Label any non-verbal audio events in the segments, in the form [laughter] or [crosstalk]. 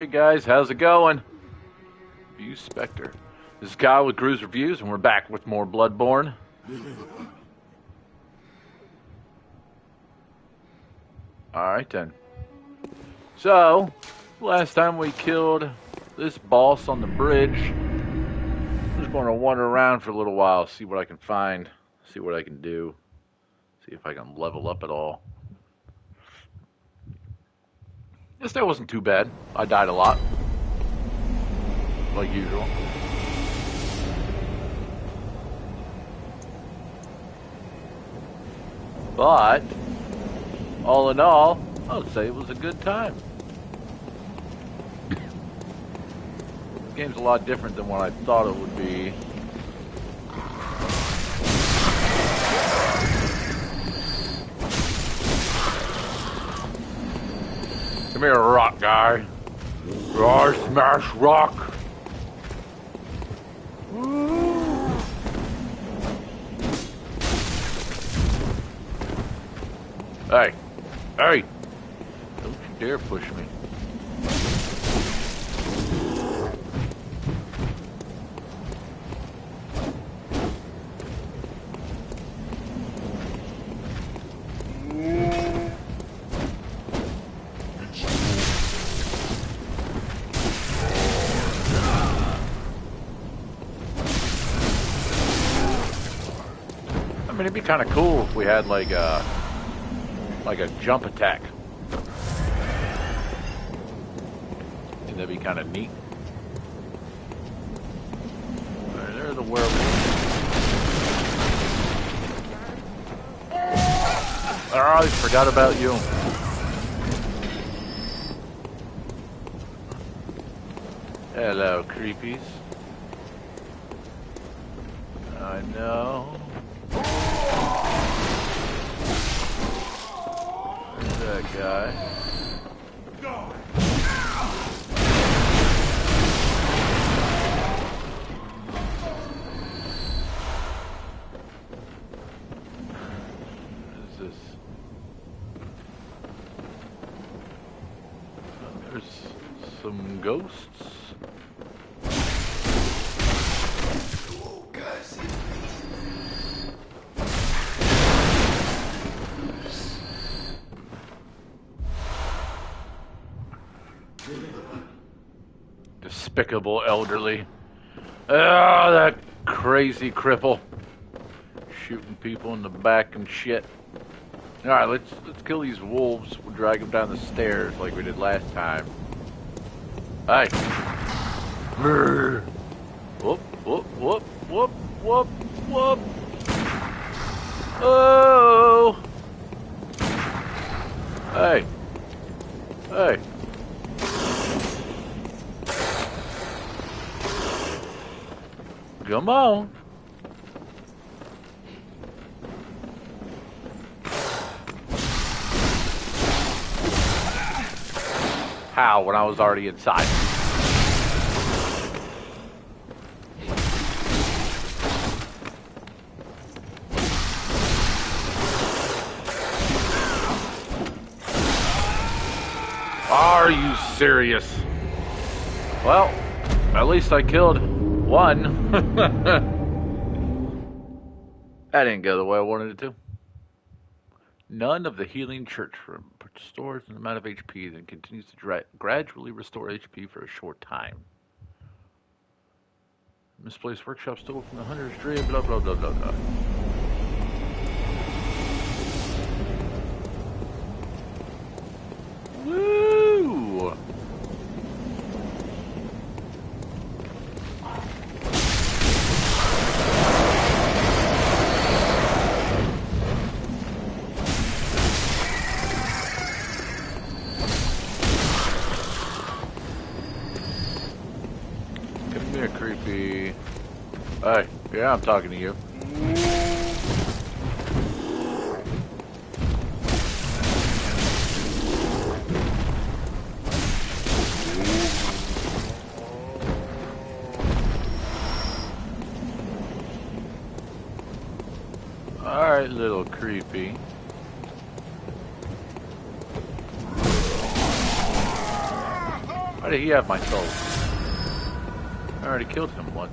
Hey guys, how's it going? View Spectre. This is Kyle with Greuze Reviews, and we're back with more Bloodborne. [laughs] Alright then. So, last time we killed this boss on the bridge. I'm just going to wander around for a little while, see what I can find, see what I can do, see if I can level up at all. This day wasn't too bad. I died a lot. Like usual. But, all in all, I would say it was a good time. [laughs] this game's a lot different than what I thought it would be. Come here, rock guy. I smash rock. Hey, hey! Don't you dare push me. Kind of cool if we had like a like a jump attack. Think that'd be kind of neat. There, there's the werewolf. I forgot about you. Hello, creepies. I know. Guy. Despicable elderly. Ah, that crazy cripple. Shooting people in the back and shit. Alright, let's let's kill these wolves. We'll drag them down the stairs like we did last time. Brr. Whoop, whoop, whoop, whoop, whoop, whoop. Oh. Hey. Hey. Come on. How when I was already inside? Are you serious? Well, at least I killed one. [laughs] that didn't go the way I wanted it to. None of the healing church restores an amount of HP, then continues to dra- gradually restore HP for a short time. Misplaced workshop stole from the hunter's dream, blah blah blah blah blah. Yeah, I'm talking to you. Alright, little creepy. Why did he have my soul? I already killed him once.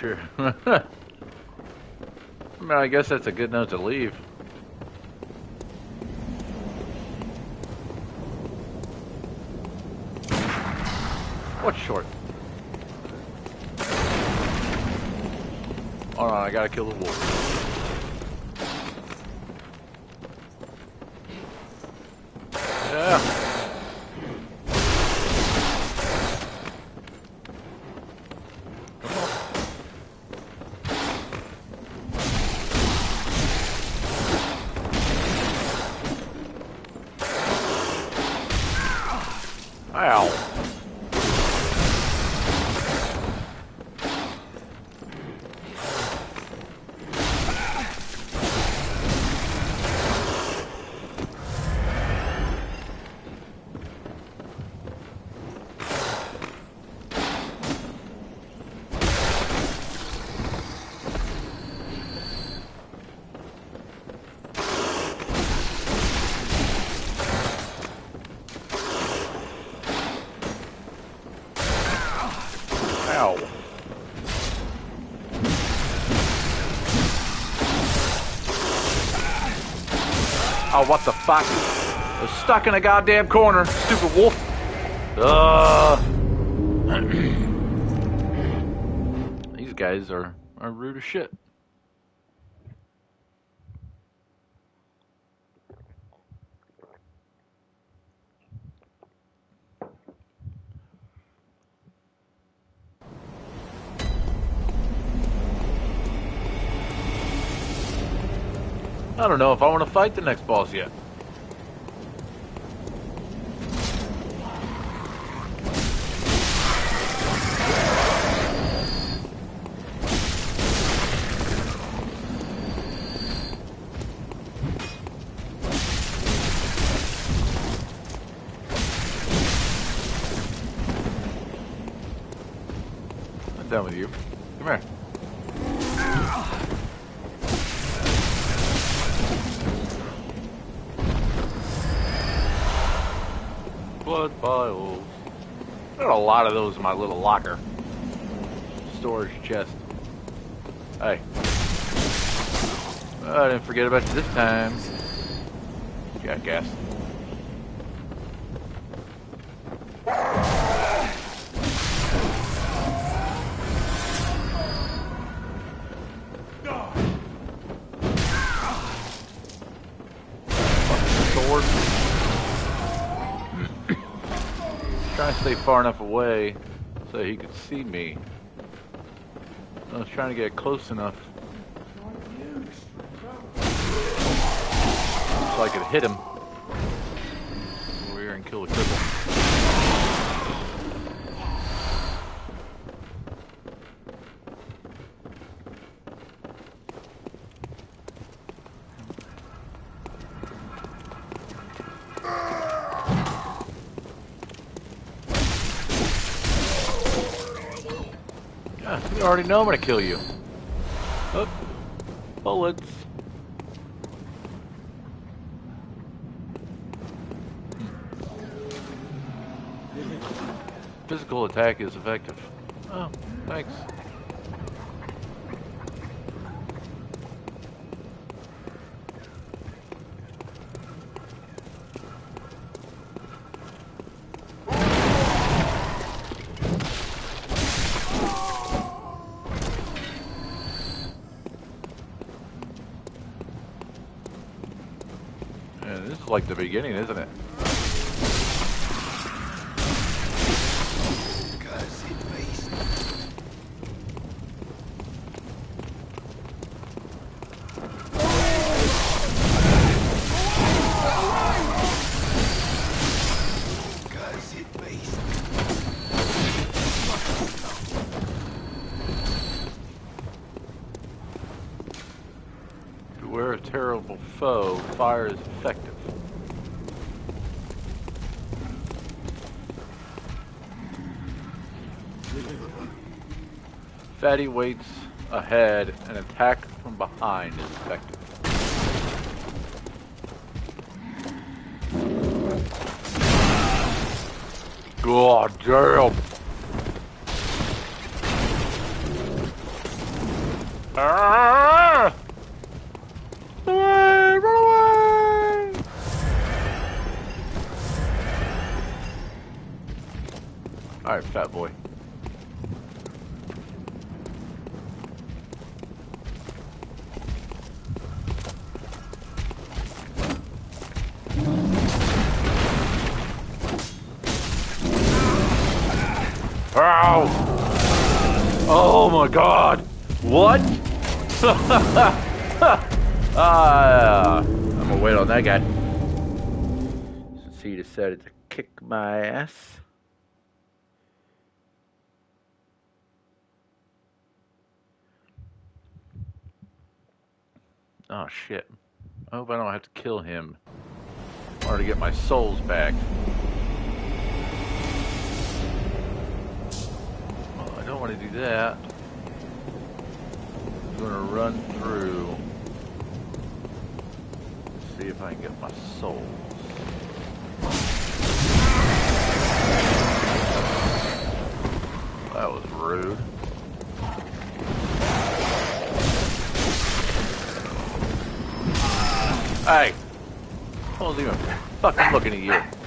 wheelchair. I mean, I guess that's a good note to leave. What's short? On, I gotta kill the wolf. What the fuck? I was stuck in a goddamn corner, stupid wolf. Uh. [clears throat] These guys are, are rude as shit. Don't know if I want to fight the next boss yet. I'm done with you. Lot of those in my little locker. Storage chest. Hey. I didn't forget about you this time. Jackass. Far enough away so he could see me. I was trying to get close enough so I could hit him over here and kill the cripple. You already know I'm gonna kill you. Oh, bullets. Physical attack is effective. Oh, thanks. Beginning, isn't it? Fatty waits ahead. An attack from behind is effective. God damn! Oh shit. I hope I don't have to kill him in order to get my souls back. Well, I don't want to do that. I'm gonna run through. See if I can get my souls. That was rude. Hey! I wasn't even fucking looking at you.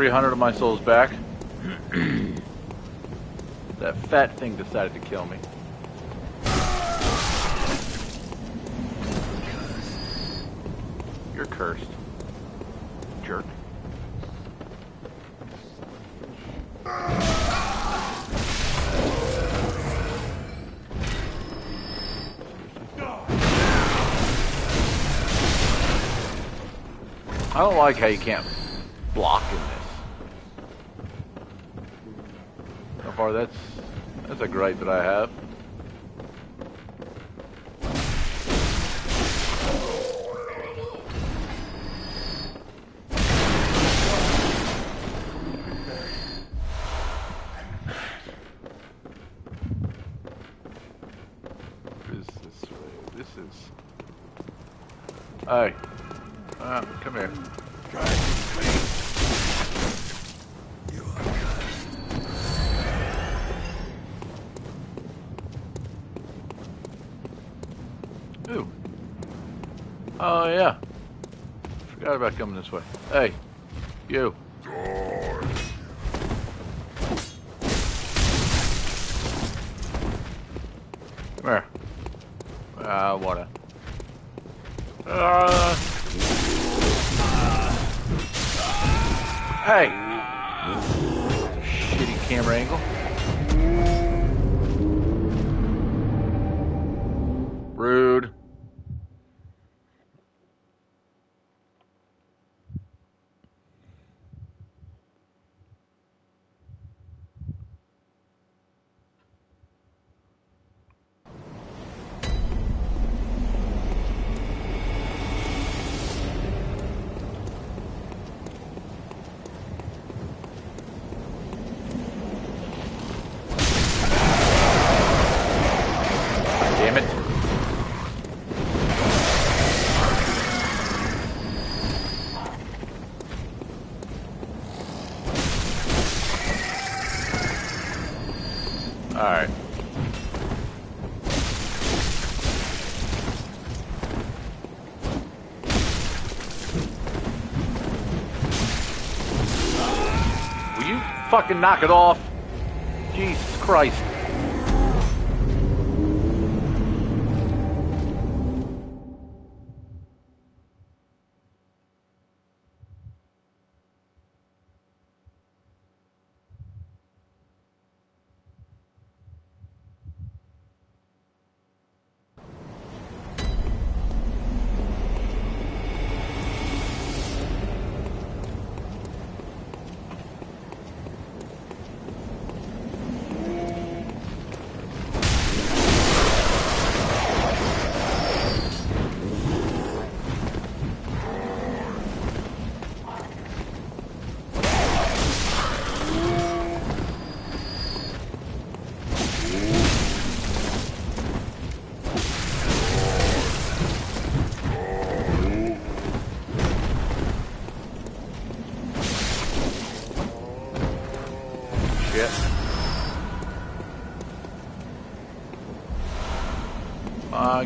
300 of my souls back, that fat thing decided to kill me. You're cursed. Jerk. I don't like how you can't block in this. So far, that's that's a gripe that I have. About coming this way. Hey, you. Fucking knock it off? Jesus Christ.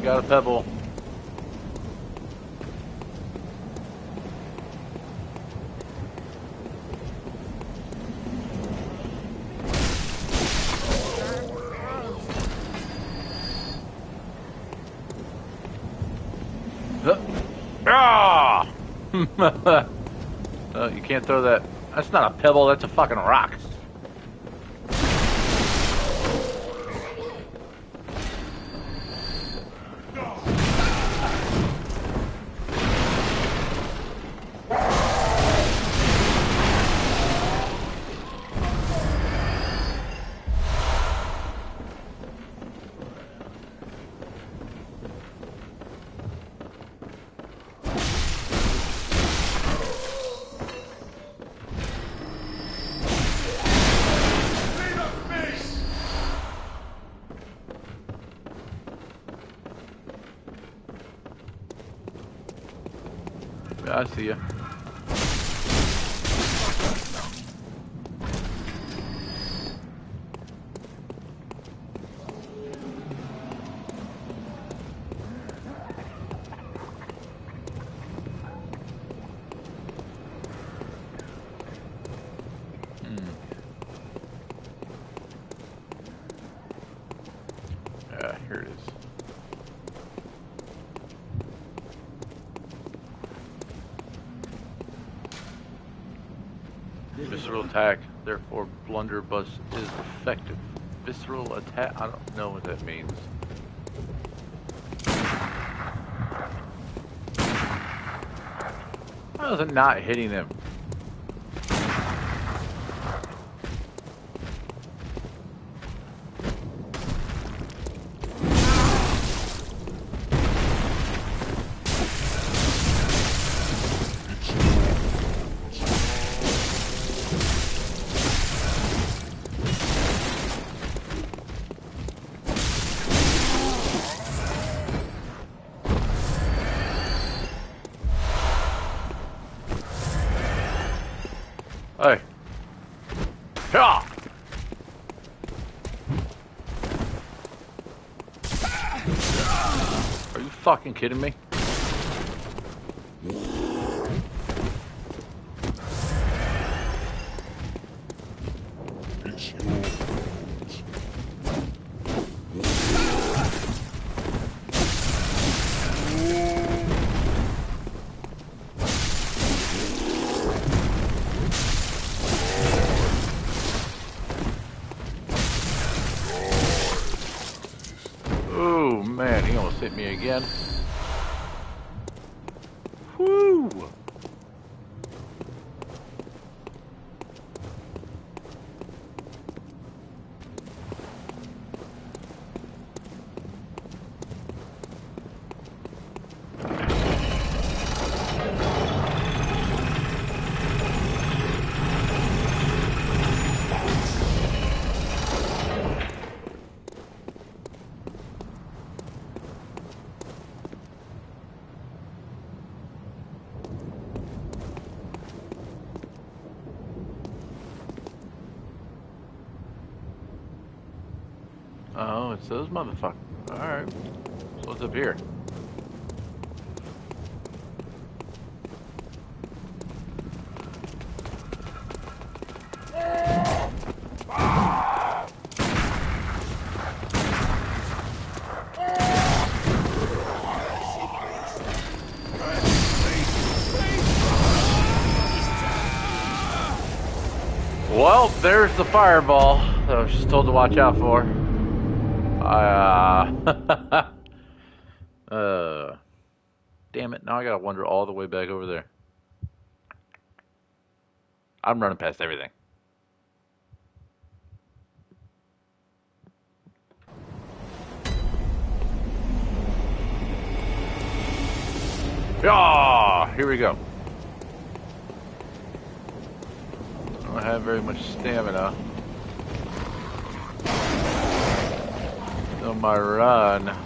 Got a pebble. Ah! [laughs] uh, you can't throw that. That's not a pebble, that's a fucking rock. Attack, I don't know what that means. How is it not hitting him? Kidding me? so this motherfucker. Alright. So what's up here? Well, there's the fireball that I was just told to watch out for. Uh, [laughs] uh, damn it, now I gotta wander all the way back over there. I'm running past everything. Yeah, here we go. I don't have very much stamina. On my run. I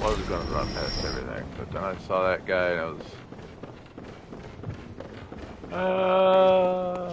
was gonna run past everything, but then I saw that guy and I was. Uh.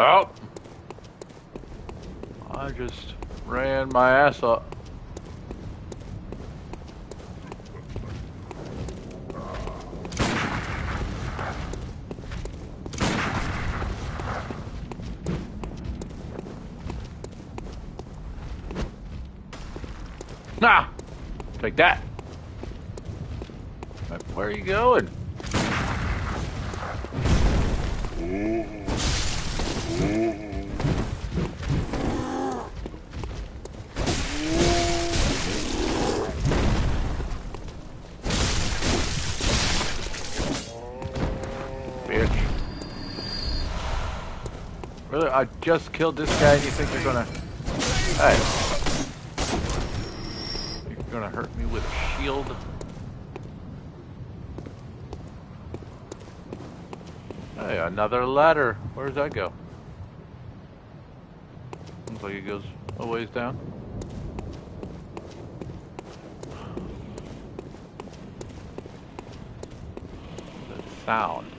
Oh. I just ran my ass up. Nah! Take that. Where are you going? Just killed this guy and you think you're gonna... Hey. You're gonna hurt me with a shield? Hey, another ladder. Where does that go? Looks like it goes a ways down. The sound.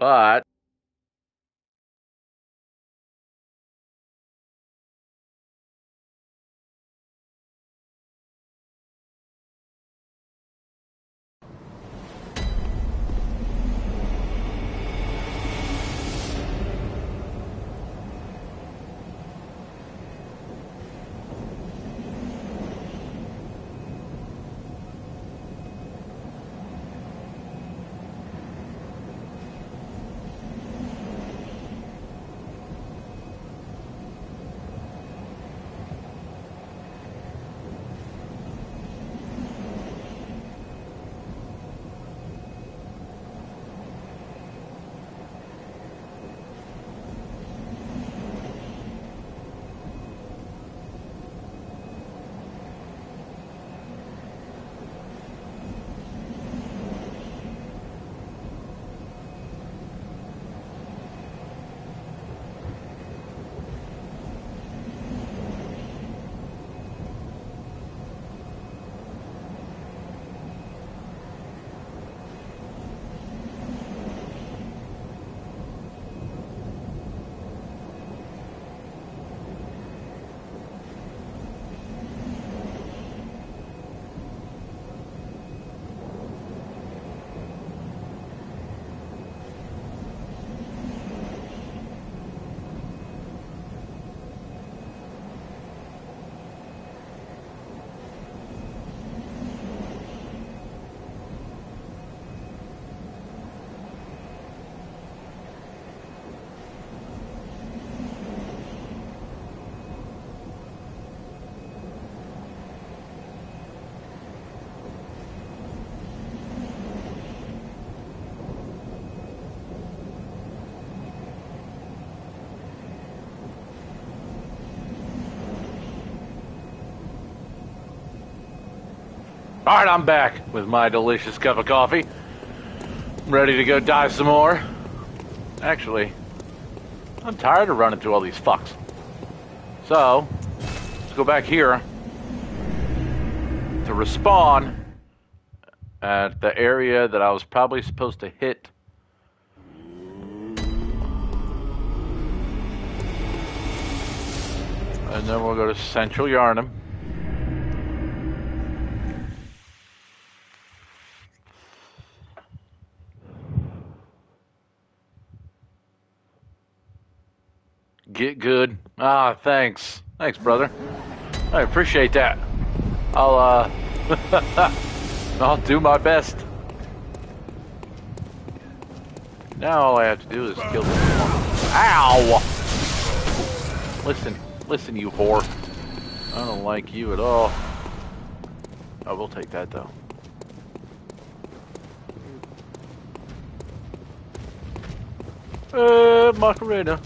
But Alright, I'm back with my delicious cup of coffee. Ready to go dive some more. Actually, I'm tired of running through all these fucks. So, let's go back here to respawn at the area that I was probably supposed to hit. And then we'll go to Central Yharnam. Get good. Ah, thanks. Thanks, brother. I appreciate that. I'll, uh, [laughs] I'll do my best. Now all I have to do is kill this one. Ow! Listen, listen, you whore. I don't like you at all. I will take that, though. Uh, Macarena.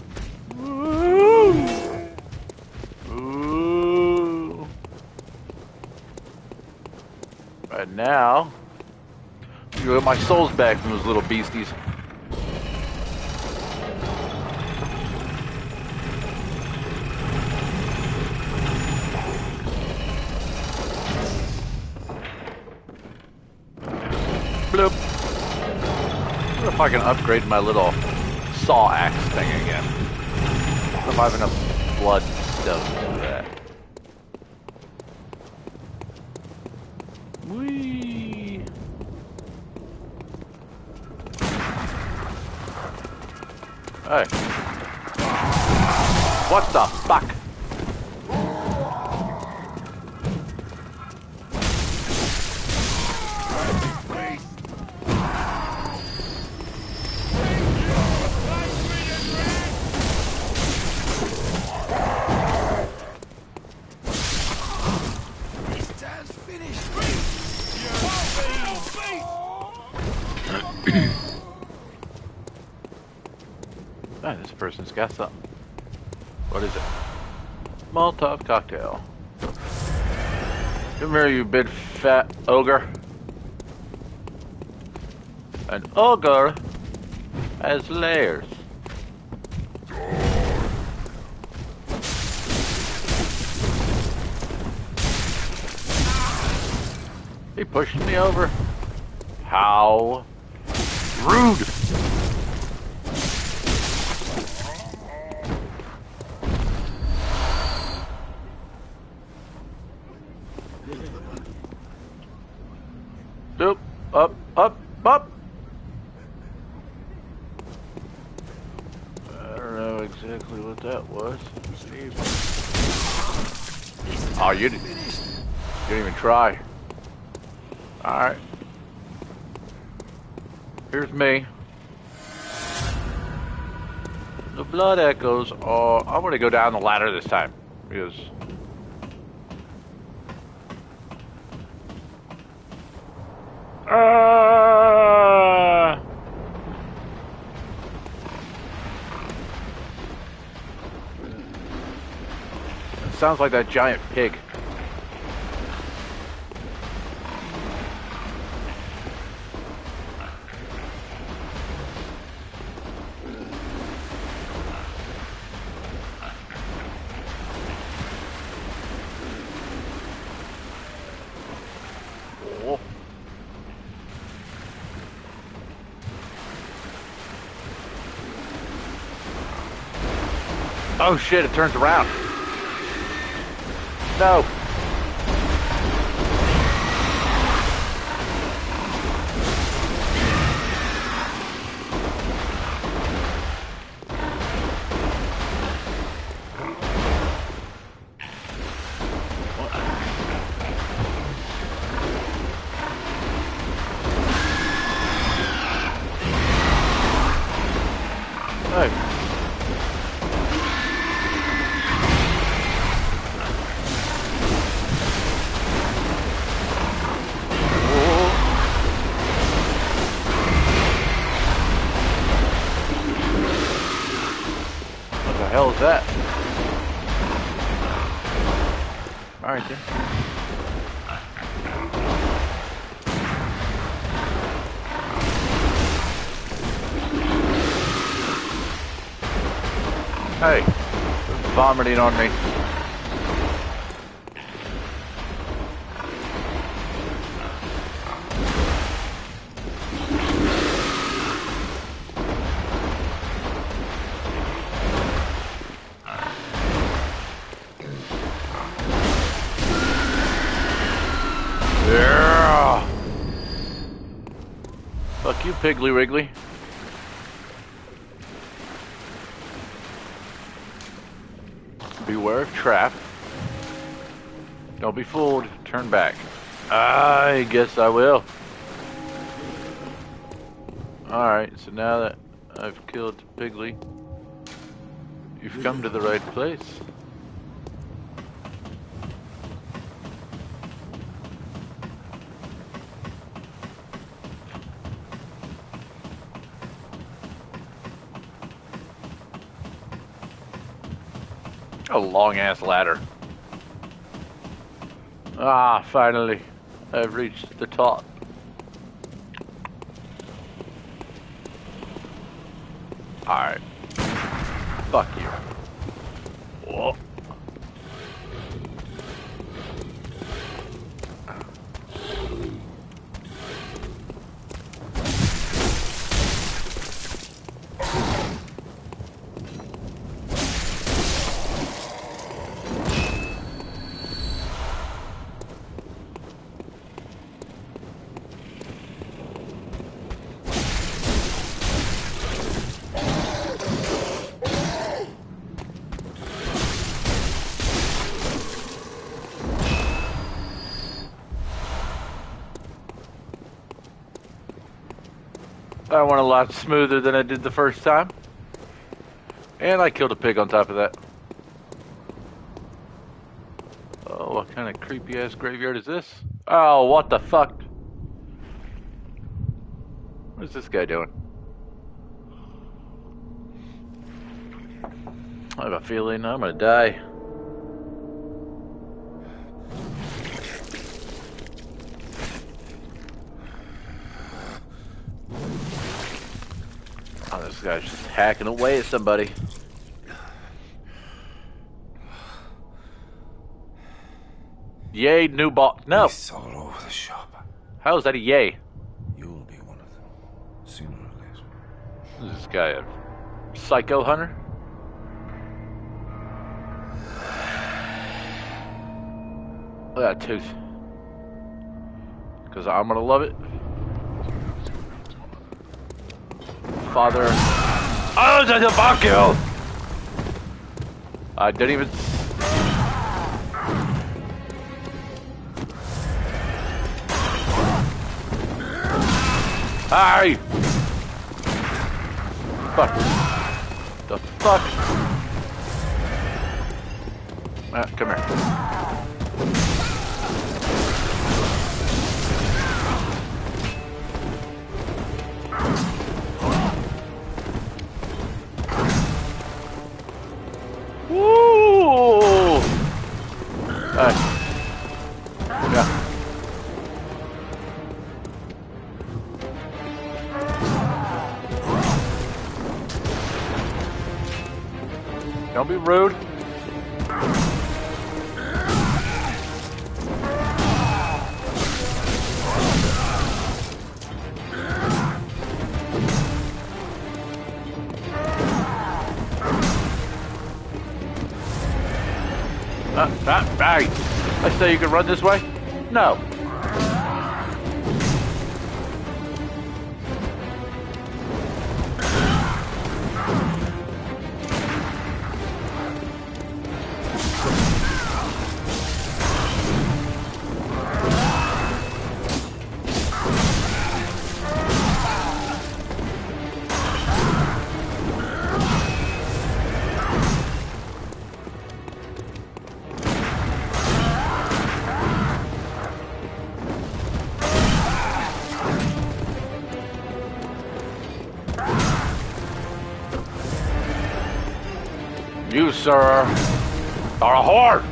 Now, you get my souls back from those little beasties. Bloop. What if I can upgrade my little saw axe thing again? If I have enough blood stone got something. What is it? Molotov cocktail. Come here, you big fat ogre. An ogre has layers. He pushed me over. How rude! Doop, up, up, up. I don't know exactly what that was. Oh, you didn't, you didn't even try. Alright. Here's me. The blood echoes are... I'm gonna go down the ladder this time. Because... Uh... Sounds like that giant pig. Oh shit, it turns around. No. Vomiting on me. Yeah. Fuck you, Piggly Wiggly. Fooled. Turn back. I guess I will. Alright, so now that I've killed Piggly, you've come to the right place. A long ass ladder. Ah, finally. I've reached the top. Alright. Fuck you. Whoa. I went a lot smoother than I did the first time. And I killed a pig on top of that. Oh, what kind of creepy ass graveyard is this? Oh, what the fuck? What is this guy doing? I have a feeling I'm gonna die. Oh, this guy's just hacking away at somebody. Yay, new ball. No. Beasts all over the shop. How is that a yay? You'll be one of them. Sooner or later. Is this guy a psycho hunter? Look at that tooth. Because I'm gonna love it. Father. Oh, that's a fuck you! I didn't even. Hi! Fuck. The fuck? Ah, come here. Don't be rude. Uh, hey, I say you can run this way? No. Are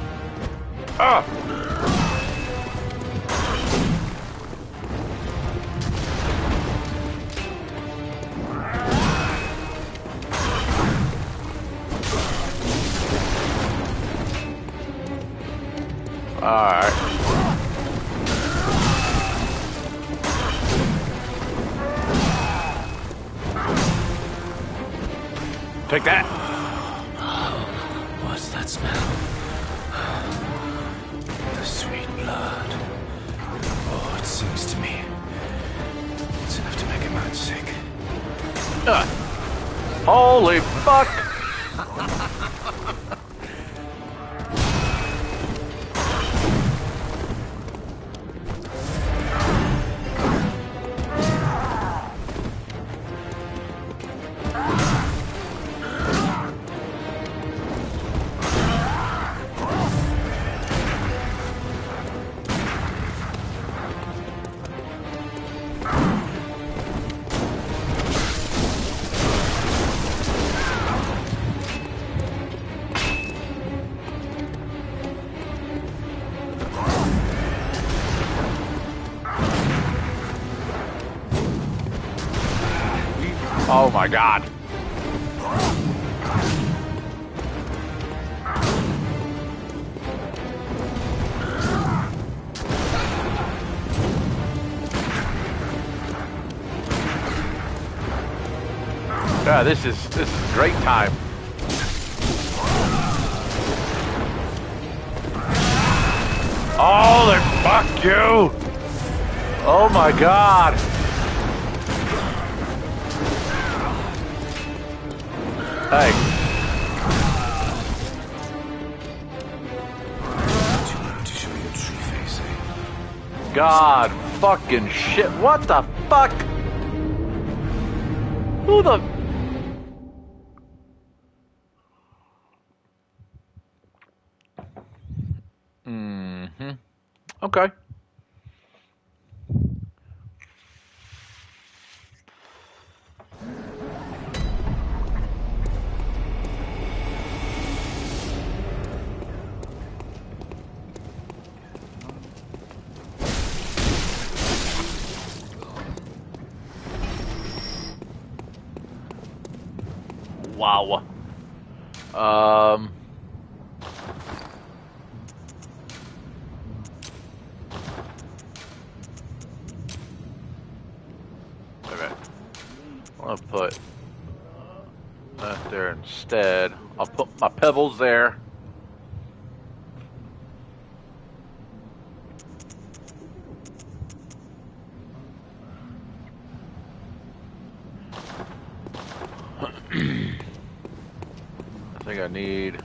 Oh my god. Yeah, this is this is great time. Oh, then fuck you! Oh my god! God, fucking shit! What the fuck? Who the? Mm-hmm. Okay. Wow. Um. Okay. I'm gonna put that there instead. I'll put my pebbles there. I think I need.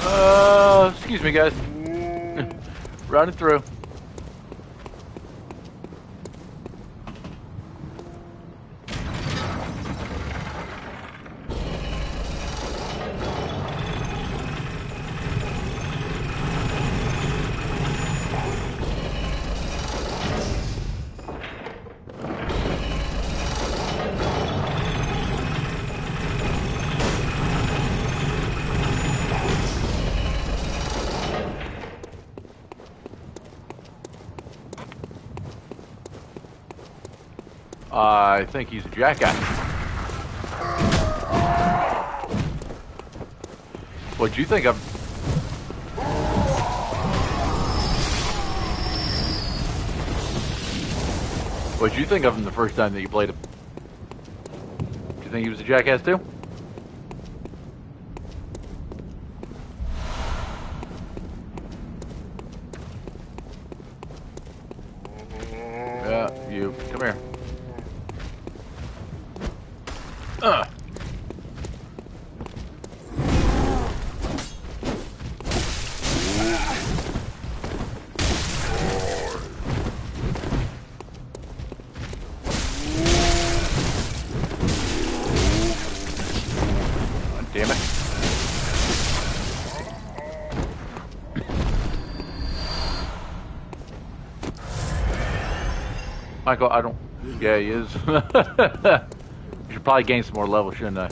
Uh, excuse me, guys. [laughs] Running through. Think he's a jackass. What'd you think of? What'd you think of him the first time that you played him? Do you think he was a jackass too? Michael, I don't. Yeah, he is. [laughs] I should probably gain some more levels, shouldn't I?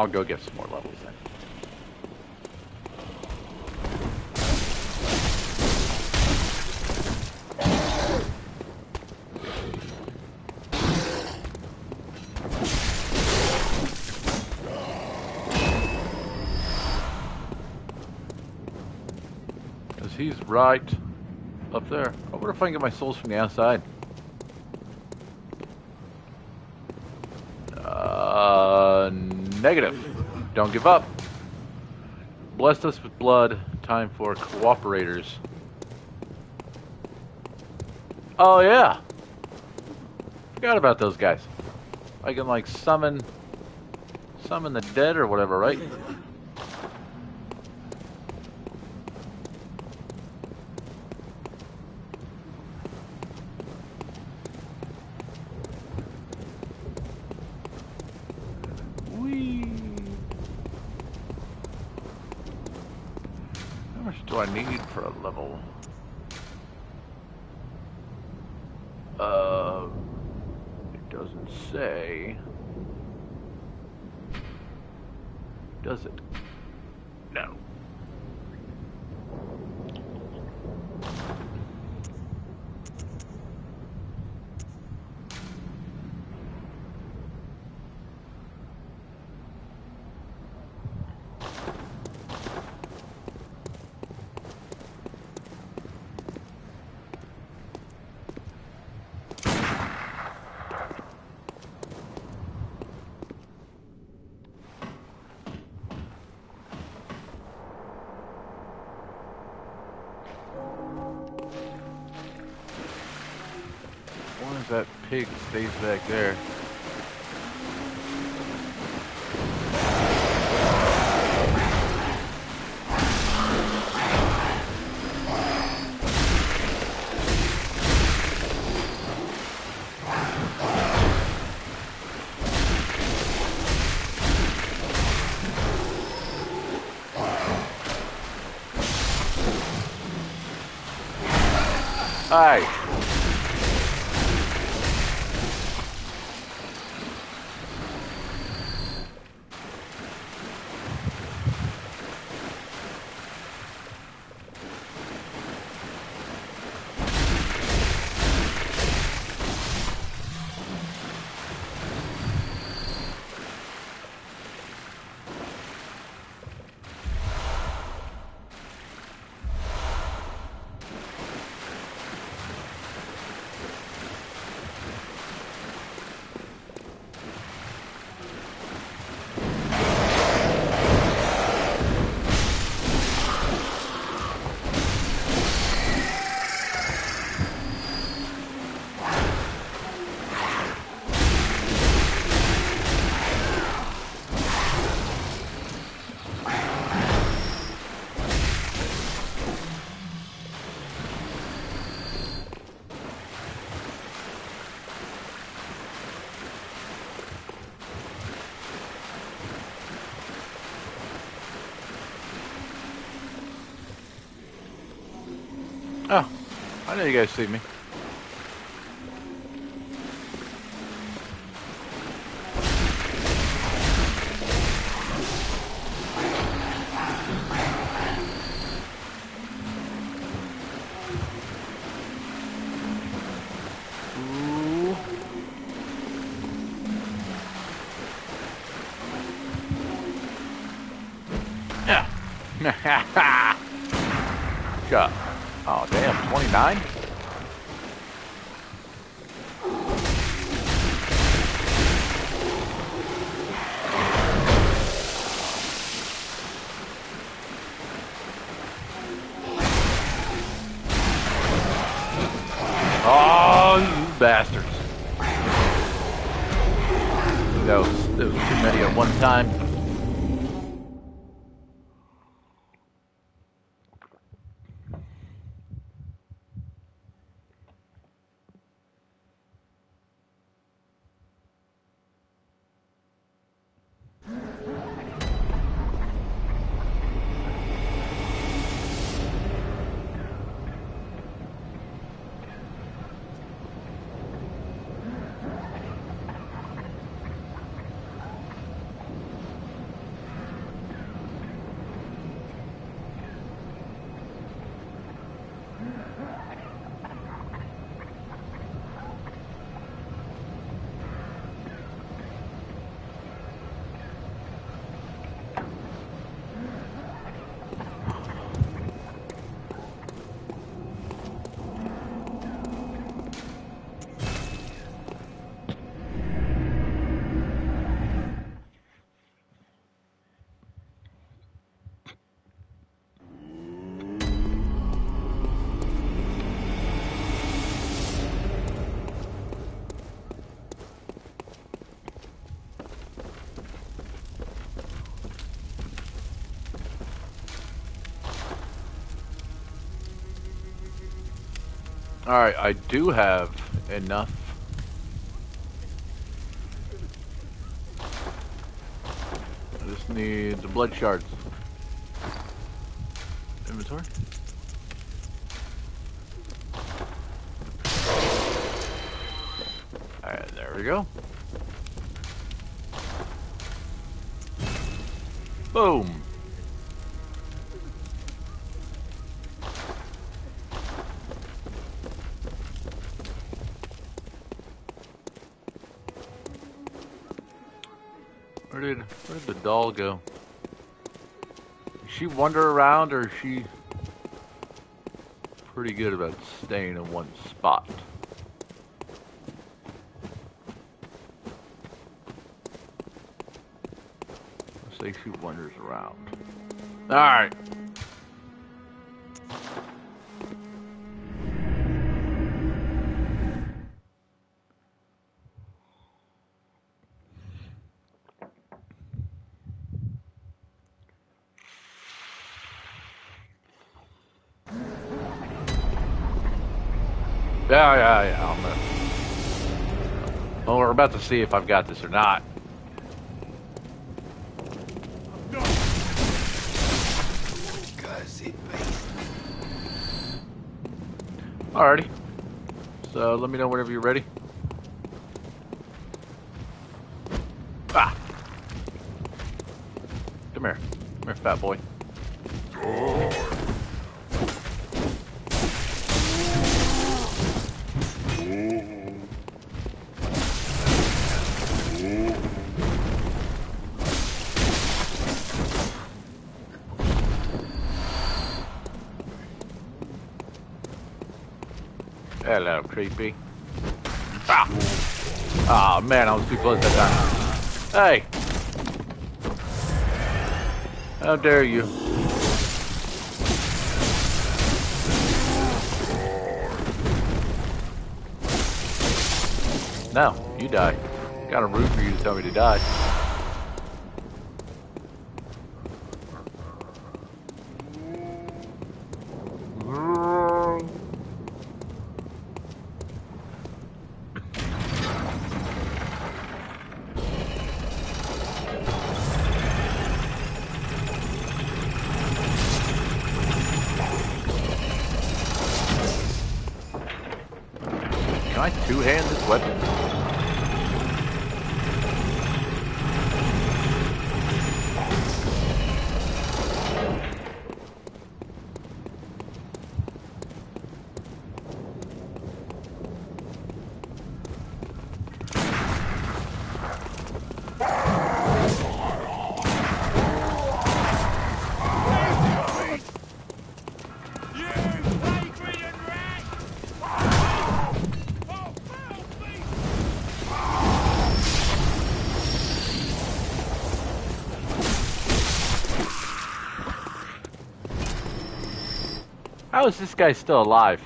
I'll, go get some more levels then. Because he's right up there. I wonder if I can get my souls from the outside. Uh, negative. Don't give up. Blessed us with blood. Time for cooperators. Oh yeah. Forgot about those guys. I can like summon, summon the dead or whatever, right? Whee! How much do I need for a level? Uh, it doesn't say. Does it? No. Pig stays back there. Oh, I know you guys see me. Alright, I do have enough. I just need the blood shards. Go? Does she wander around or is she pretty good about staying in one spot? Let's say she wanders around. Alright. About to see if I've got this or not. Alrighty. So let me know whenever you're ready. Ah! Come here. Come here, fat boy. Creepy. Ah! Ah, man, I was too close that time. Hey! How dare you? No, you die. Got a root for you to tell me to die. Is this guy still alive?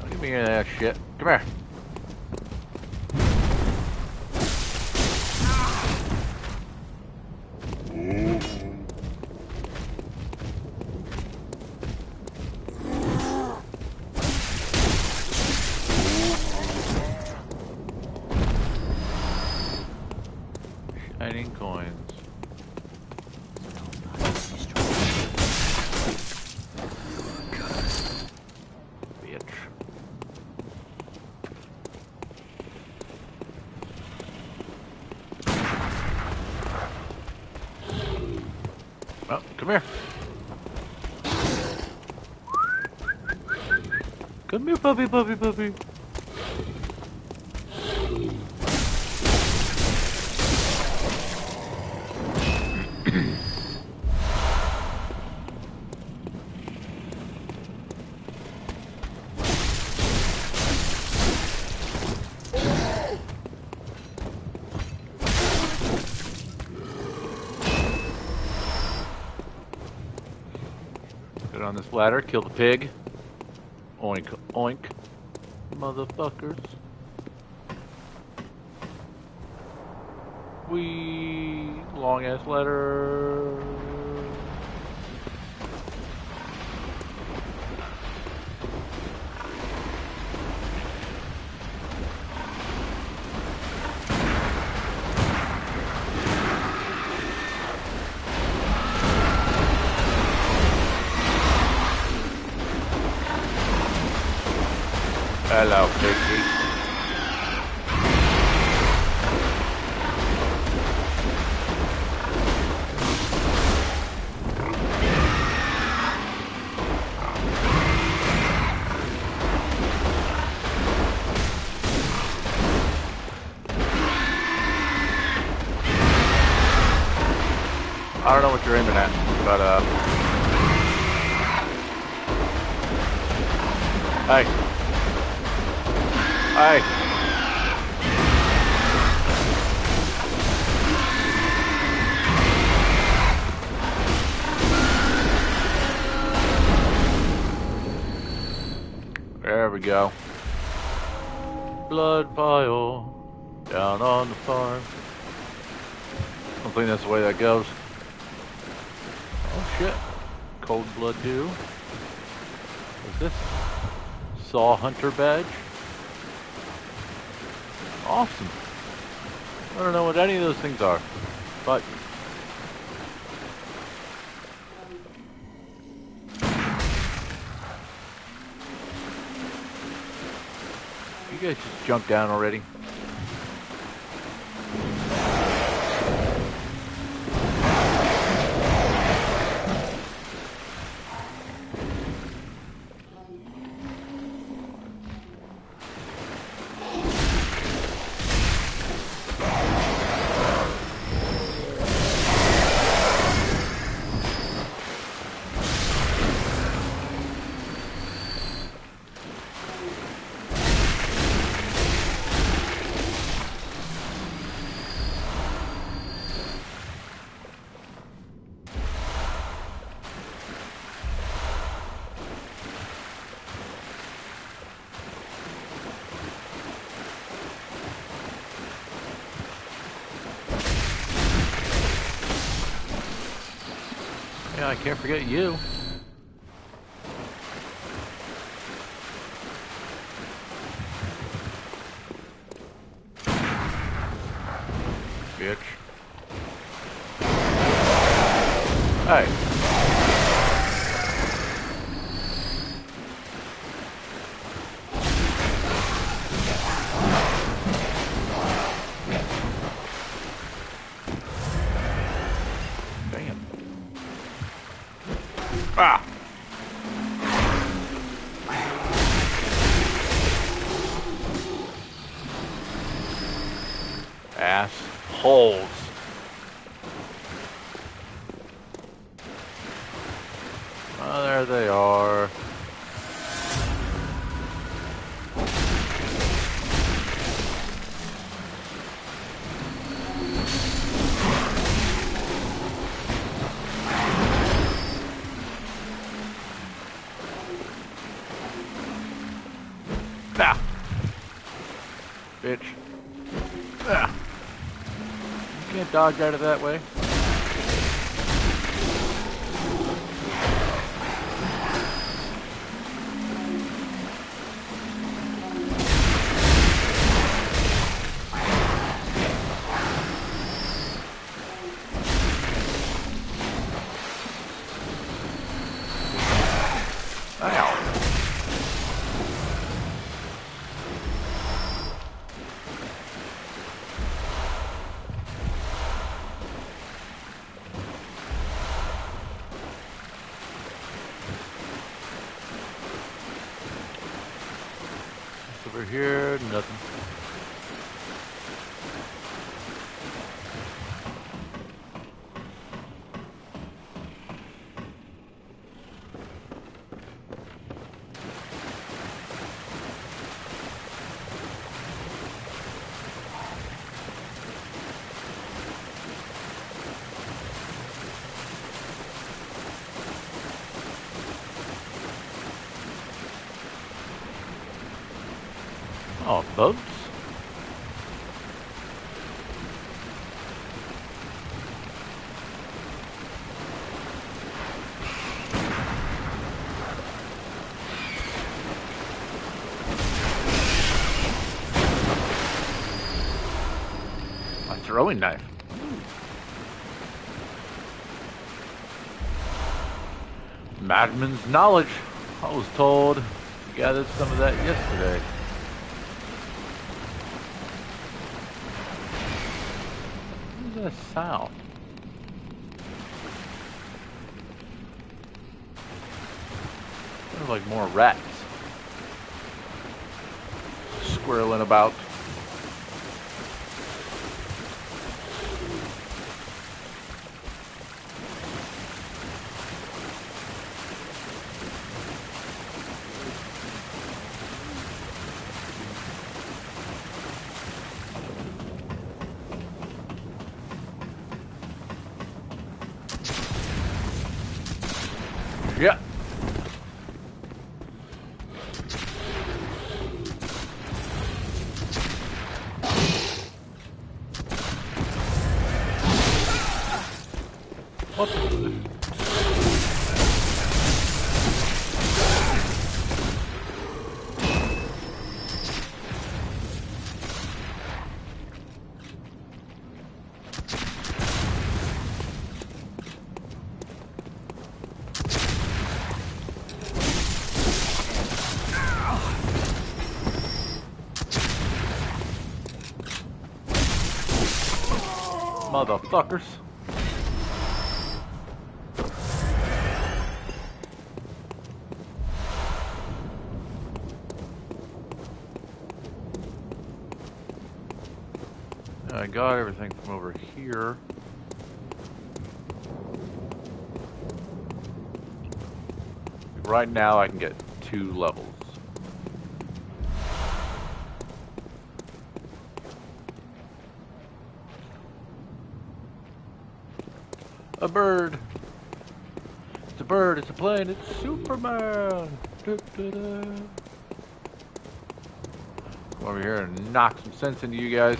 Don't give me any of that shit. Come here. Shining coins. Bitch. Well, come here. Come here, puppy, puppy, puppy. On this ladder, kill the pig. Oink, motherfuckers. We long ass letter. Hello, hunter badge. Awesome. I don't know what any of those things are, but you guys just jumped down already. Can't forget you. Dodge out of that way. Throwing knife. Madman's knowledge. I was told gathered some of that yesterday. What is that sound? Sounds like more rats. Squirreling about. Yeah. What the? Motherfuckers. I got everything from over here. Right now I can get two levels. A bird. It's a bird, it's Superman. Come over here and knock some sense into you guys.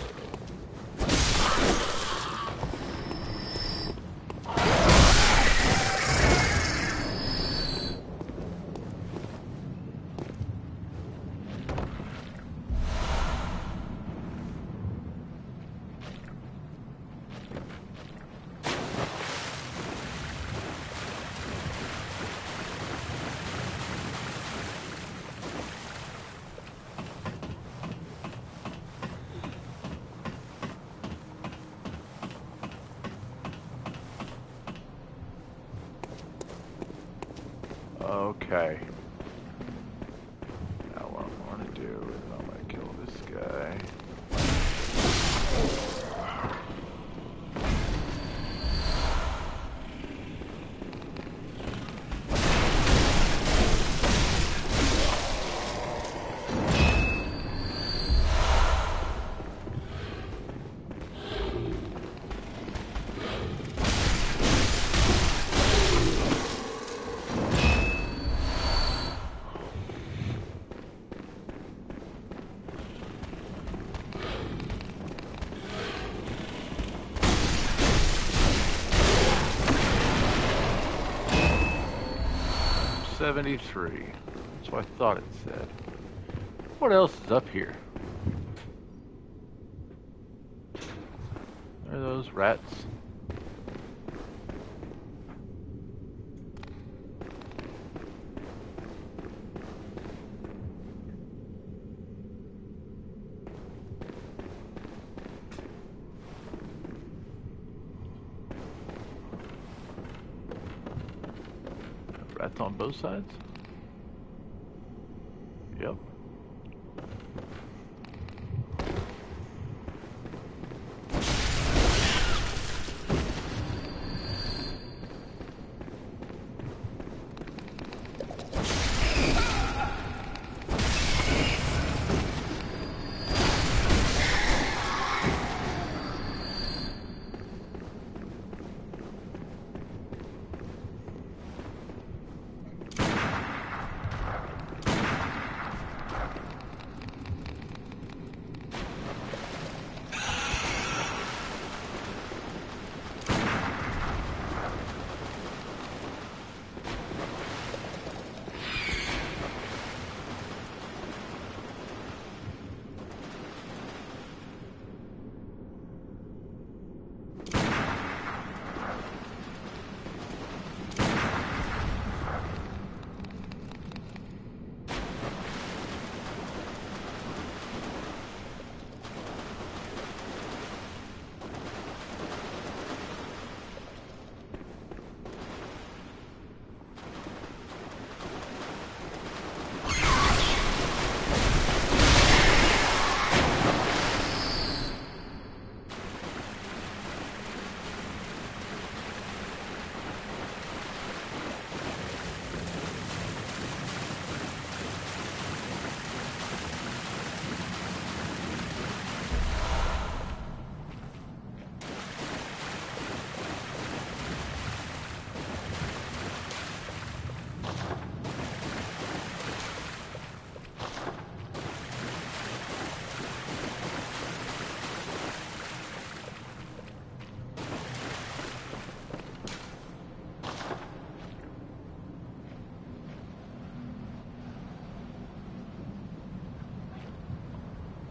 Okay. 73. That's what I thought it said. What else is up here? Sides?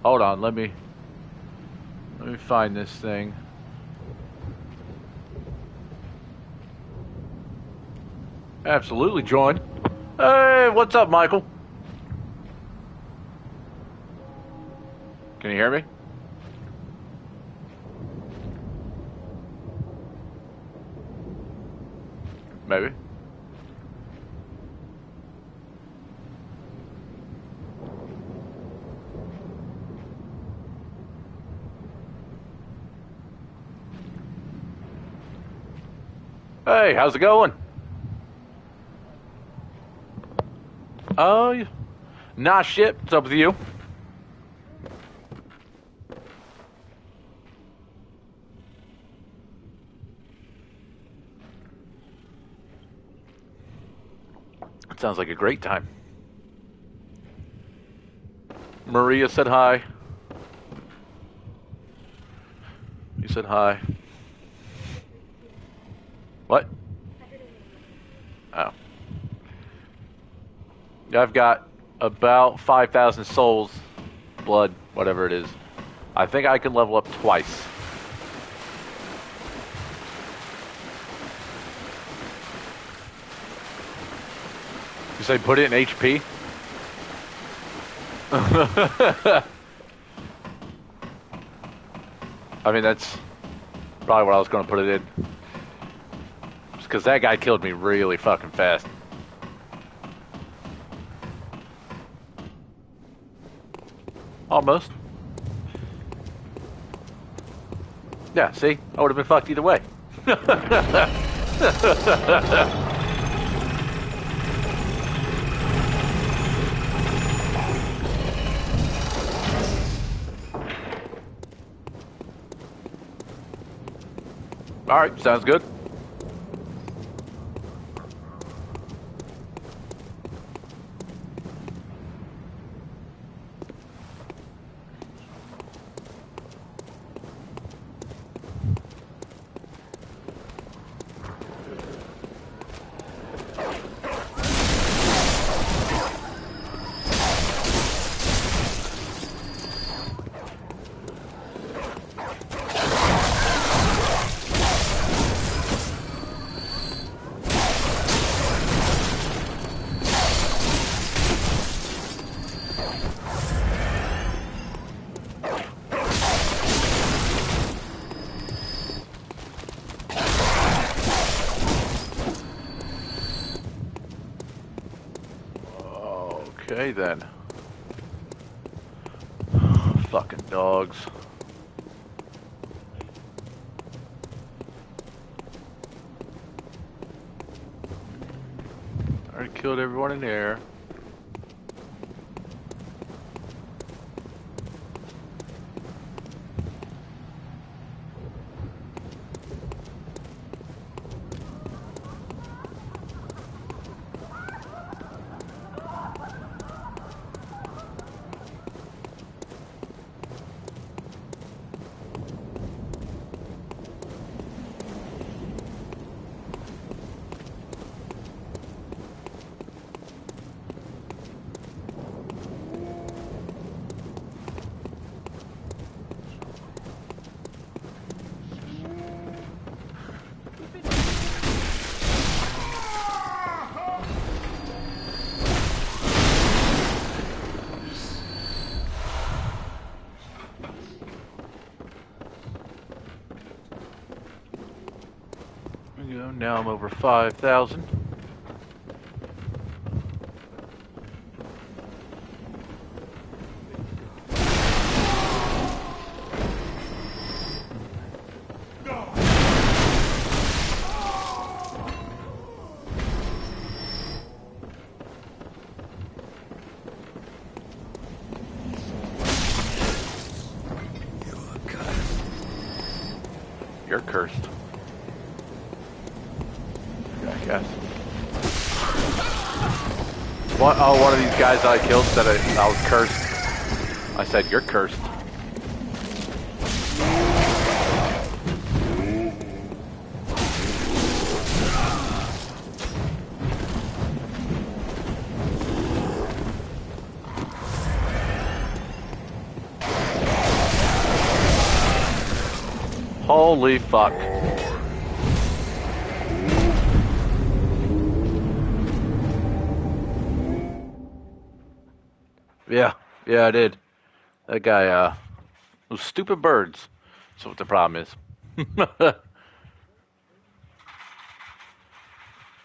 Hold on. Let me let me find this thing. Absolutely, join. Hey, what's up, Michael? Can you hear me? Maybe. Hey, how's it going? Oh, uh, nah, shit. What's up with you? It sounds like a great time. Maria said hi. You said hi. What? Oh. I've got about 5,000 souls, blood, whatever it is. I think I can level up twice. You say put it in HP? [laughs] I mean, that's probably what I was going to put it in because that guy killed me really fucking fast. Almost. Yeah, see? I would have been fucked either way. [laughs] Alright, sounds good. then. Fucking dogs. Already killed everyone in there. Now I'm over 5,000. guys I killed said I, I was cursed. I said, you're cursed. Holy fuck. Yeah, I did. That guy, uh, those stupid birds. That's what the problem is. [laughs]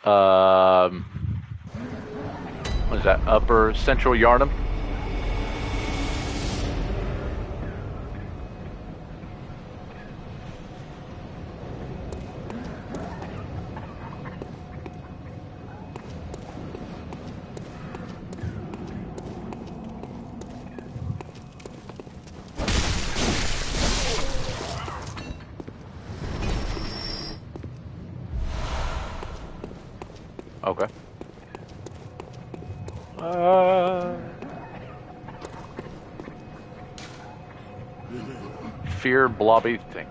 um, what is that? Upper Central Yharnam? Blobby thing.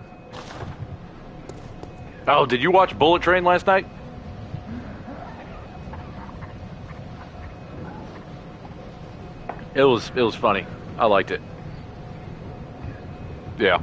Oh, did you watch Bullet Train last night? It was it was funny. I liked it. Yeah.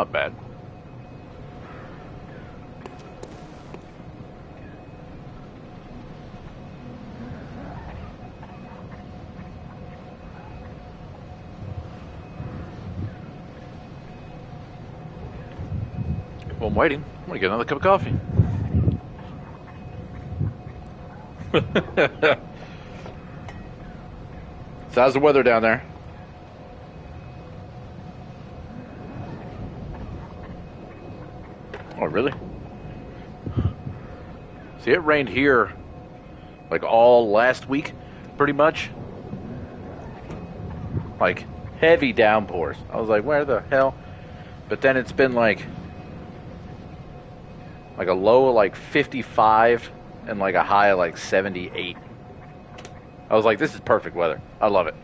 Not bad. Well, I'm waiting. I'm gonna get another cup of coffee. so [laughs] how's the weather down there? Oh, really? See, it rained here like all last week, pretty much. Like heavy downpours. I was like, where the hell? But then it's been like like a low of like 55 and like a high of like 78. I was like, this is perfect weather. I love it.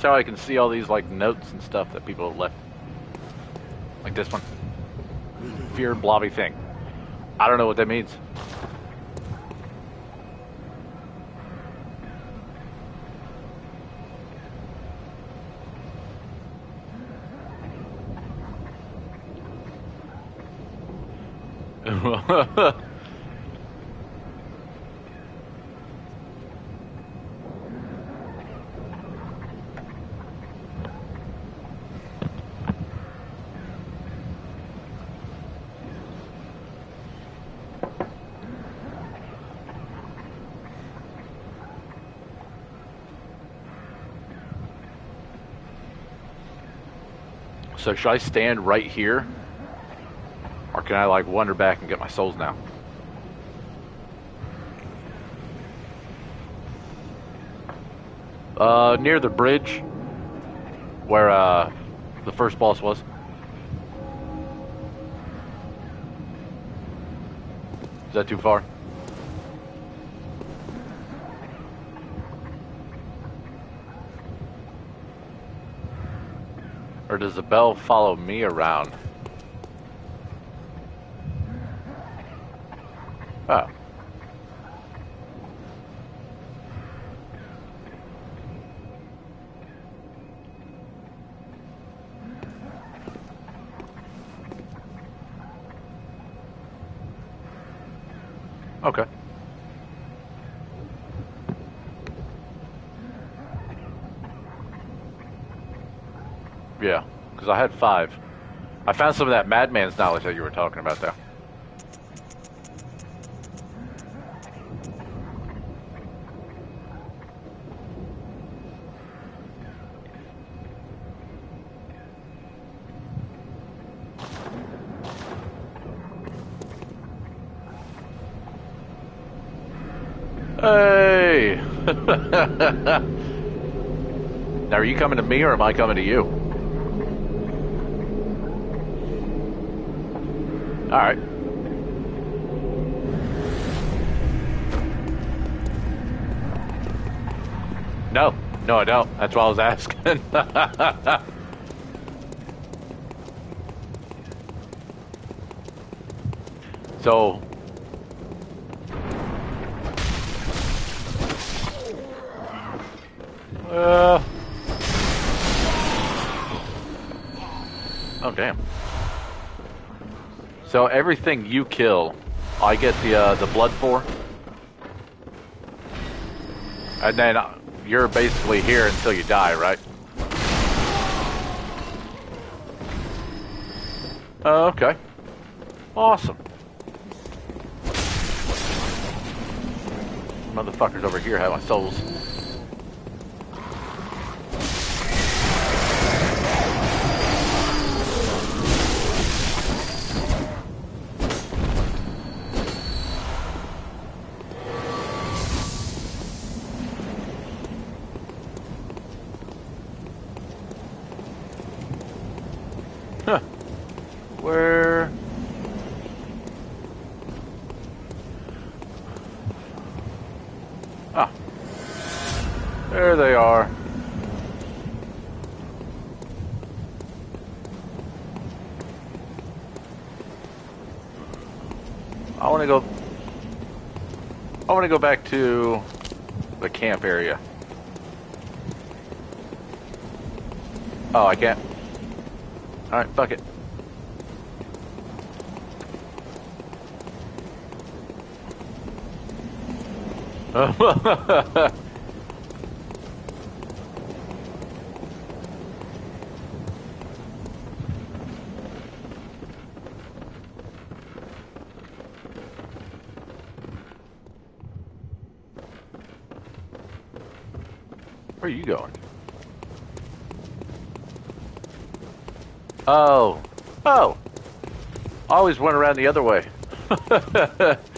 That's how I can see all these like notes and stuff that people have left. Like this one. Fear blobby thing. I don't know what that means. So should I stand right here? Or can I like wander back and get my souls now? Uh, near the bridge where uh, the first boss was. Is that too far? Does the bell follow me around? Oh. Okay. Yeah, because I had five. I found some of that madman's knowledge that you were talking about, though. Hey! [laughs] now, are you coming to me or am I coming to you? Alright. No, no, I don't. That's what I was asking. [laughs] so, Uh. Oh damn. So everything you kill, I get the uh, the blood for, and then uh, you're basically here until you die, right? Oh, okay. Awesome. Motherfuckers over here have my souls. Want to go back to the camp area. Oh, I can't. Alright, fuck it. [laughs] [laughs] Where are you going? Oh. Oh. Went around the other way. [laughs]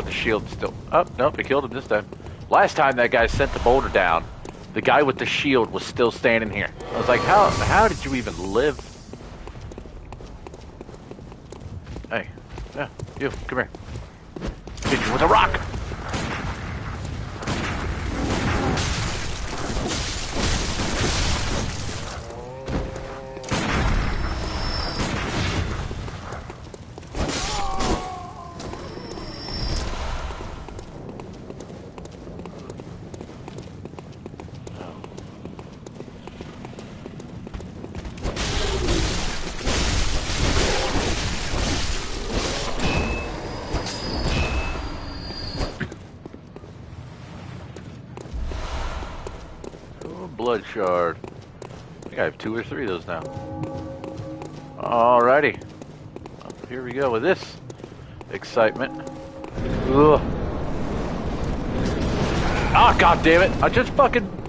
with the shield still? Oh, nope, he killed him this time. Last time that guy sent the boulder down, the guy with the shield was still standing here. I was like, how how did you even live? Hey, yeah, you, come here. Two or three of those now. Alrighty. Here we go with this excitement. Ah, god damn it! I just fucking.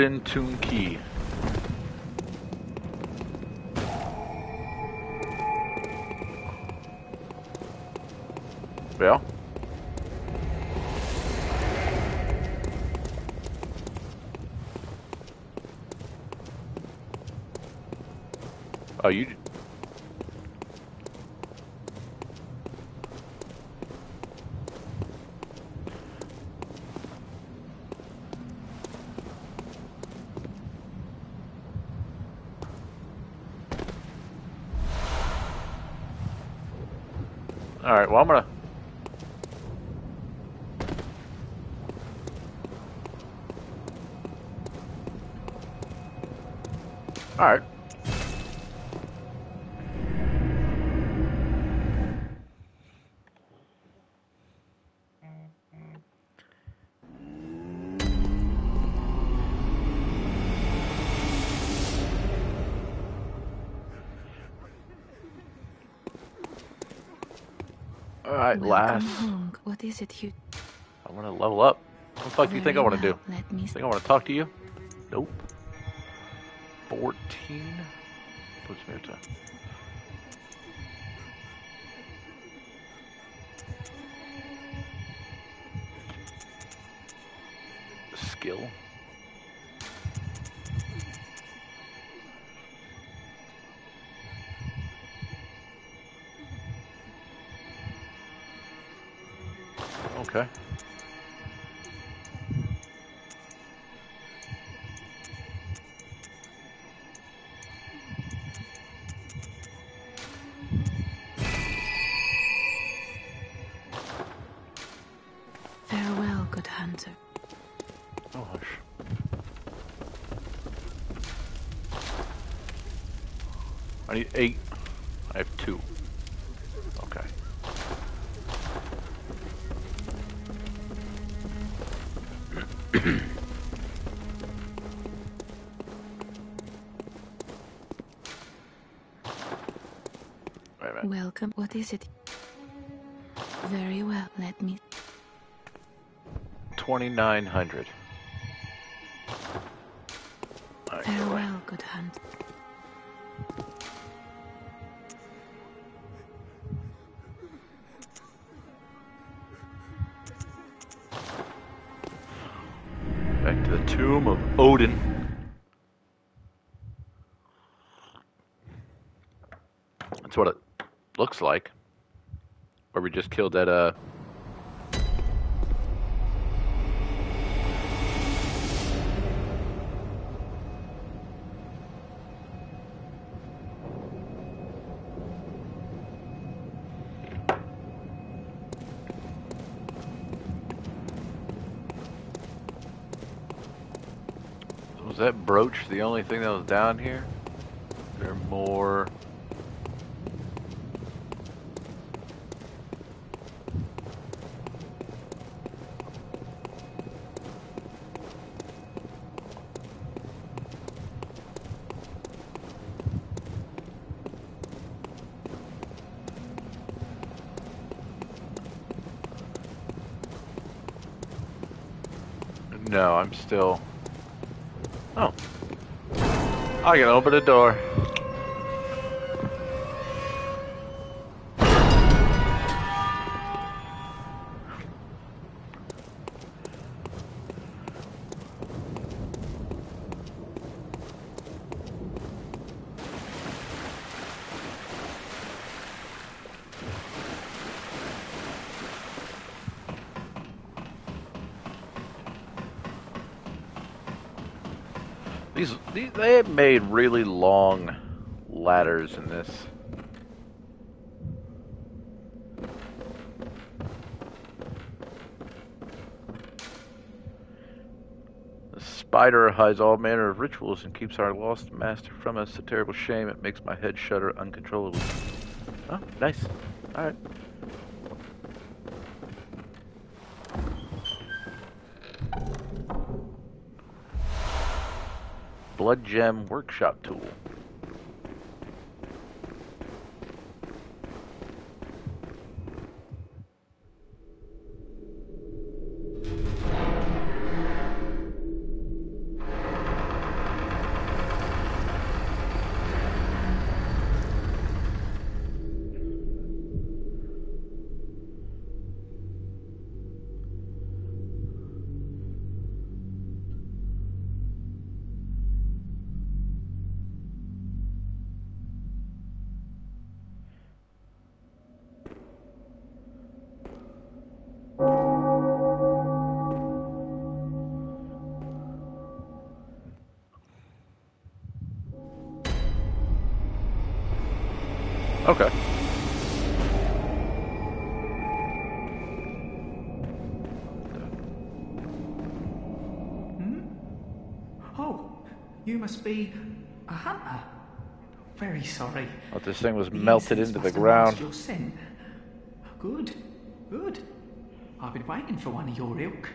Oedon All right, Welcome last. home. What is it you? I want to level up. What the fuck do you think I want to do? Let me. Think I want to talk to you? Nope. 14? Puts me to. Okay. Farewell, good hunter. Oh, hush. I need eight. Welcome. What is it? Very well. Let me. 2900. Alright, go. Farewell, good hunt. Back to the tomb of Oedon. That's what it like. Where we just killed that, uh. Was that brooch the only thing that was down here? There are more. No, I'm still. Oh. I can open the door. These, these they have made really long ladders in this. The spider hides all manner of rituals and keeps our lost master from us. A terrible shame. It makes my head shudder uncontrollably. Oh, nice. All Blood Gem Workshop Tool. Must be a hunter. Very sorry. Well, this thing was The melted into the ground. Your scent. Good, good. I've been waiting for one of your ilk.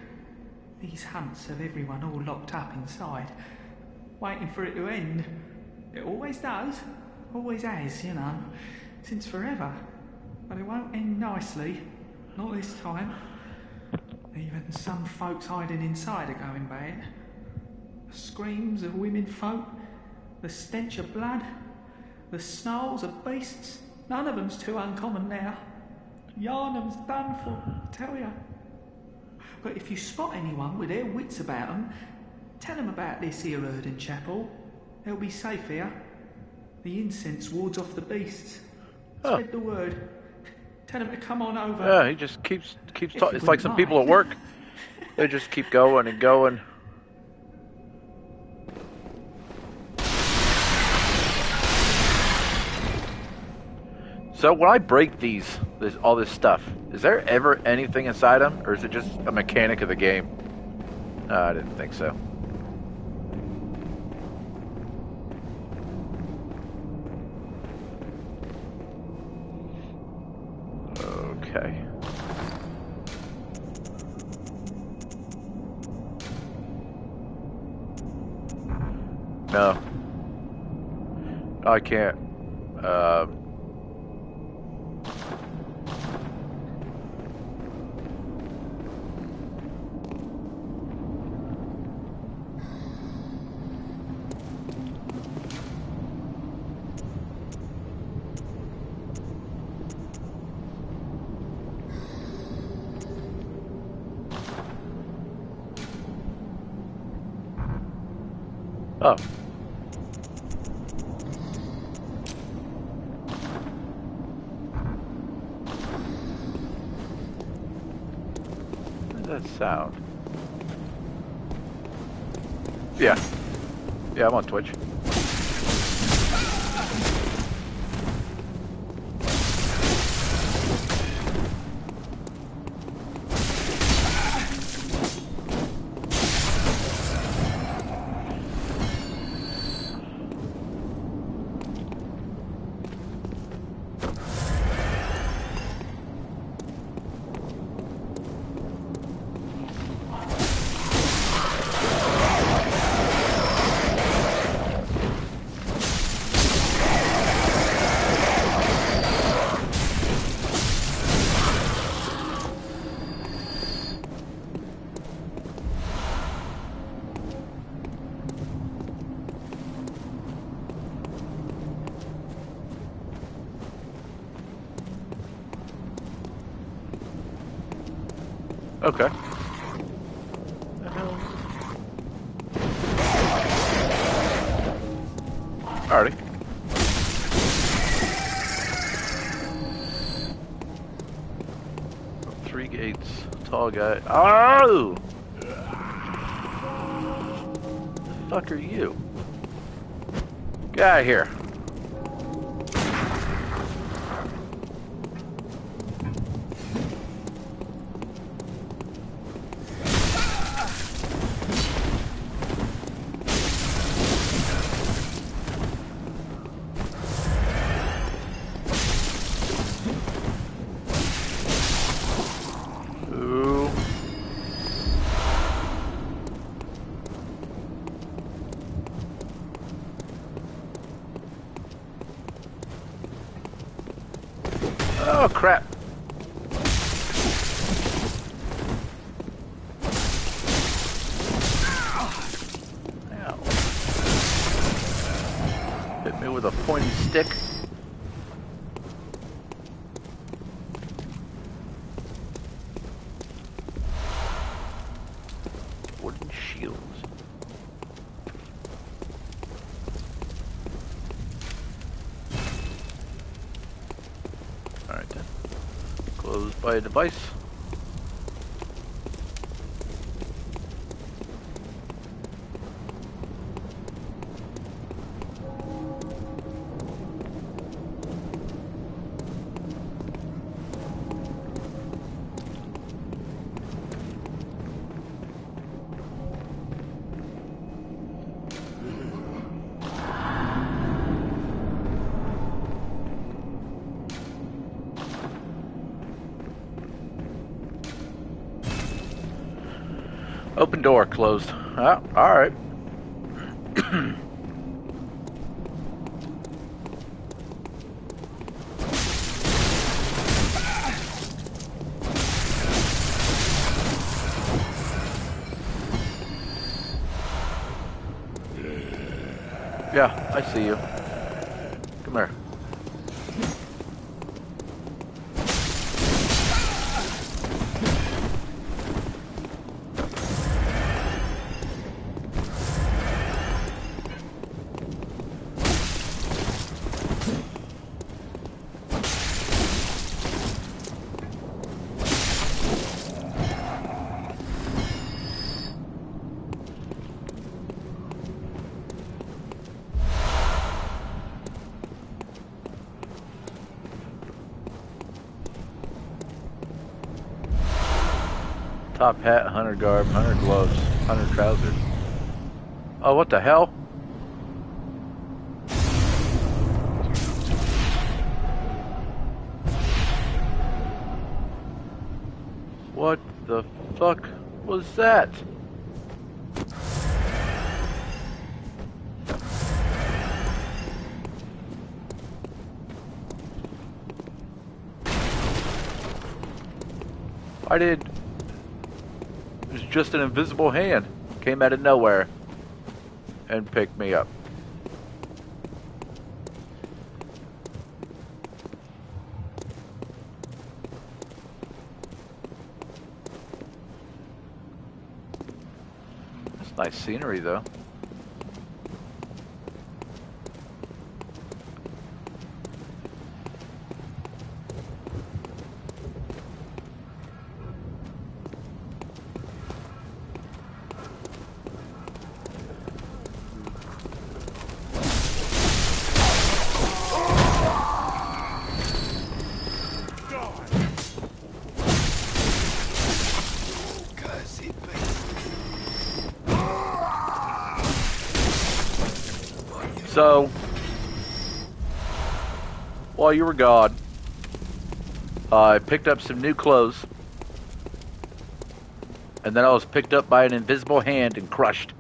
These hunts have everyone all locked up inside, waiting for it to end. It always does, always has, you know, since forever. But it won't end nicely, not this time. [laughs] Even some folks hiding inside are going bad. Screams of women folk, the stench of blood, the snarls of beasts. None of them's too uncommon now. Yharnam's done for, I tell ya. But if you spot anyone with their wits about 'em, tell 'em about this here Oedon Chapel. They'll be safe here. The incense wards off the beasts. Huh. Spread the word. Tell 'em to come on over. Yeah, he just keeps keeps talking. It's like some people at work. They just keep going and going. So when I break these, this all this stuff, is there ever anything inside them, or is it just a mechanic of the game? No, I didn't think so. Okay. No. I can't. Um. Oh. What does that sound? Yeah. Yeah, I'm on Twitch. Oh! The fuck are you? Get out of here. By a device. Closed. Top hat, hunter garb, hunter gloves, hunter trousers. Oh, what the hell? What the fuck was that? I did just an invisible hand. Came out of nowhere and picked me up. It's nice scenery though. You were gone, uh, I picked up some new clothes, and then I was picked up by an invisible hand and crushed.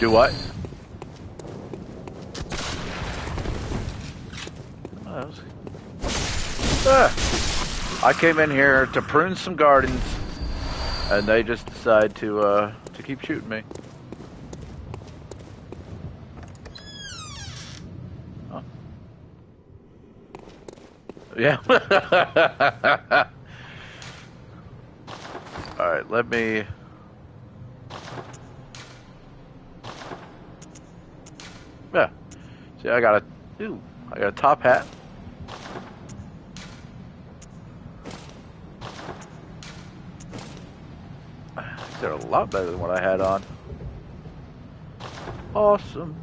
Do what? Oh, that was- Ah. I came in here to prune some gardens, and they just decide to uh, to keep shooting me. Huh. Yeah. [laughs] All right, let me. Yeah. See, I got a. Ooh, I got a top hat. Lot better than what I had on. Awesome.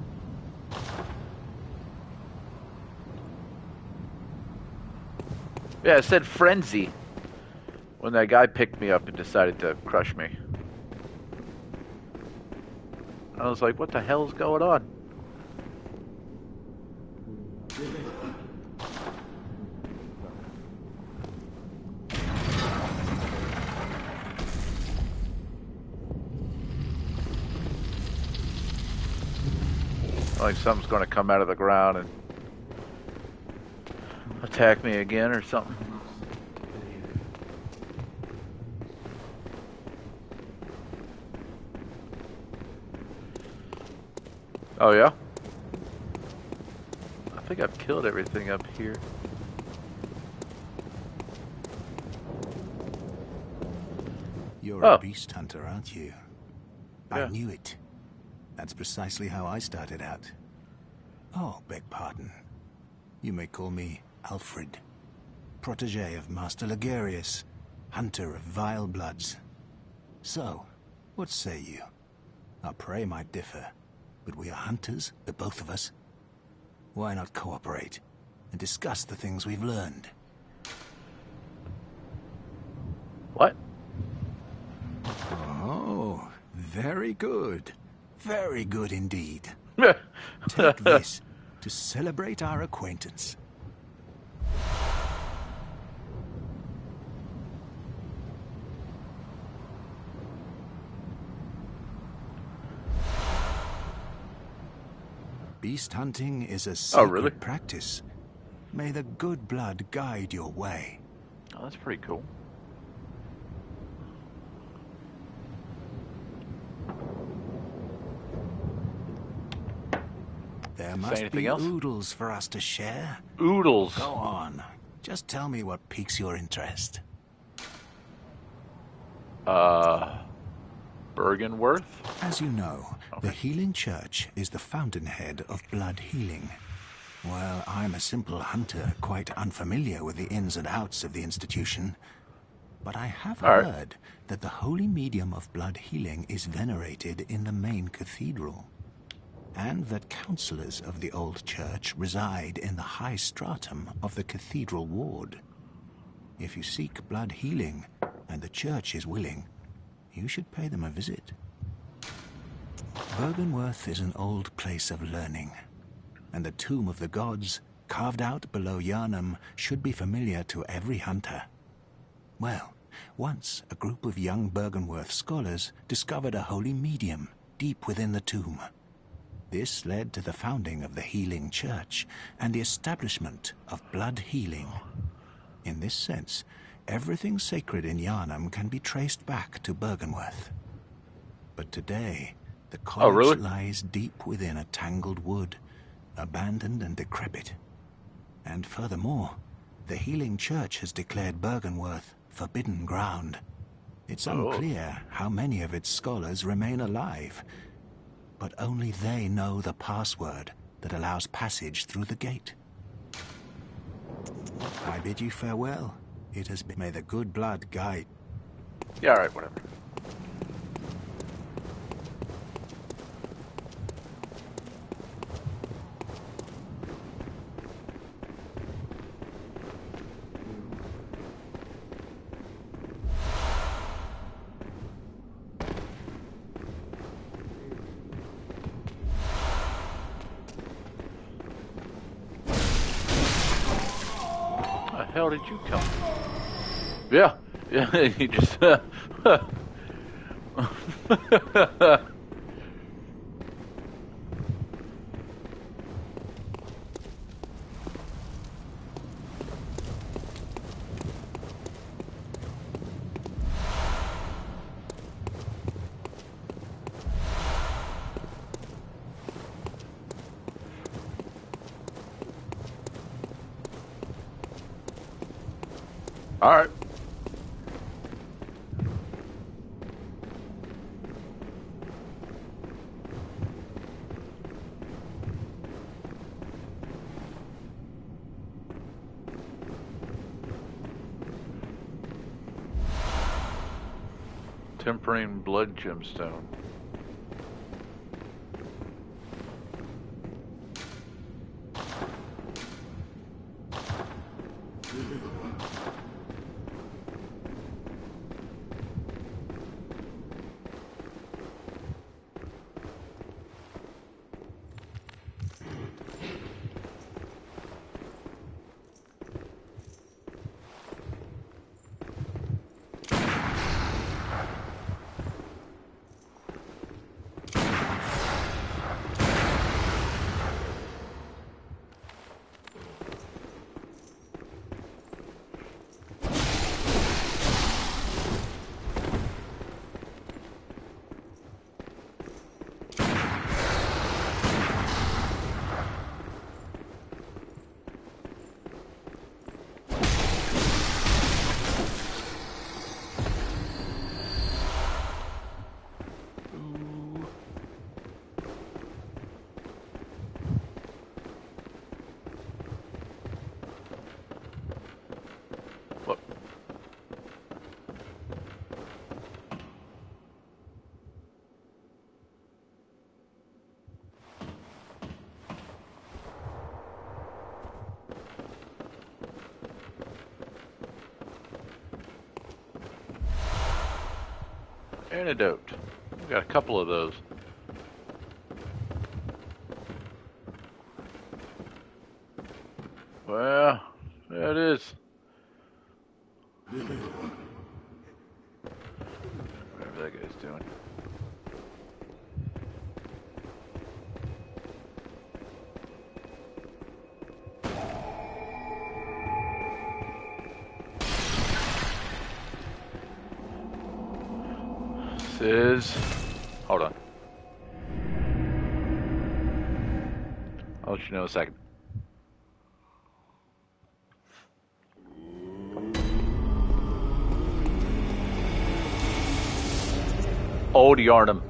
Yeah, it said frenzy when that guy picked me up and decided to crush me. I was like, what the hell's going on? Like something's going to come out of the ground and attack me again or something. Oh yeah? I think I've killed everything up here. You're Oh. a beast hunter, aren't you? Yeah. I knew it. That's precisely how I started out. Oh, beg pardon. You may call me Alfred, protege of Master Logarius, hunter of vile bloods. So, what say you? Our prey might differ, but we are hunters, the both of us. Why not cooperate and discuss the things we've learned? What? Oh, very good. Very good indeed. [laughs] Take this to celebrate our acquaintance. Beast hunting is a oh, sacred really? practice. May the good blood guide your way. Oh, that's pretty cool. There must anything be else? oodles for us to share. Oodles. Go on. Just tell me what piques your interest. Uh, Byrgenwerth? As you know, the Healing Church is the fountainhead of blood healing. Well, I'm a simple hunter, quite unfamiliar with the ins and outs of the institution. But I have All right. heard that the holy medium of blood healing is venerated in the main cathedral, and that councillors of the old church reside in the high stratum of the cathedral ward. If you seek blood healing, and the church is willing, you should pay them a visit. Byrgenwerth is an old place of learning, and the tomb of the gods, carved out below Yharnam, should be familiar to every hunter. Well, once a group of young Byrgenwerth scholars discovered a holy medium deep within the tomb. This led to the founding of the Healing Church and the establishment of blood healing. In this sense, everything sacred in Yharnam can be traced back to Byrgenwerth. But today, the oh, college really? lies deep within a tangled wood, abandoned and decrepit. And furthermore, the Healing Church has declared Byrgenwerth forbidden ground. It's Oh. unclear how many of its scholars remain alive, but only they know the password that allows passage through the gate. I bid you farewell. It has been. May the good blood guide. Yeah, alright, whatever. the hell did you come? Yeah, yeah, [laughs] he just. [laughs] All right. Tempering blood gemstone. What? Antidote. We got a couple of those. Old Yharnam.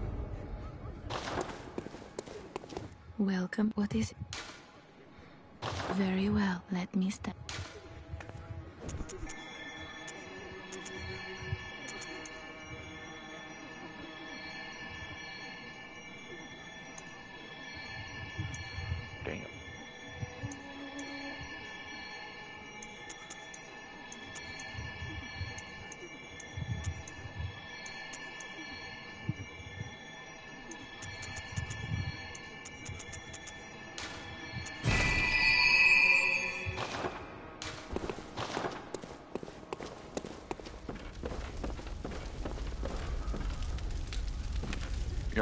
Welcome. What is it? Very well. Let me step.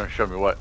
Show me what?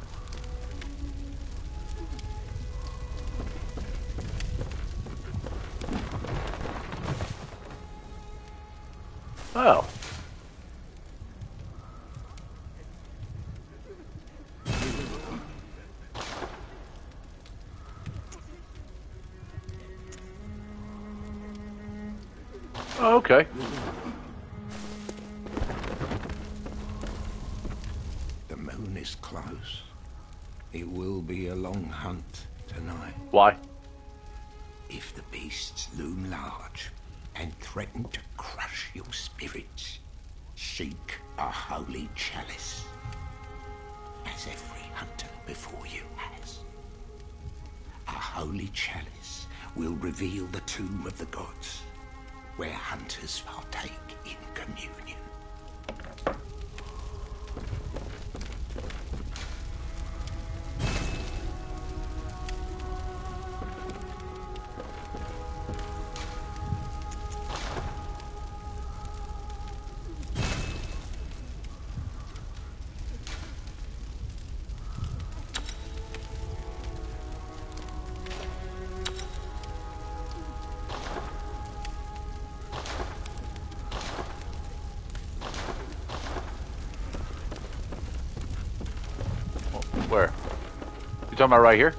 You talking about right here?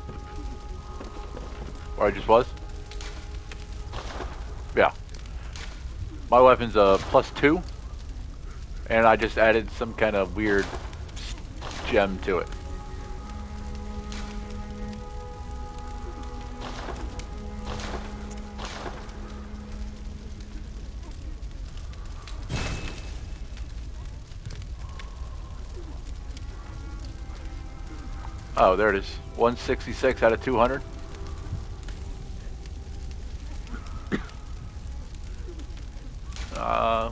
Where I just was? Yeah. My weapon's a plus two, and I just added some kind of weird gem to it. Oh, there it is. 166 out of 200. Uh,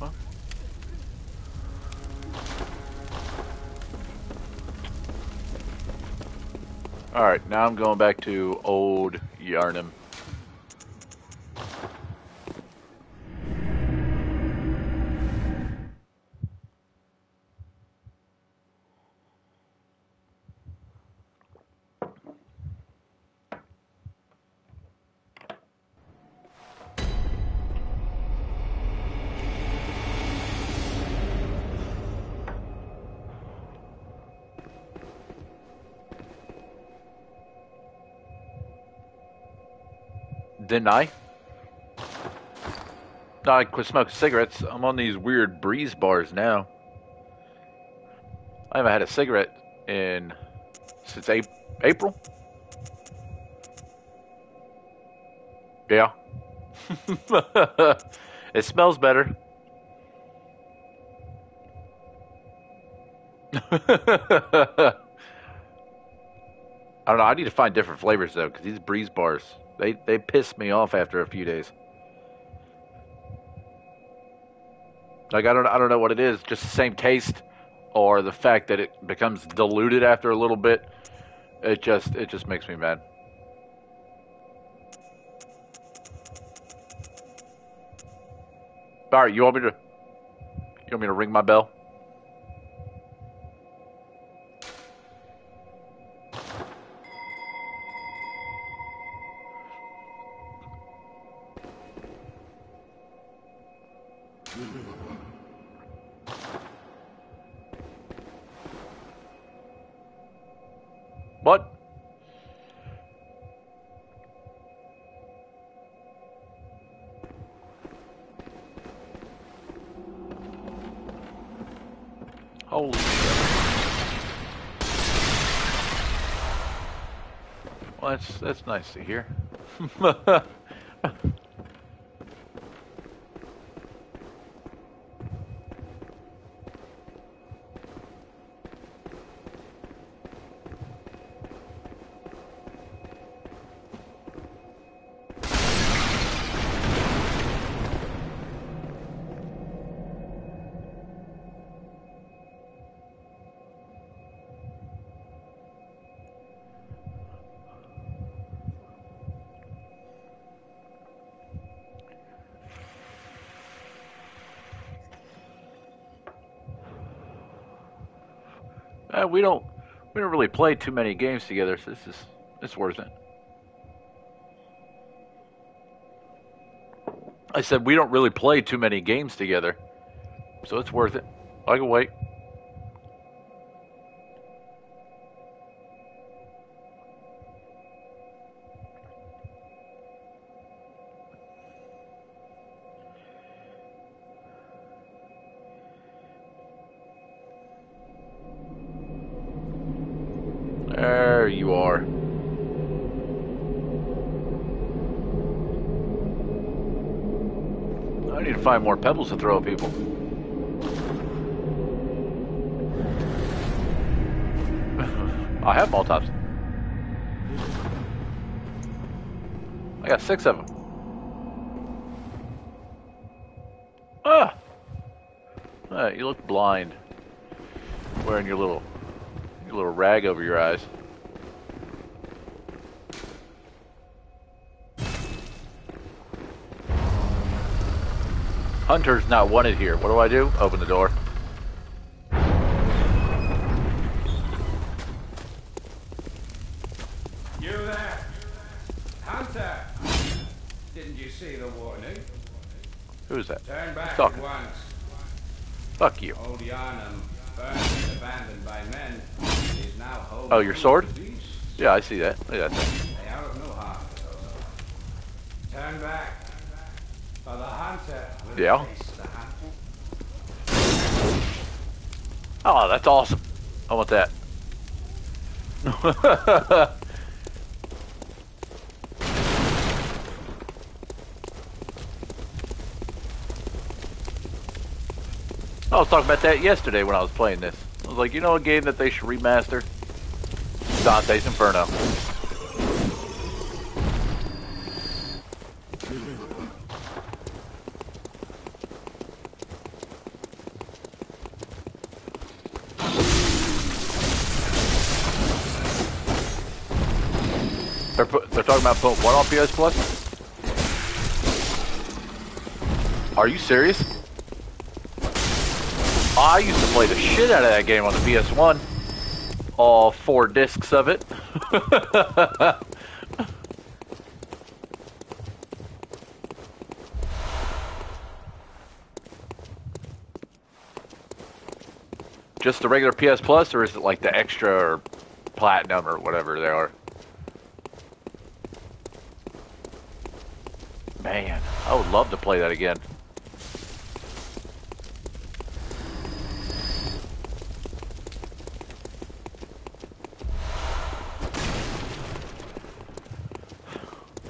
huh? Alright, now I'm going back to old Yharnam. Didn't I? I quit smoking cigarettes. I'm on these weird breeze bars now. I haven't had a cigarette in since a- April. Yeah. [laughs] it smells better. [laughs] I don't know. I need to find different flavors though, because these breeze bars they they piss me off after a few days. Like I don't I don't know what it is, just the same taste, or the fact that it becomes diluted after a little bit. It just it just makes me mad. All right, you want me to you want me to ring my bell? Nice to hear. [laughs] really play too many games together, so this is it's worth it. I said we don't really play too many games together, so it's worth it. I can wait. More pebbles to throw at people. [laughs] I have ball tops. I got six of them. Ah! Ah, you look blind. Wearing your little, your little rag over your eyes. Hunter's not wanted here. What do I do? Open the door. You there? Hunter! Didn't you see the warning? Who's that? Turn back talking? once. Fuck you. Old Yharnam burned and abandoned by men, is now home Oh, your sword? Yeah, I see that. Look at that thing. They are of no harm to those. Turn back, for the hunter will Yeah. Oh, that's awesome. I want that. [laughs] I was talking about that yesterday when I was playing this. I was like, you know a game that they should remaster? Dante's Inferno. Put, talking about putting what on PS Plus? Are you serious? I used to play the shit out of that game on the PS1. All four discs of it. [laughs] Just the regular PS Plus, or is it like the extra or platinum or whatever they are? Man, I would love to play that again.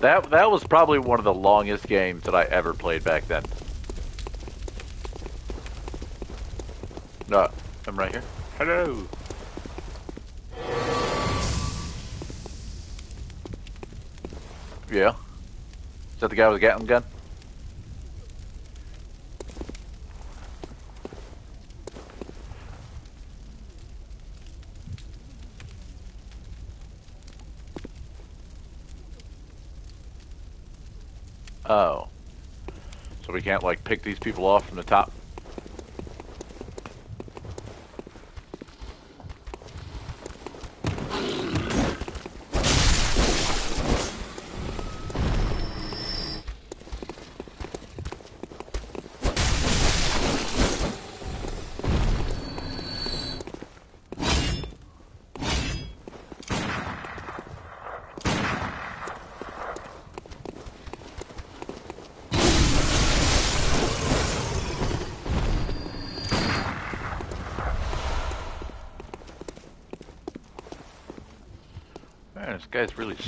That that was probably one of the longest games that I ever played back then. No, I'm right here. Hello. Yeah. Is that the guy with the Gatling gun? Oh. So we can't like pick these people off from the top?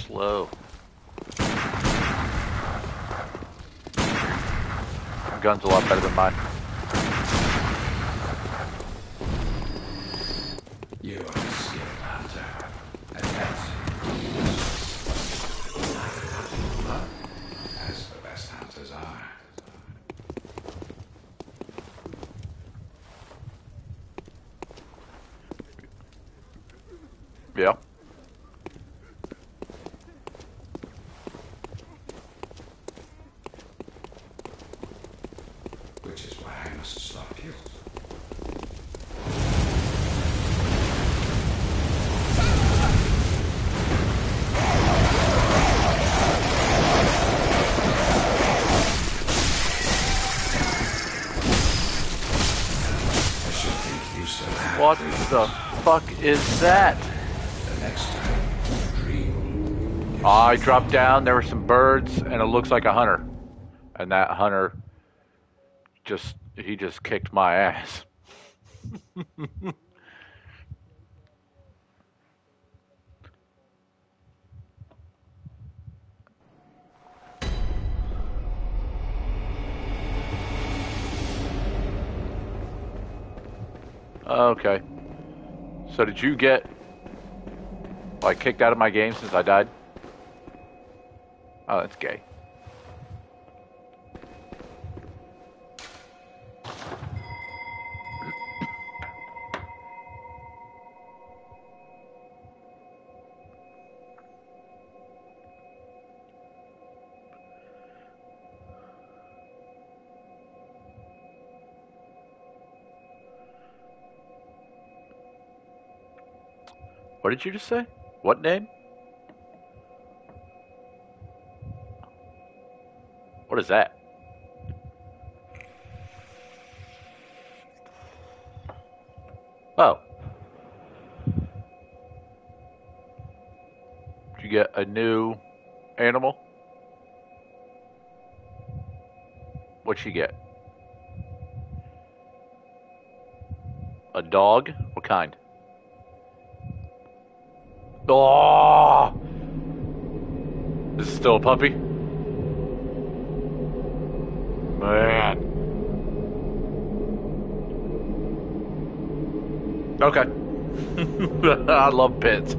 Slow. Gun's a lot better than mine. You are a skilled hunter. And that's as the best hunters are. Yeah. Which is why I must stop you. I should think you still have What dreams. the fuck is that? The next time you dream, I dropped down, there were some birds, and it looks like a hunter. And that hunter just, he just kicked my ass. Okay. So did you get like kicked out of my game since I died? Oh, that's gay. What did you just say? What name? What is that? Oh. Did you get a new animal? What'd she get? A dog? What kind? Oh! Is still a puppy? Man. Okay. [laughs] I love pits.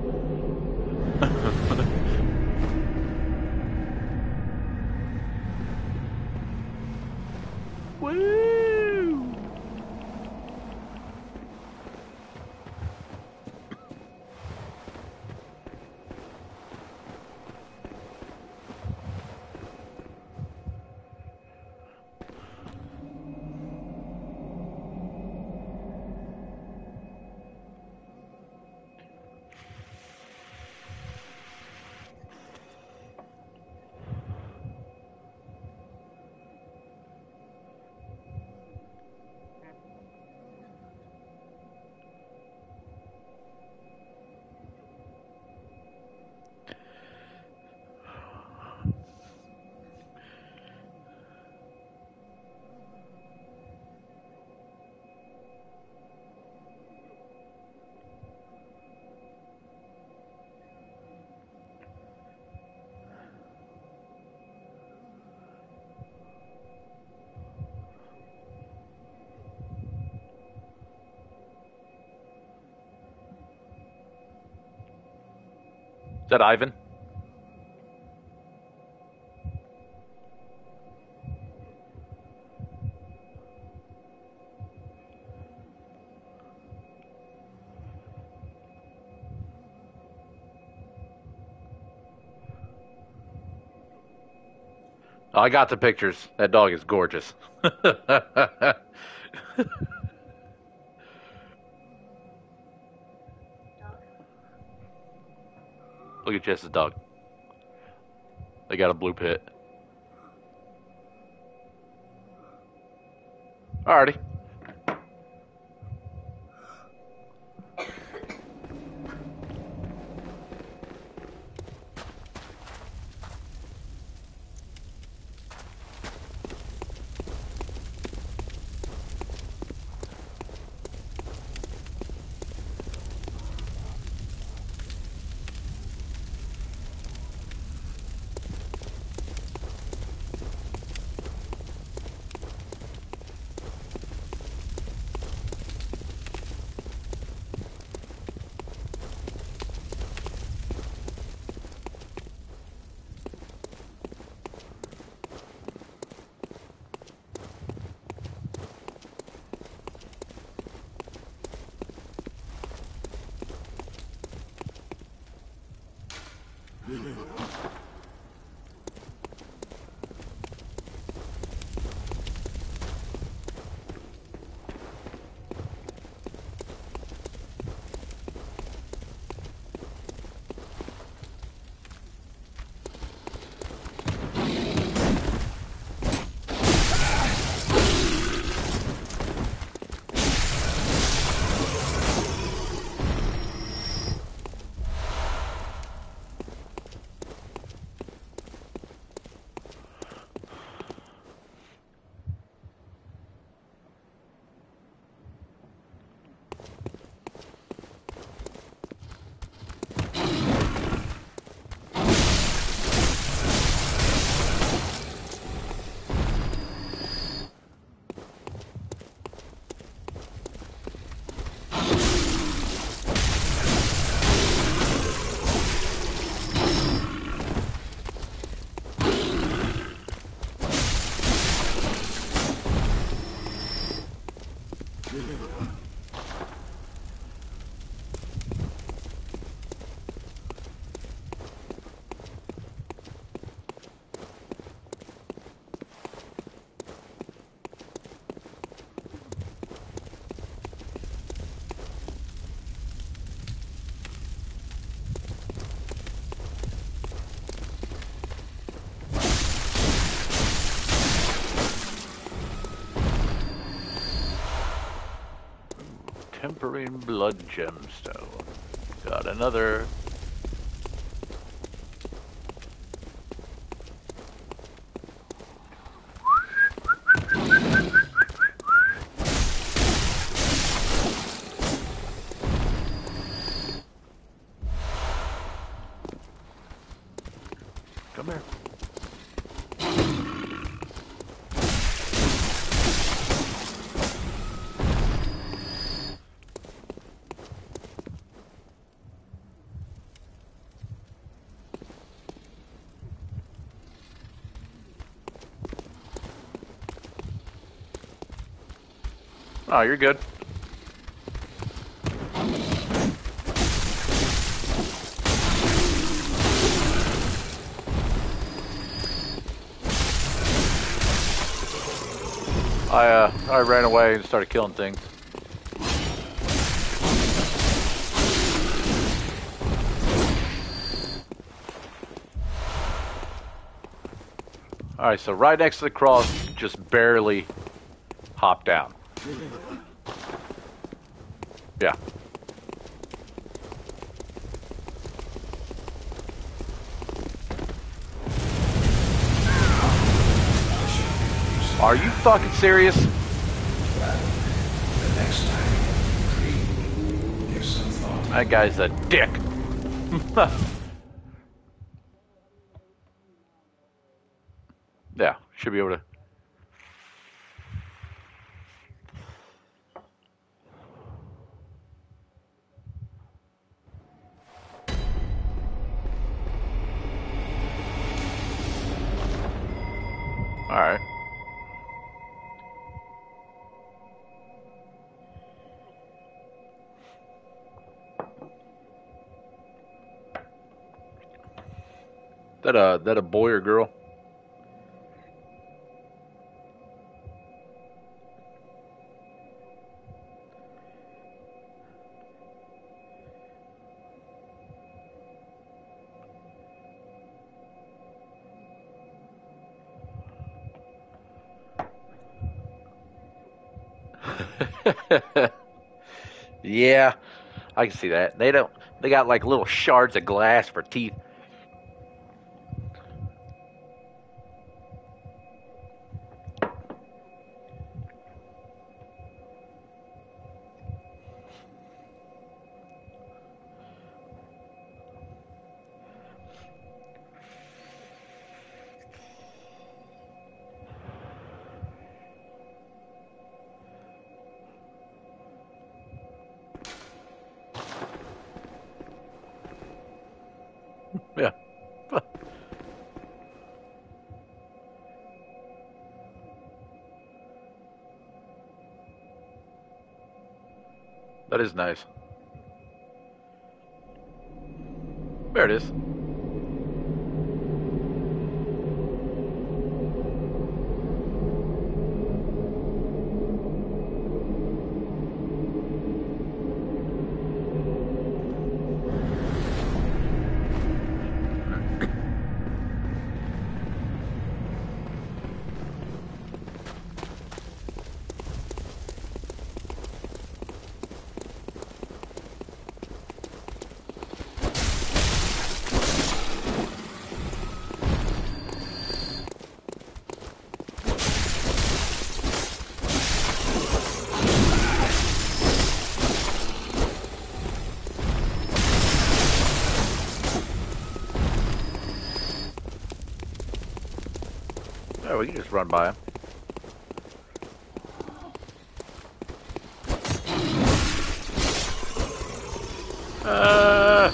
That Ivan? I got the pictures. That dog is gorgeous. [laughs] Look at Jess's dog. They got a blue pit. Alrighty. Blood gemstone. Got another. Come here. Oh, you're good. I uh, I ran away and started killing things. All right, so right next to the cross, just barely hop down. Yeah. Are you fucking serious? That guy's a dick. [laughs] yeah, should be able to. That a boy or girl? [laughs] yeah, I can see that. They don't. They got like little shards of glass for teeth. Run by. Uh.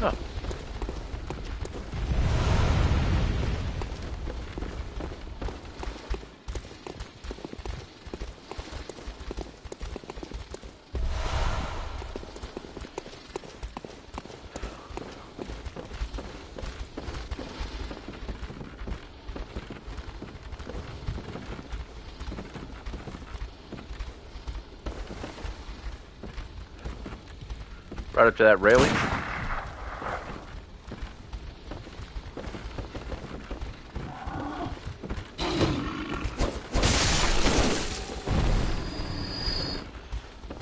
Huh. Right up to that railing.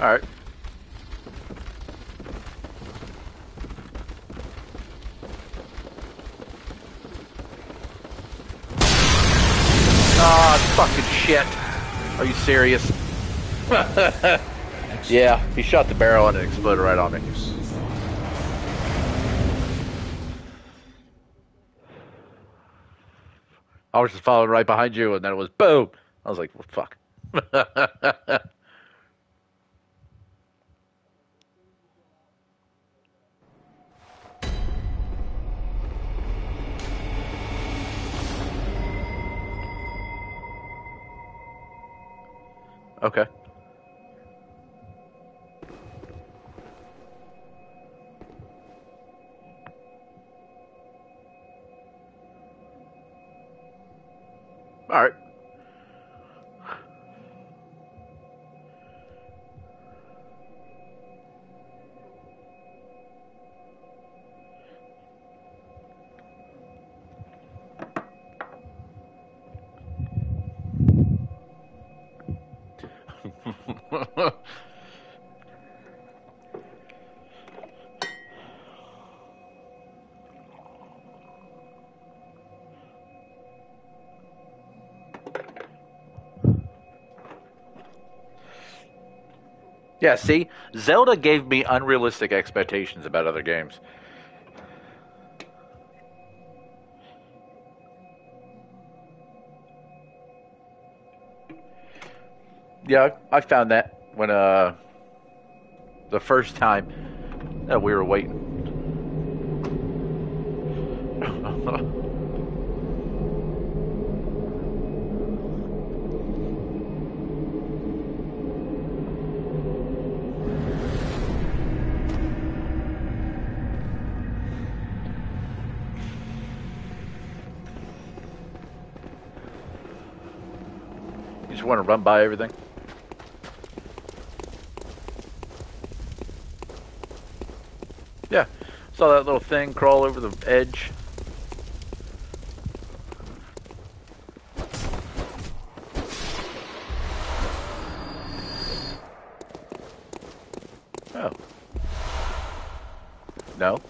Alright. Ah, fucking shit. Are you serious? [laughs] yeah, he shot the barrel and it exploded right on me. I was just following right behind you, and then it was boom. I was like, well, fuck. Yeah, see, Zelda gave me unrealistic expectations about other games. Yeah, I found that when uh the first time that we were waiting. You want to run by everything? Yeah. Saw that little thing crawl over the edge. Oh. No.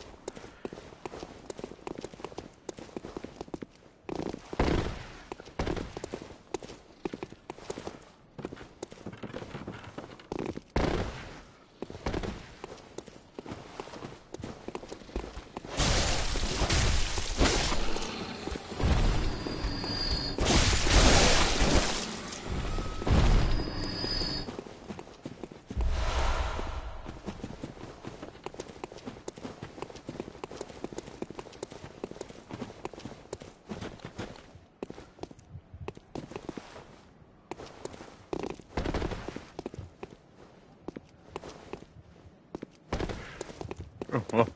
that's,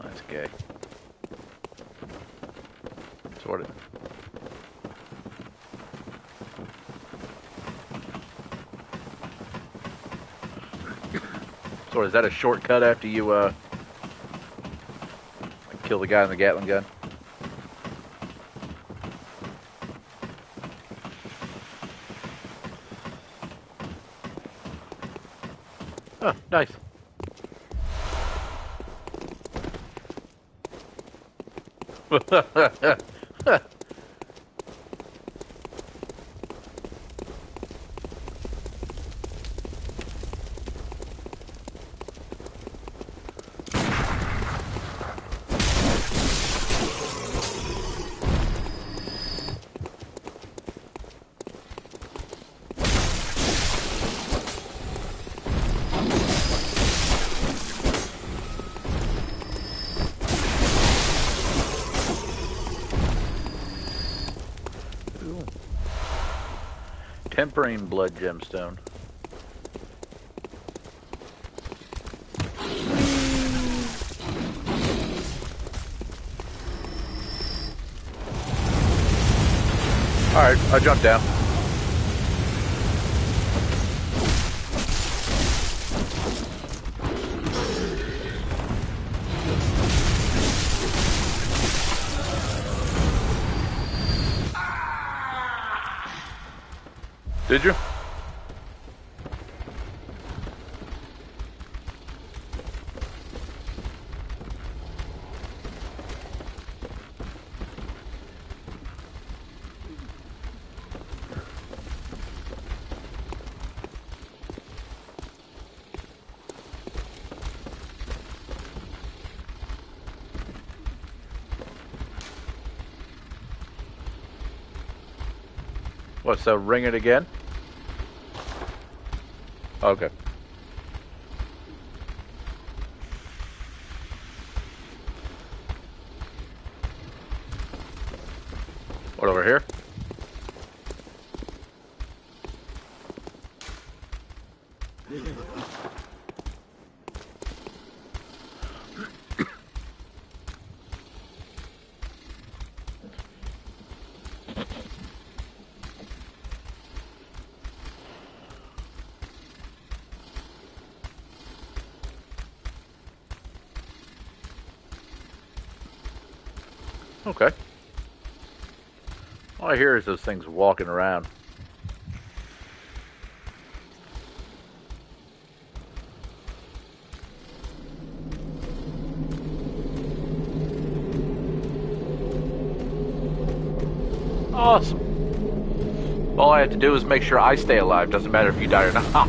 that's gay. Sort of. Is that a shortcut after you uh kill the guy in the Gatling gun? Oh, nice. [laughs] Tempering Blood Gemstone. Alright, I jumped down. Did you? What, so ring it again? Okay. What over here? Okay. All I hear is those things walking around. Awesome. All I have to do is make sure I stay alive. Doesn't matter if you die or not.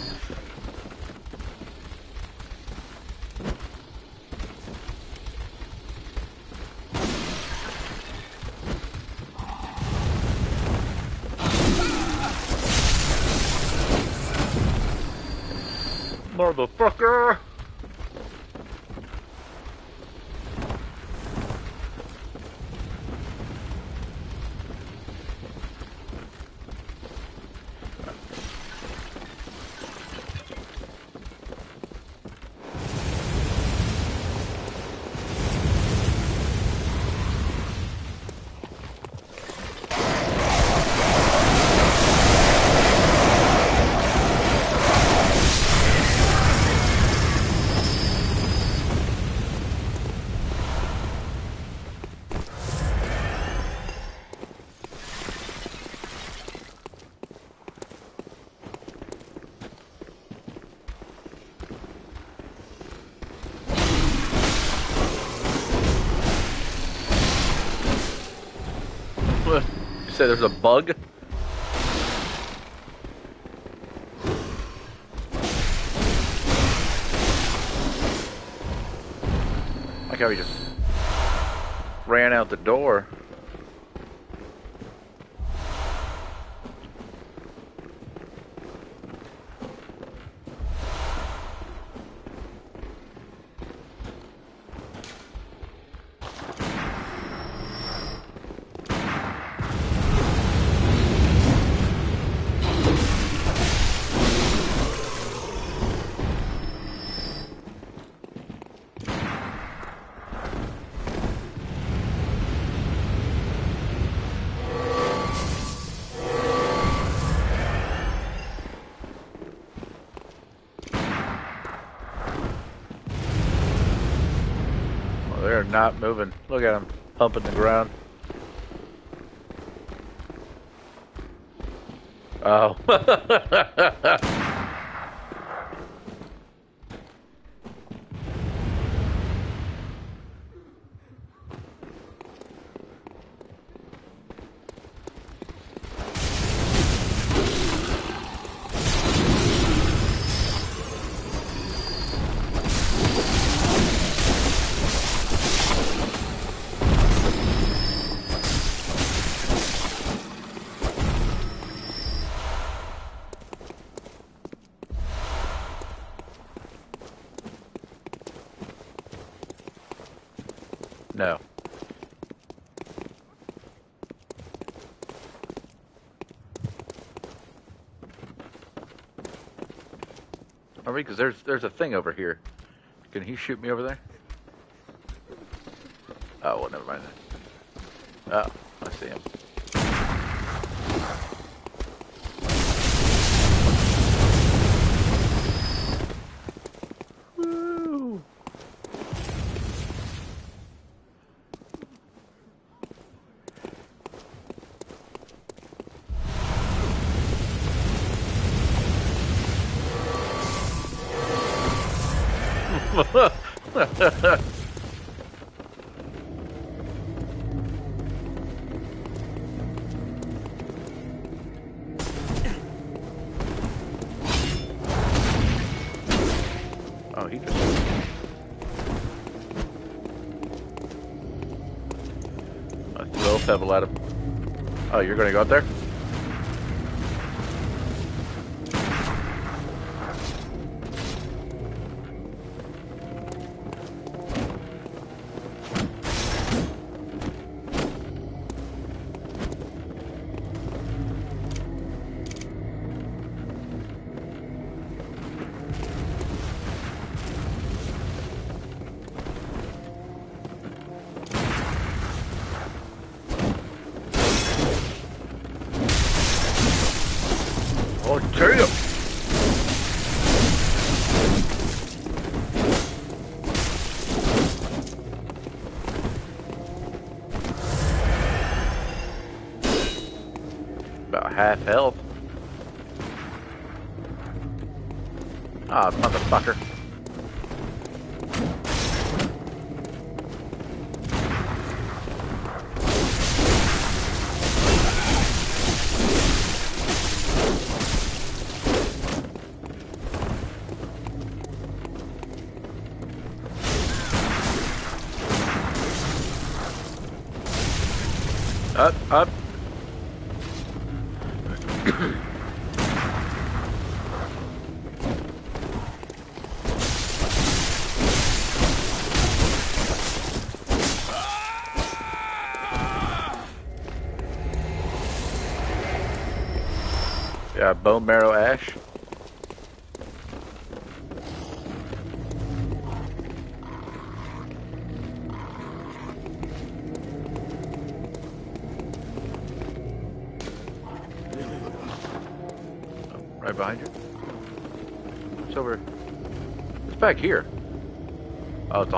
say there's a bug? Like how he just ran out the door. Not moving. Look at him pumping the ground. Oh. No. Are we? Because there's there's a thing over here. Can he shoot me over there? Oh, well, never mind. then. You're gonna go out there? Half health. Ah, motherfucker.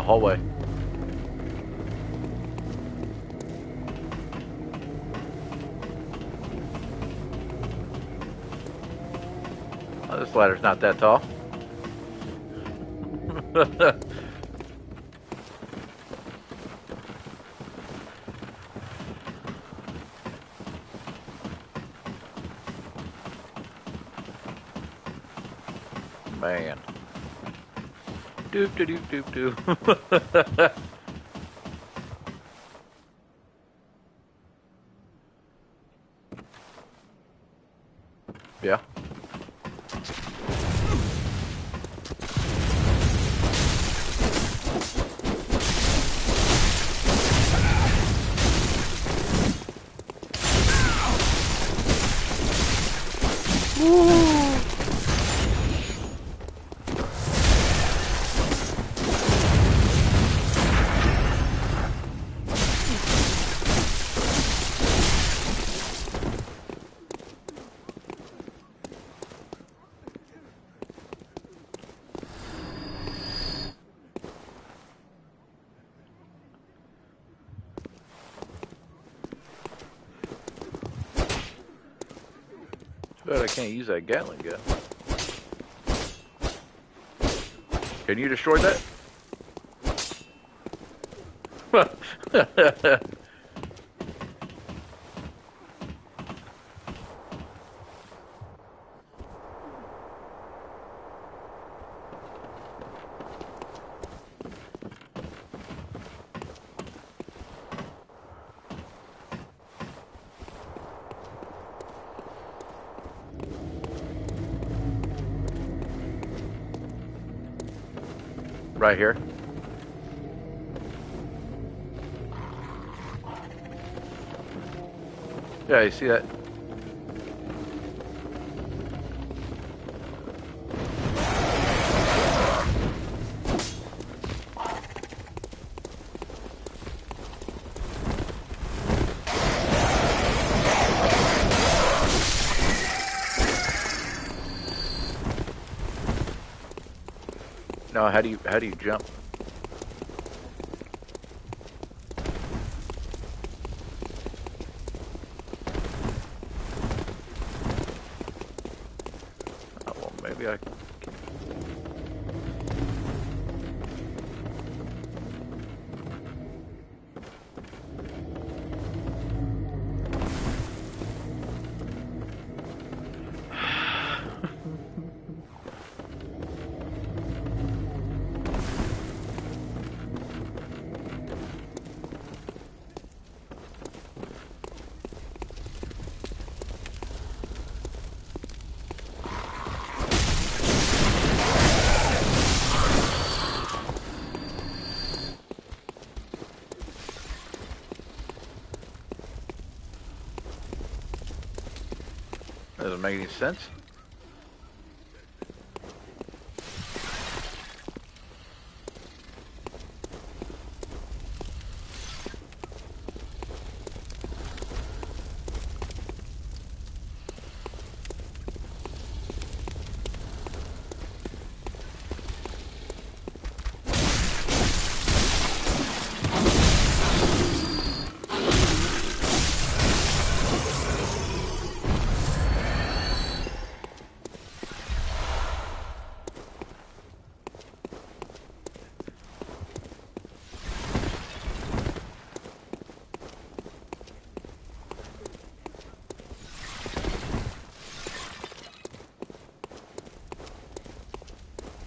Hallway. Oh, this ladder's not that tall. Man. Doop doop doop doop [laughs] doop. yeah. But I can't use that Gatling gun. Can you destroy that? [laughs] right here. Yeah, you see that? Do you how do you jump? Sense.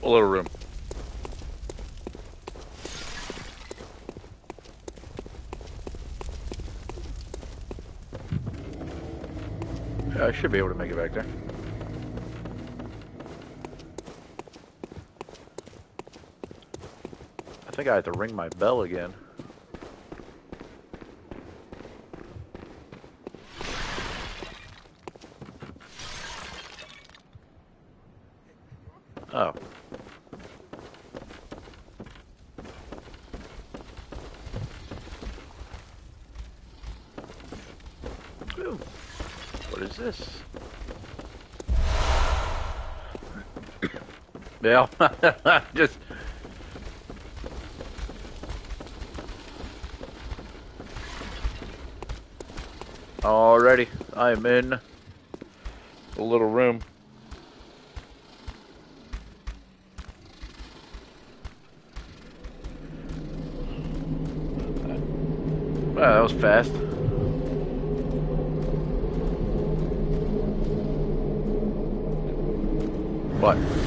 Little room. I should be able to make it back there. I think I have to ring my bell again. Oh. Ooh. What is this? Yeah, [laughs] just Alrighty, I'm in the little room. Wow, that was fast. What?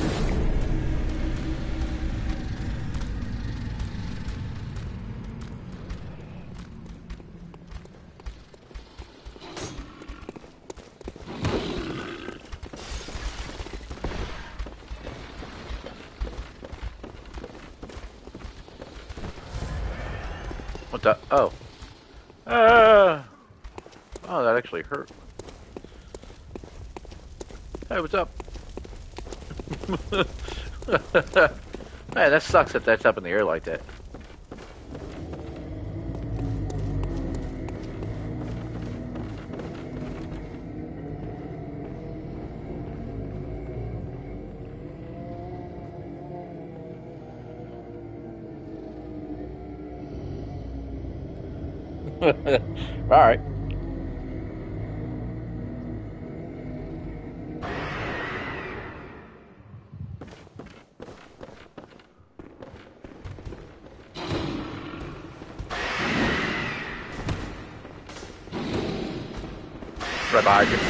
Actually hurt. Hey, what's up? [laughs] Man, that sucks that that's up in the air like that. [laughs] All right. Right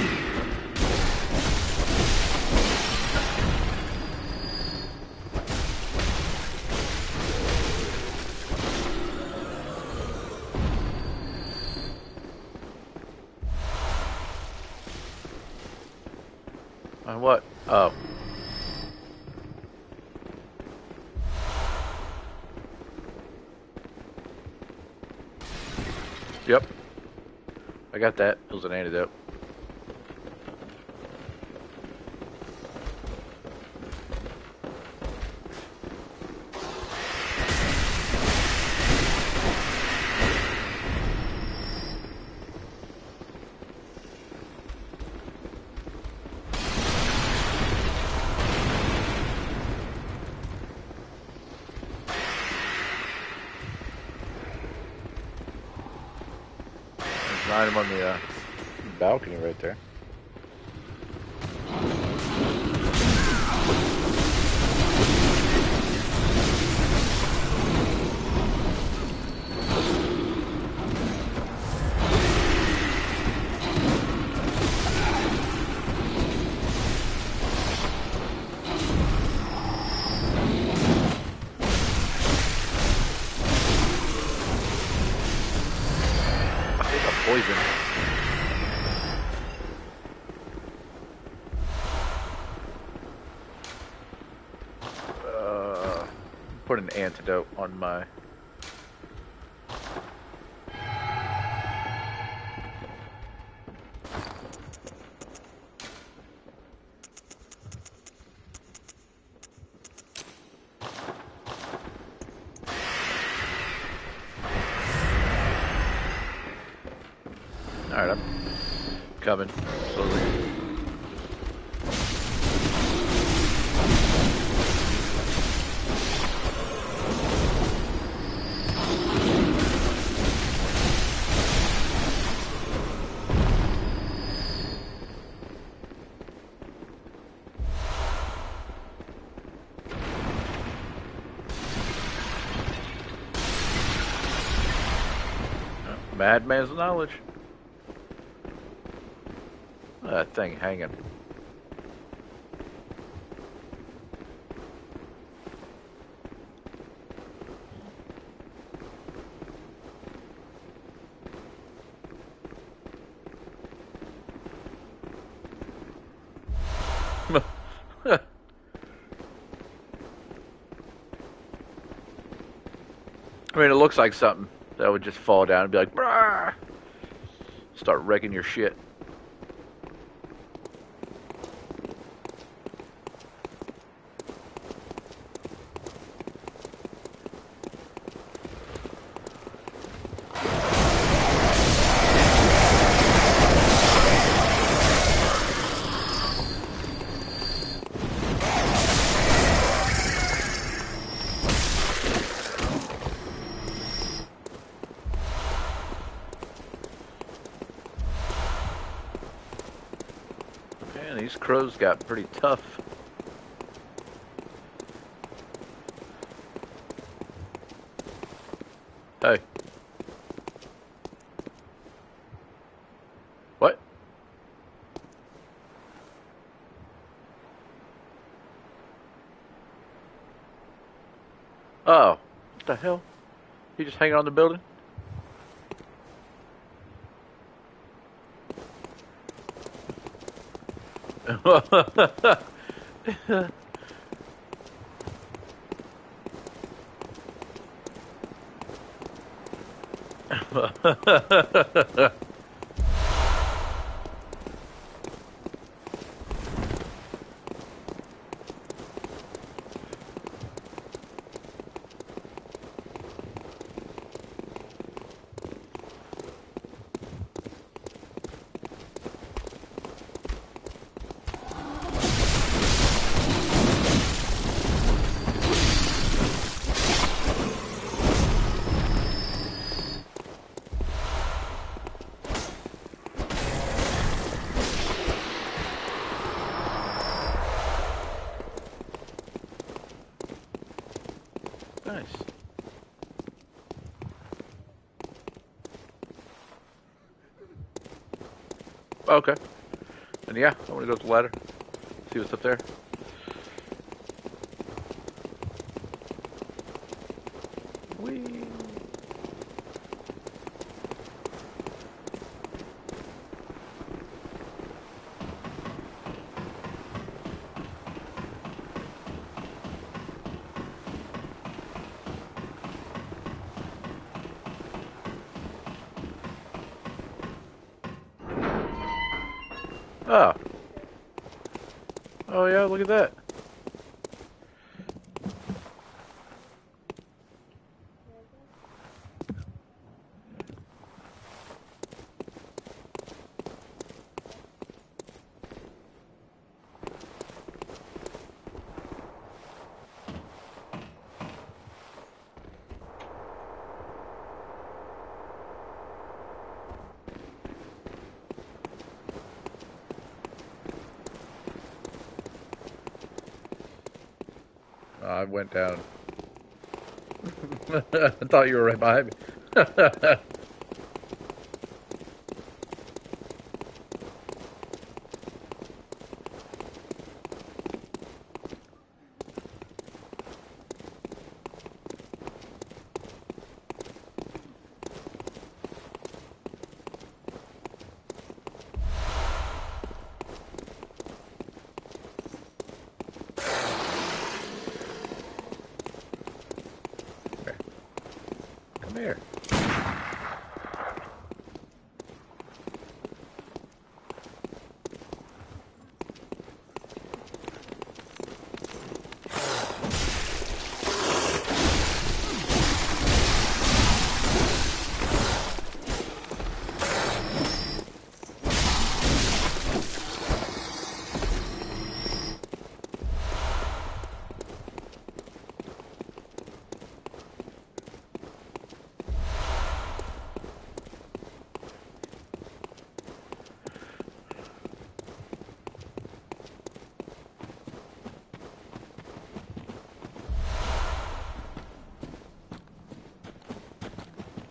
on my. Knowledge. That thing hanging. [laughs] I mean, it looks like something that would just fall down and be like! Start wrecking your shit. Man, these crows got pretty tough. Hey. What? Oh. What the hell? He just hanging on the building? [laughs] nice. Okay. And yeah, Ladder. See what's up there. Whee. Oh. Oh yeah, look at that. Oh, I went down. [laughs] I thought you were right behind me. [laughs] Come here.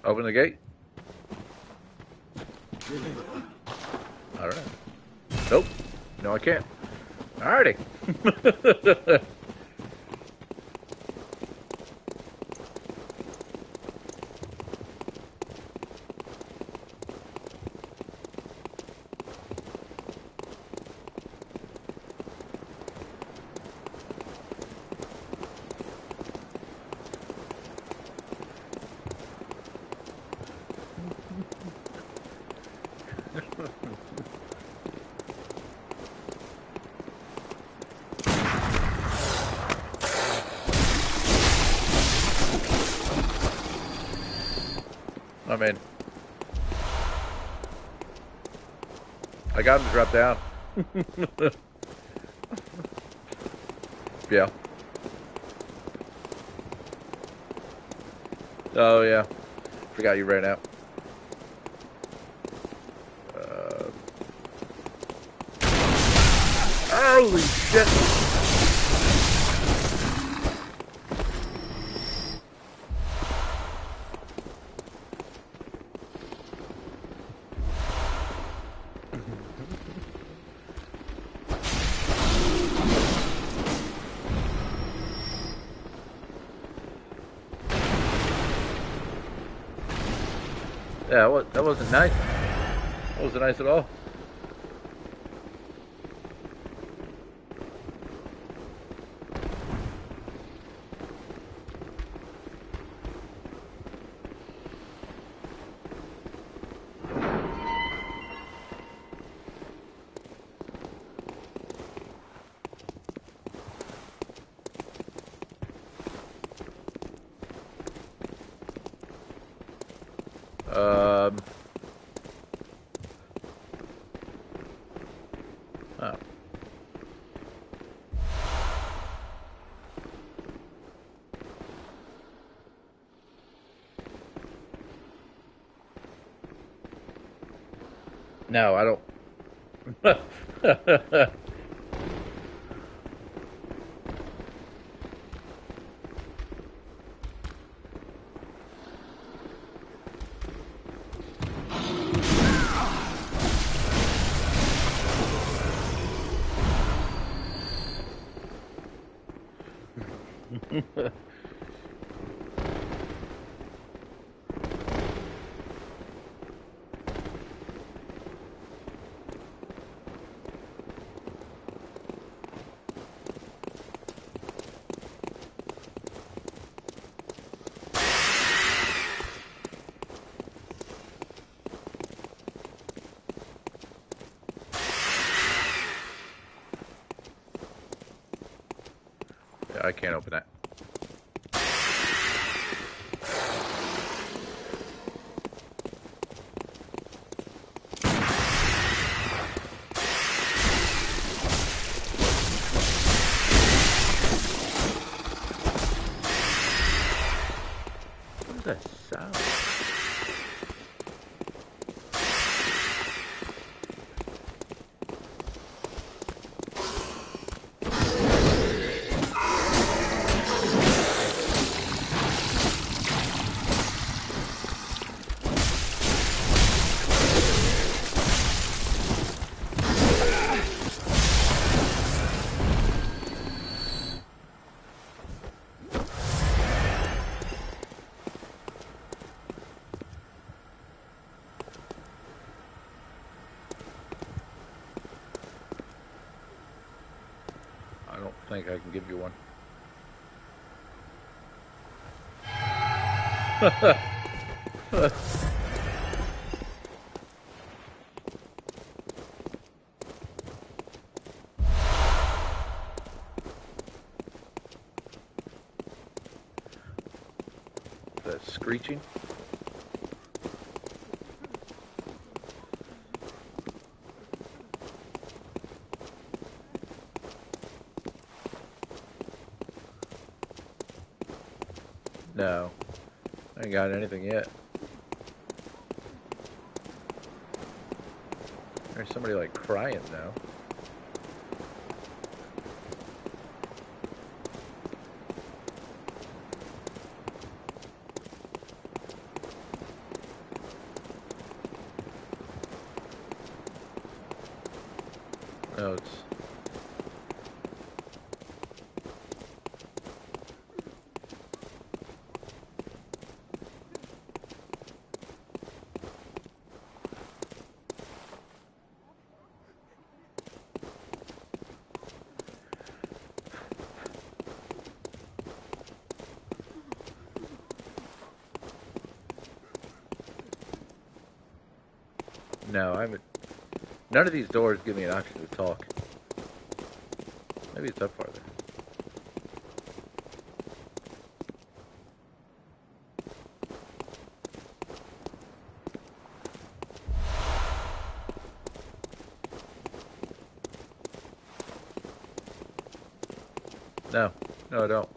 Open the gate. All right. Nope. No, I can't. Alrighty. [laughs] I'm in. I got him to drop down. yeah. Oh yeah. Forgot you ran out. Uh, holy shit! Yeah, what? That wasn't nice. That wasn't nice at all. Um. Oh. No, I don't. [laughs] I can give you one. [laughs] That screeching? No. I ain't got anything yet. There's somebody like crying now. No, it's No, I haven't. None of these doors give me an option to talk. Maybe it's up farther. No, no, I don't.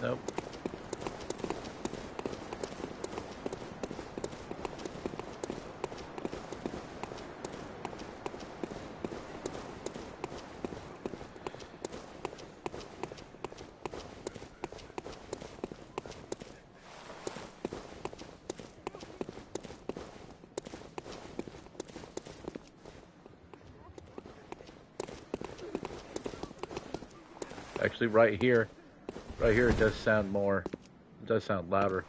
Nope. Actually, right here, right here, it does sound more. It does sound louder.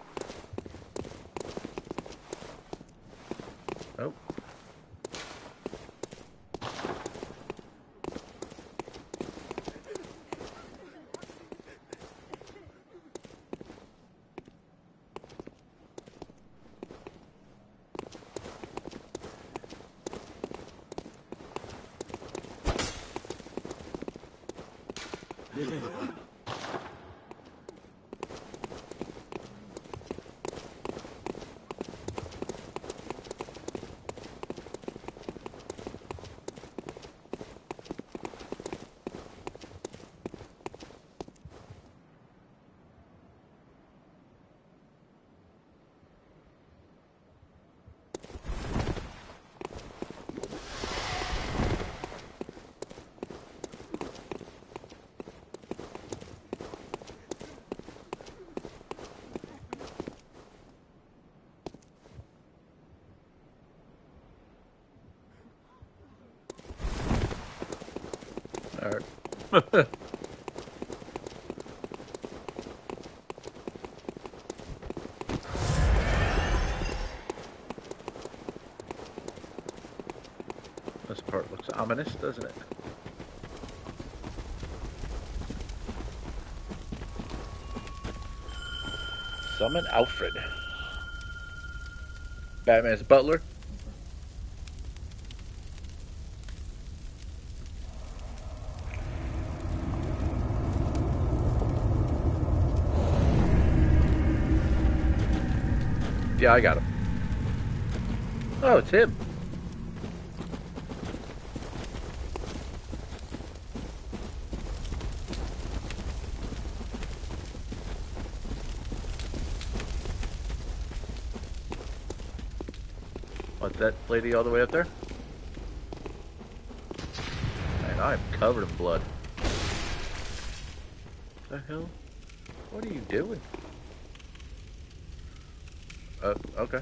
Alright. [laughs] [laughs] this part looks ominous, doesn't it? Summon Alfred. Batman's butler Yeah, I got him. Oh, it's him. What's that lady all the way up there? Man, I'm covered in blood. The hell? What are you doing? Uh, okay.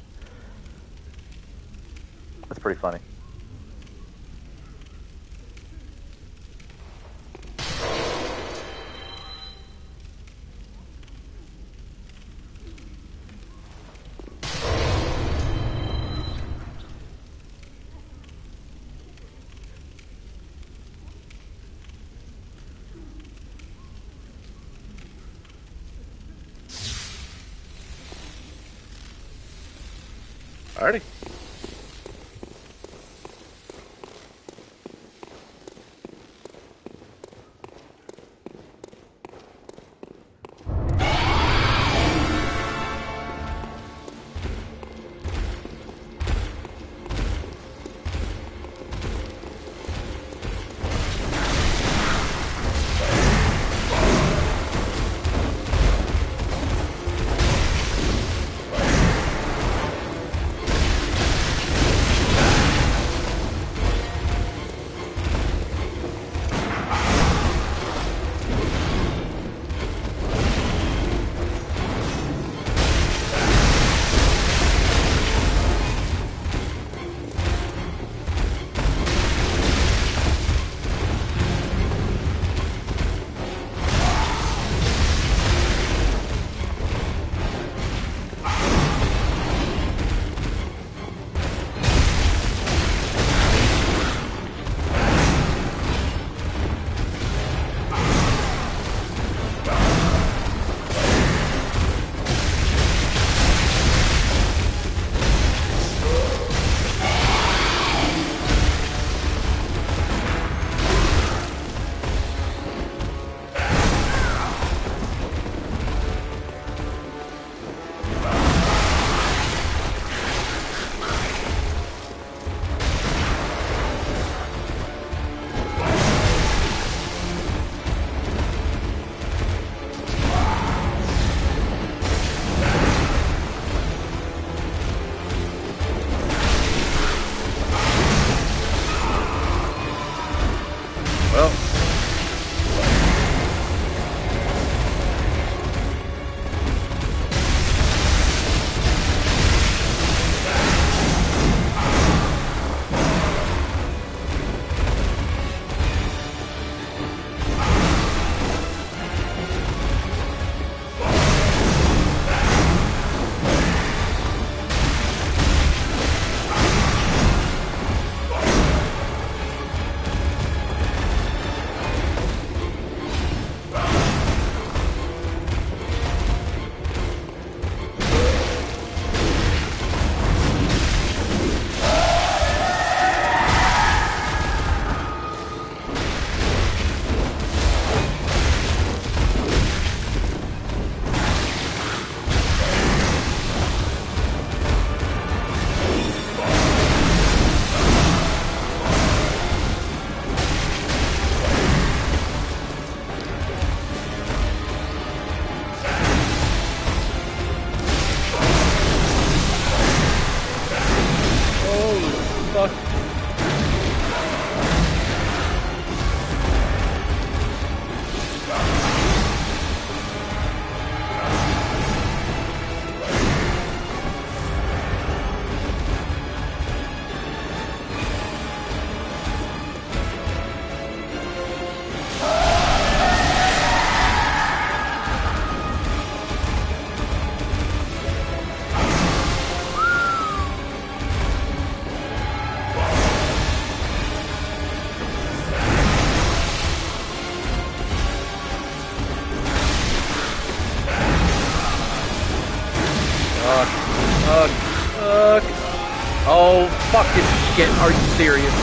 Are you serious?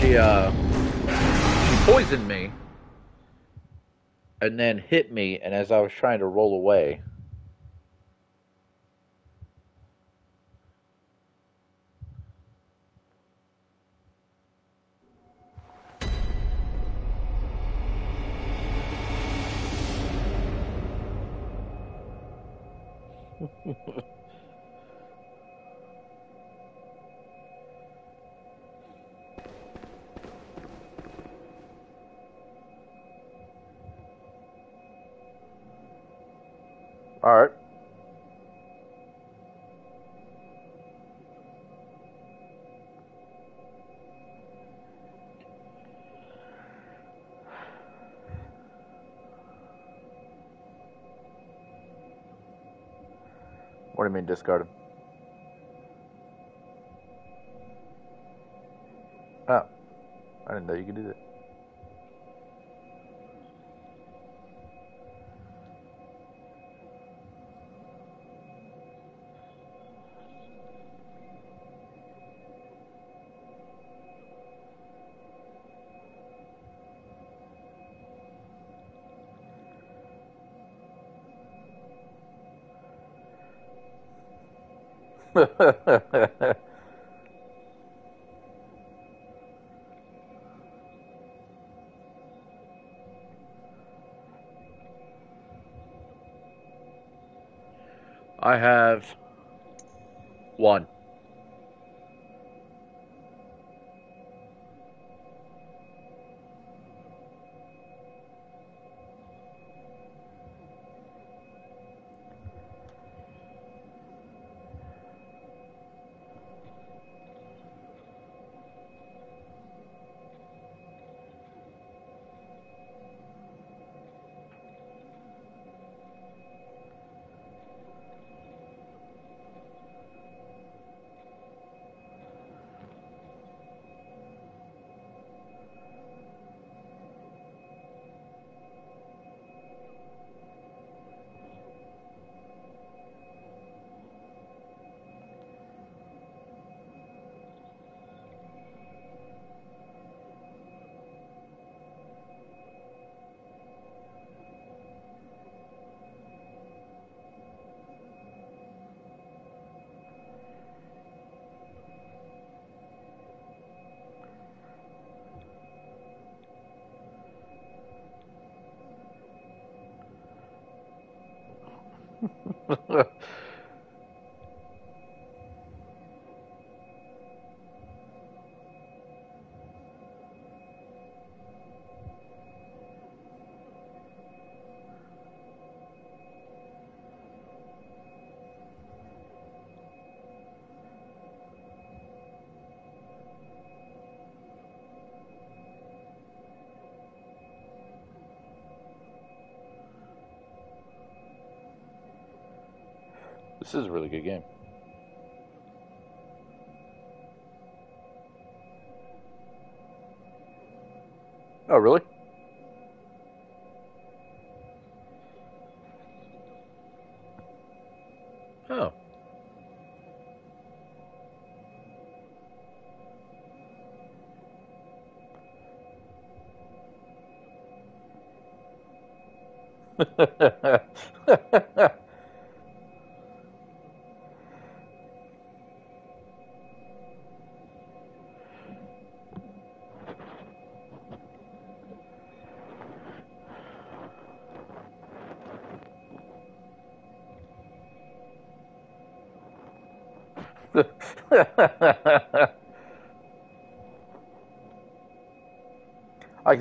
She, uh, she poisoned me and then hit me, and as I was trying to roll away, What do you mean discarded? Oh, I didn't know you could do that. I have one. This is a really good game. Oh, really?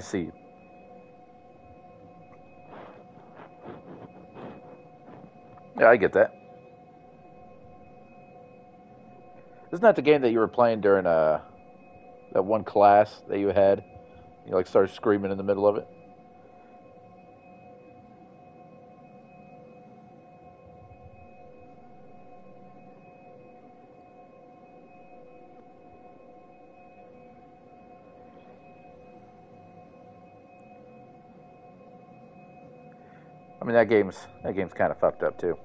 See. Yeah, I get that. Isn't that the game that you were playing during uh, that one class that you had? You like started screaming in the middle of it. Mean that game's that game's kind of fucked up too.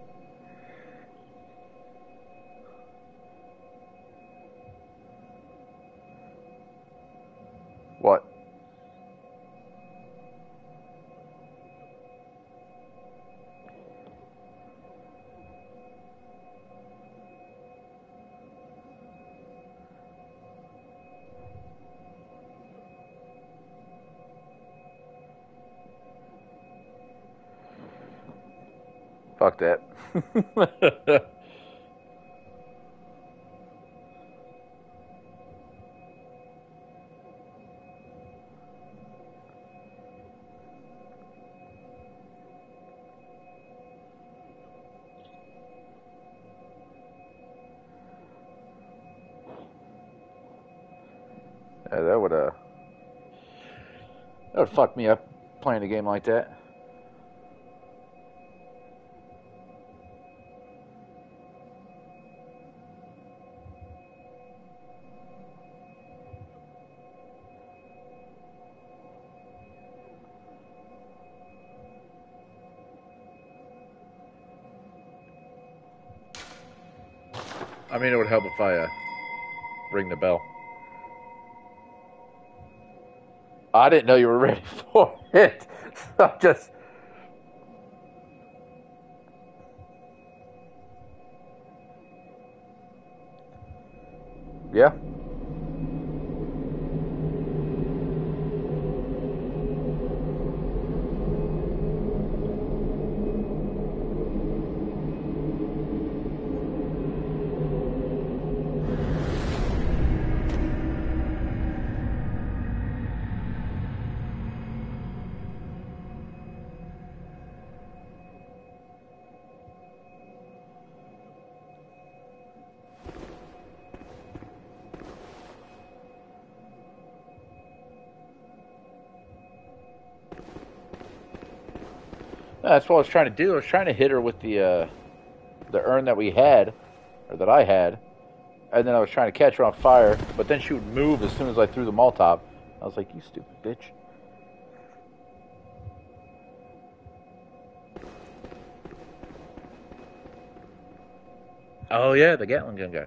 That. [laughs] Yeah, that would uh that would fuck me up playing a game like that. Mean, it would help if I uh, ring the bell. I didn't know you were ready [laughs] for it. So [laughs] I'm just. Yeah. That's what I was trying to do. I was trying to hit her with the uh, the urn that we had, or that I had, and then I was trying to catch her on fire. But then she would move as soon as I threw the Molotov. I was like, "You stupid bitch!" Oh yeah, the Gatling gun guy.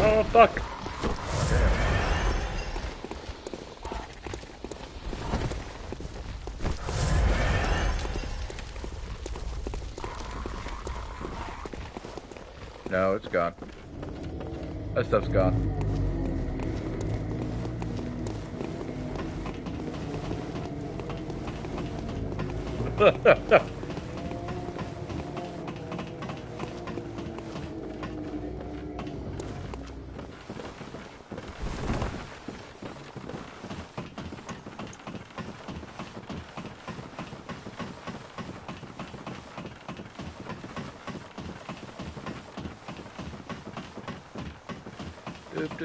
Oh fuck! It's gone. That stuff's [laughs] gone. [laughs]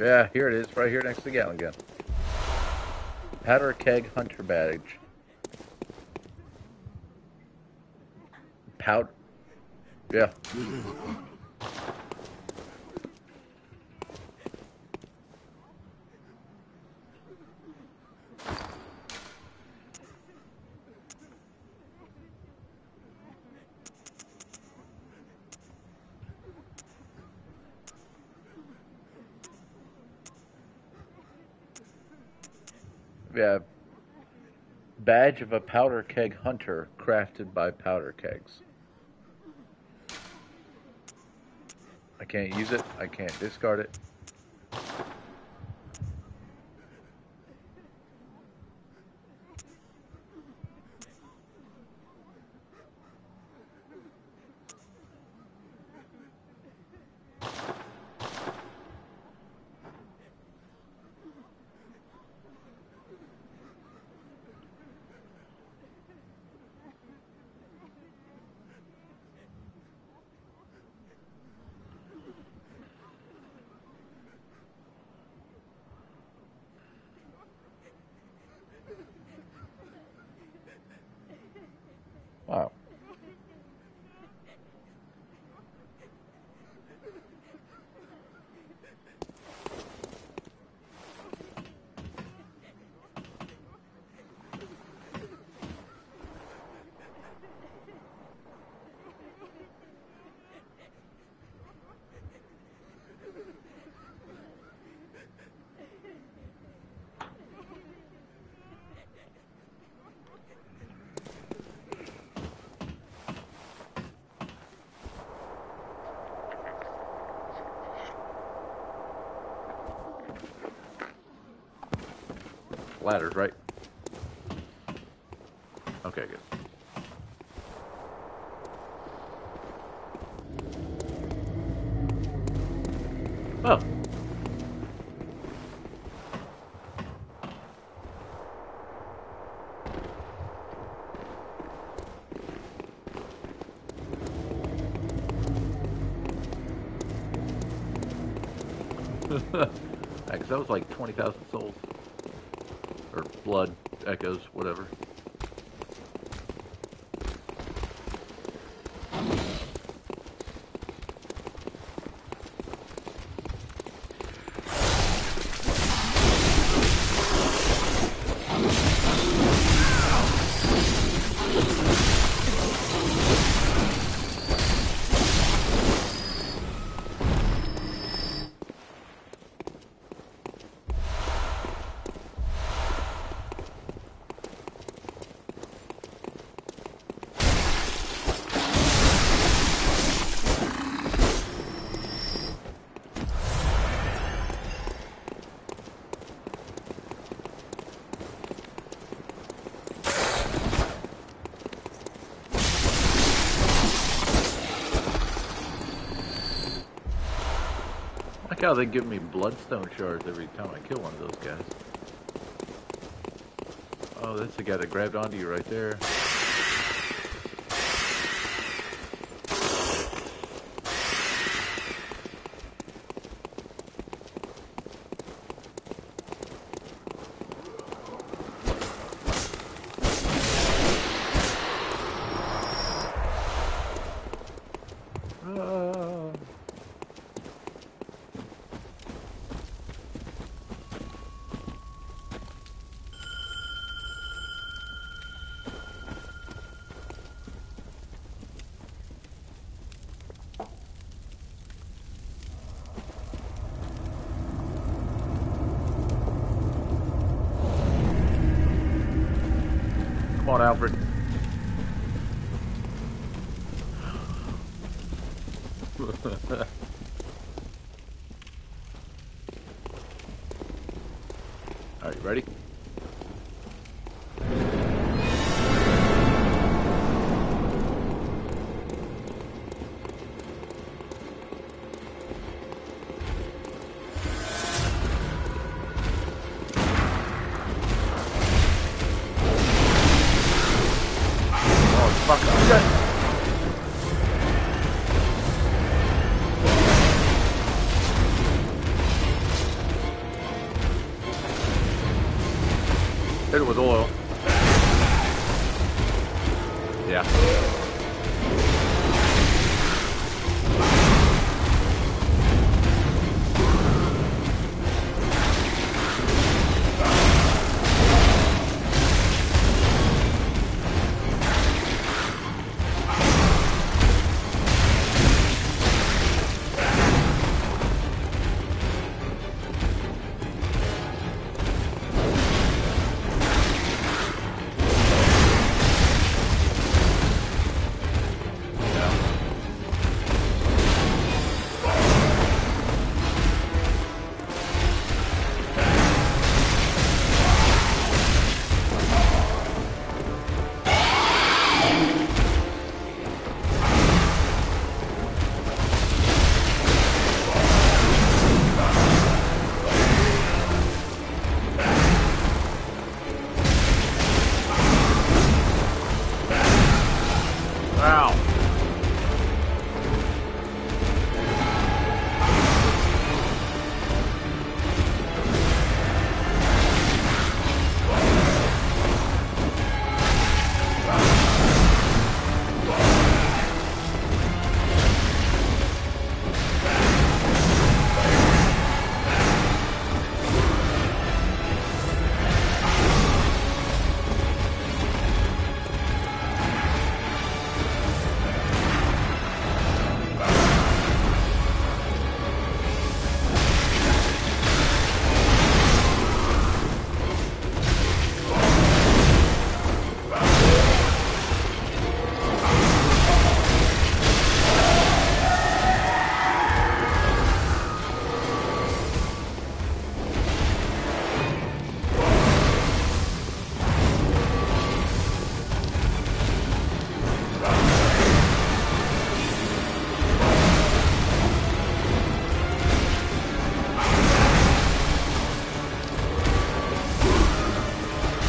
Yeah, here it is, right here next to the Gatling gun. Powder keg hunter badge. Yeah. Yeah. Badge of a powder keg hunter crafted by powder kegs. I can't use it. I can't discard it. Ladders, right? Okay, good. Oh. [laughs] That was like 20,000 souls. Or blood, echoes, whatever. Like how they give me bloodstone shards every time I kill one of those guys. Oh, that's the guy that grabbed onto you right there.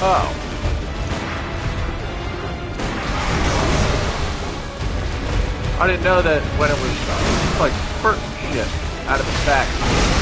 Oh. I didn't know that when it was like spurting shit out of the back.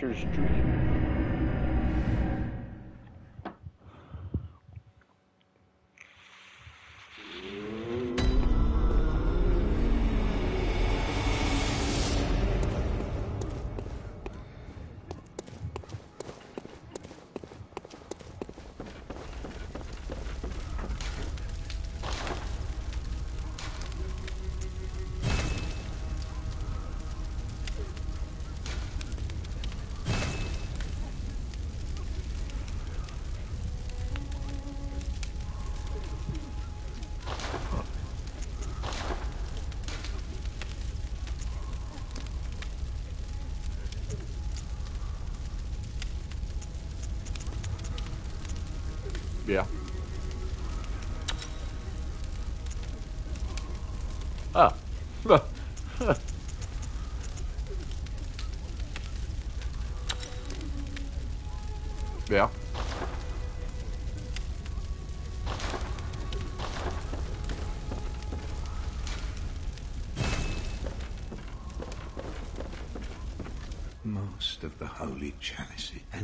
Hunter's Dream.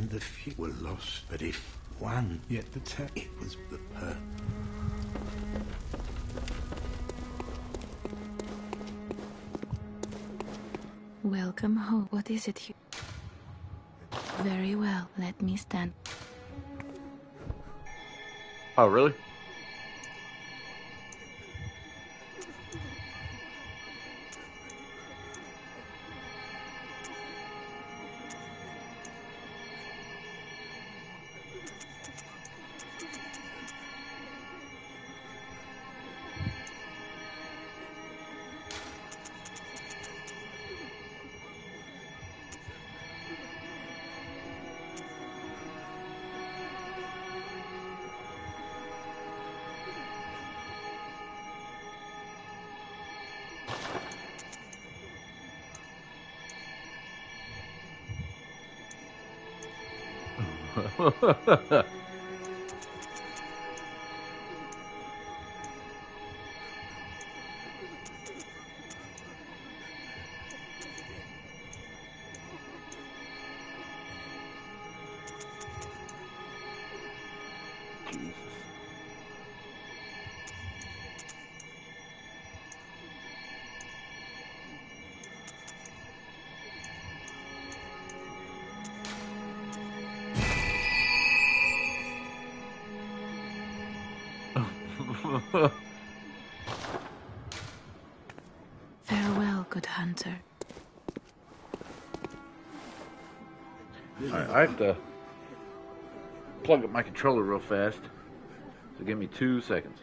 And the few were lost, but if one, yet the te- it was the pearl. Welcome home. What is it you... Very well, let me stand. Oh, really? Farewell, good hunter. Alright, I have to plug up my controller real fast. So give me two seconds.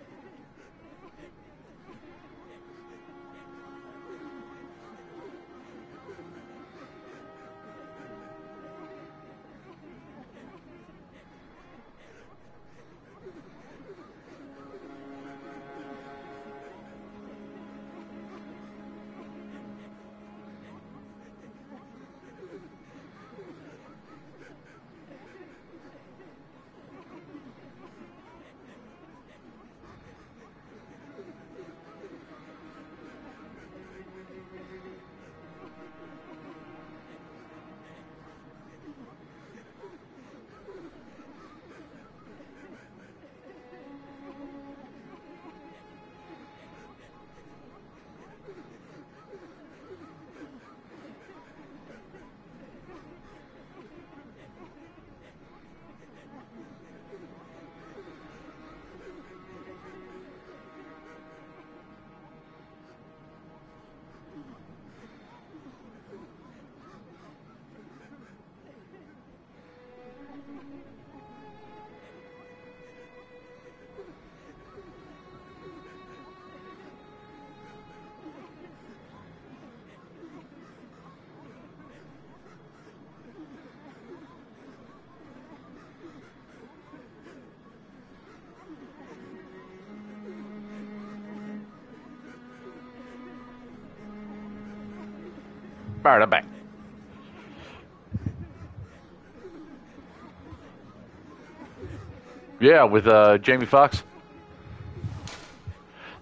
Yeah, with uh, Jamie Foxx.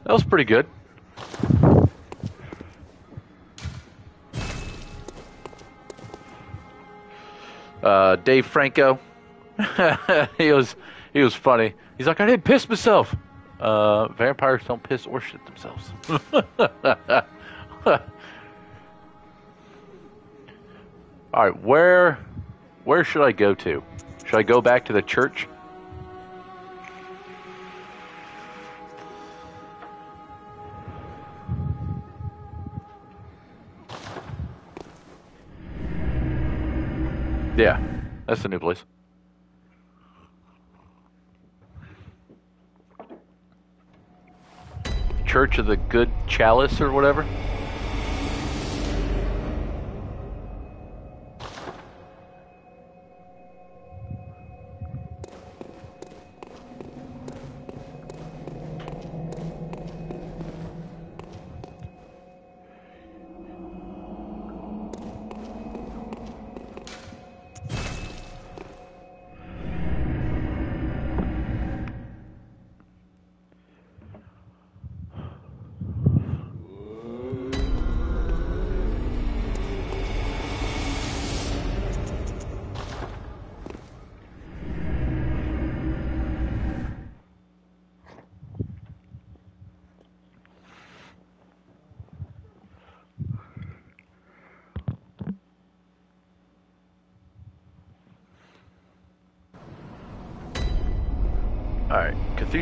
That was pretty good. Uh, Dave Franco. [laughs] he was he was funny. He's like, I didn't piss myself. Uh, vampires don't piss or shit themselves. [laughs] All right, where where should I go to? Should I go back to the church? That's the new place. Church of the Good Chalice or whatever.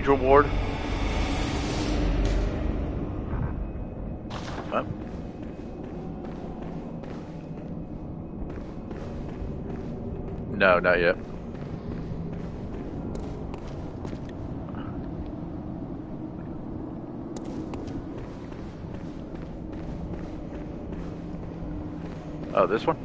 Ward. No, not yet. Oh, this one?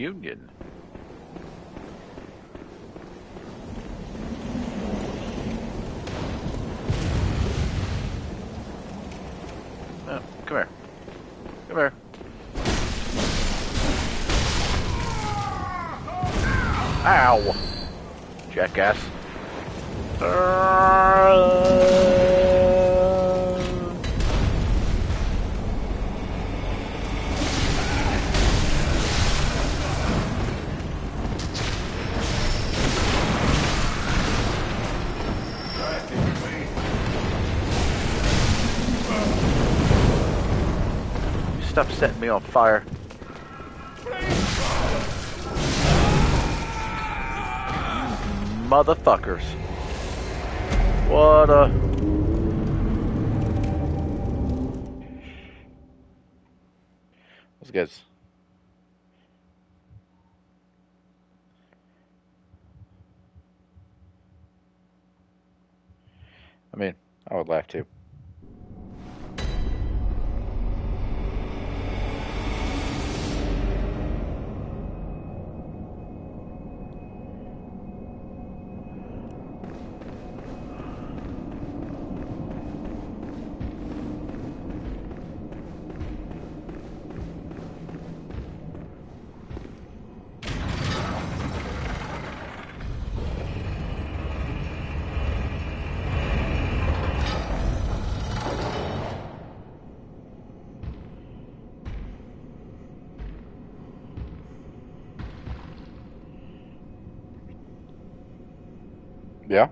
Union. Oh, come here. Come here. Ow! Jackass. Setting on fire. Motherfuckers. What a... Those guys... I mean, I would laugh too. Yeah.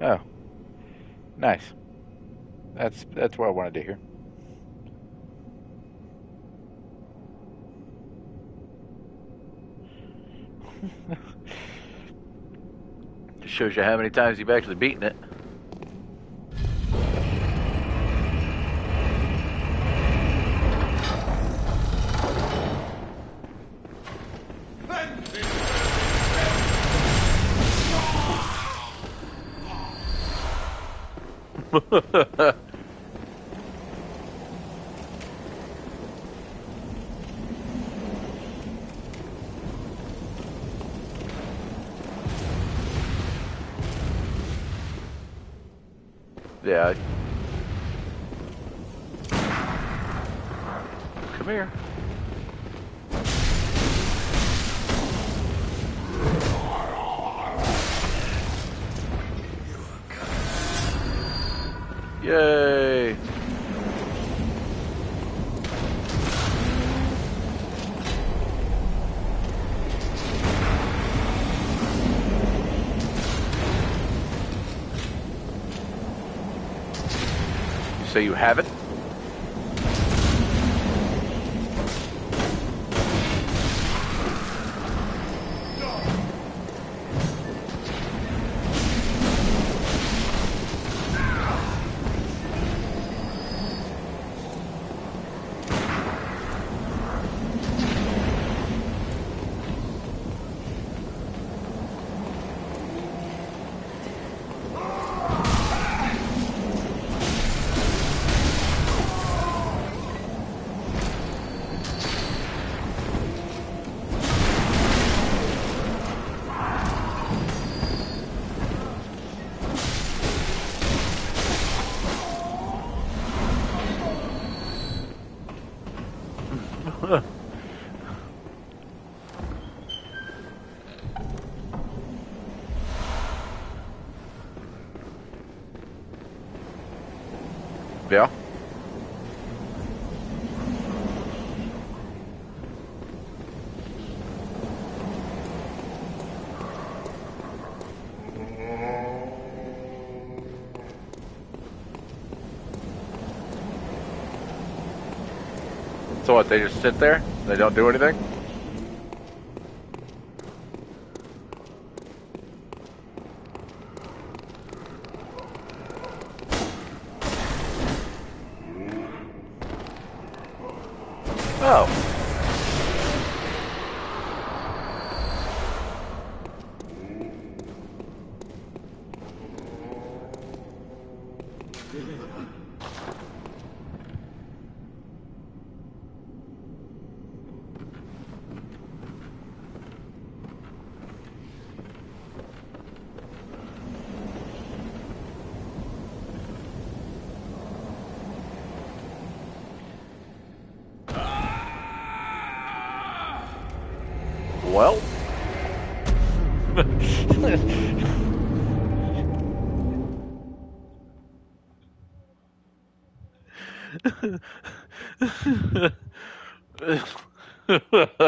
Oh. Nice. That's what I wanted to hear. Just [laughs] shows you how many times you've actually beaten it. You have it? What, they just sit there? They don't do anything? Oh. Well. [laughs]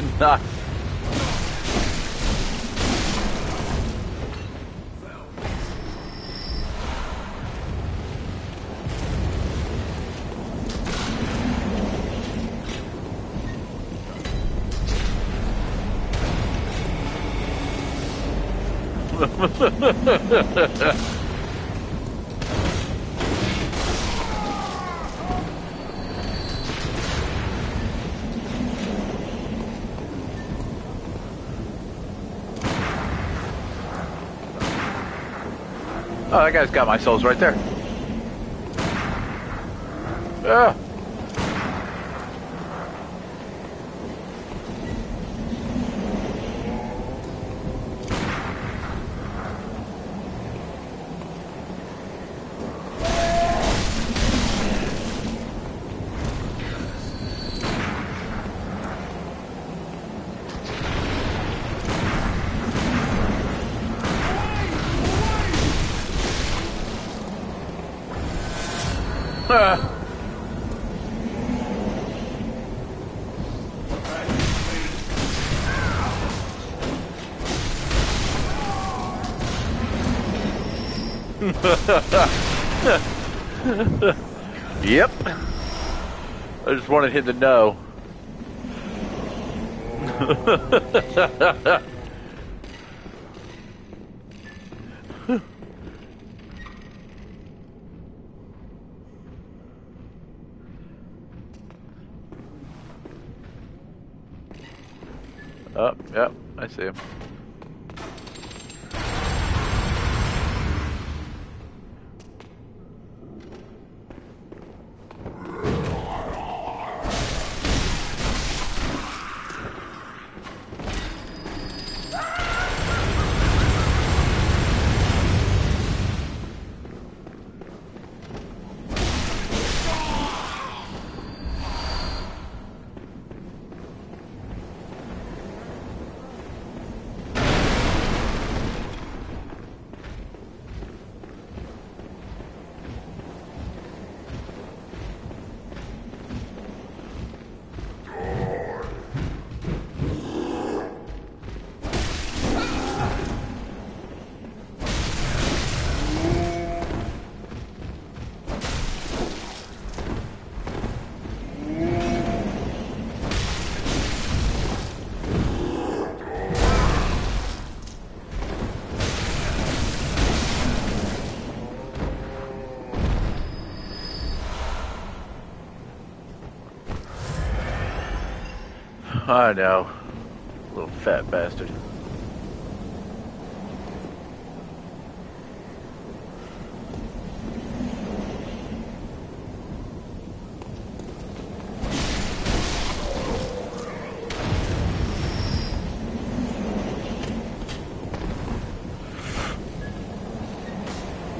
Probably not. [laughs] Oh, that guy's got my souls right there. Ah. [laughs] yep. I just wanted him to know. [laughs] oh, yep, I see him. I know. Little fat bastard.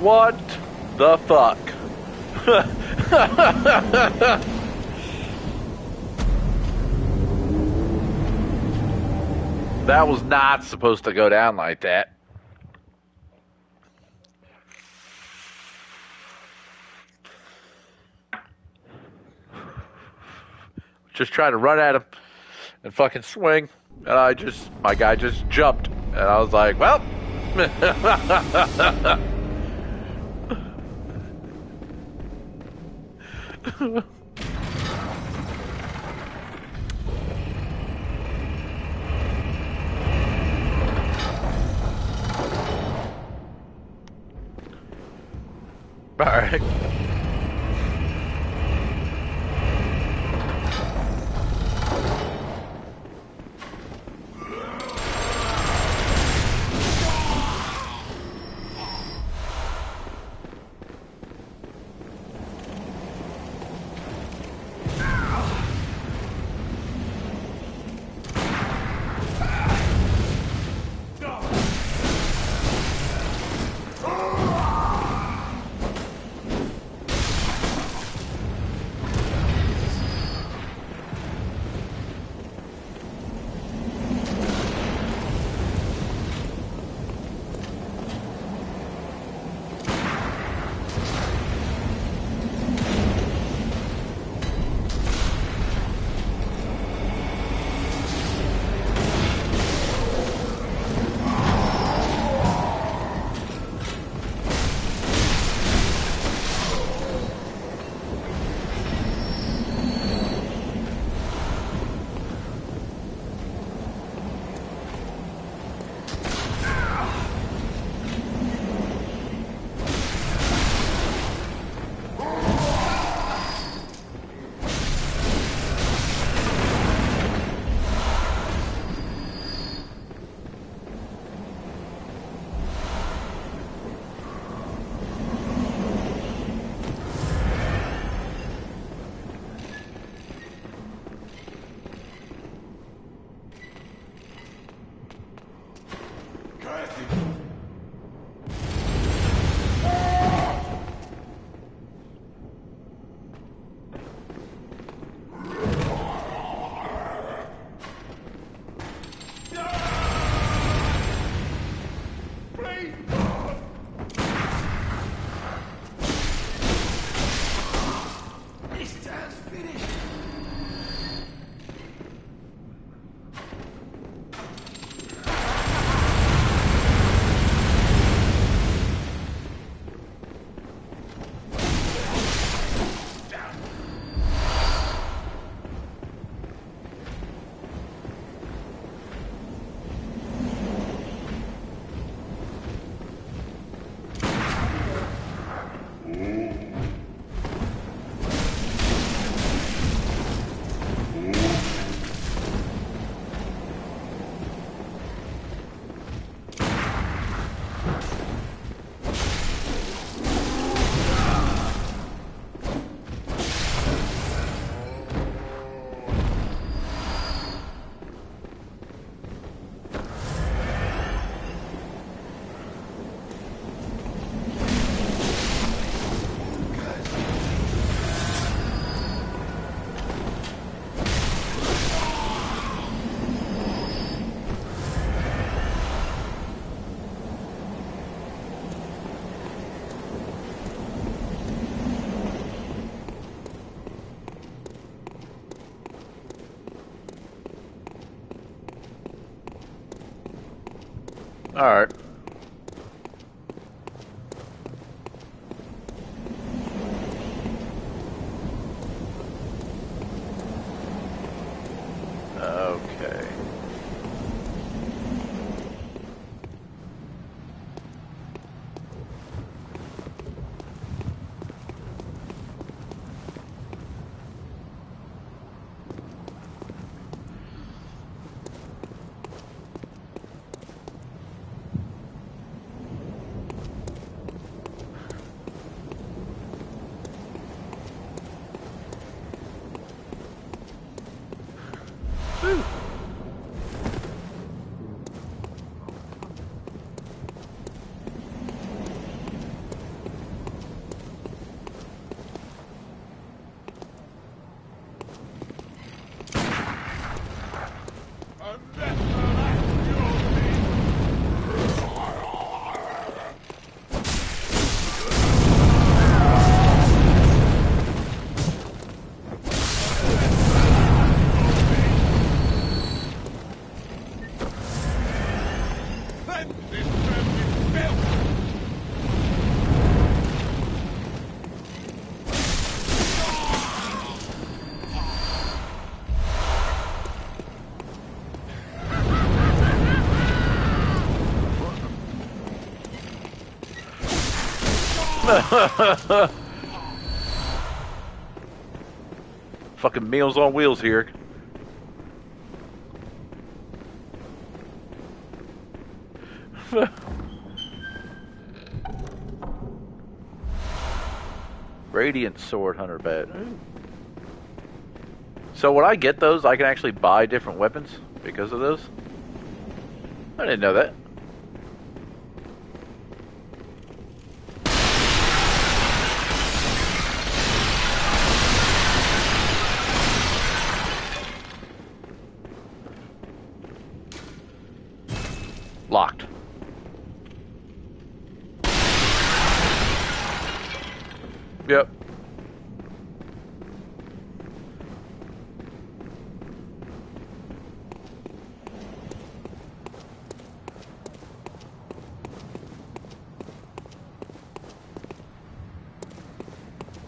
What the fuck? [laughs] That was not supposed to go down like that. Just trying to run at him and fucking swing, and I just, my guy just jumped, and I was like, well. [laughs] All right. [laughs] Fucking meals on wheels here. [laughs] Radiant sword hunter Badge. So when I get those, I can actually buy different weapons because of those. I didn't know that. Locked. Yep.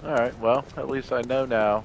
Alright, well, at least I know now.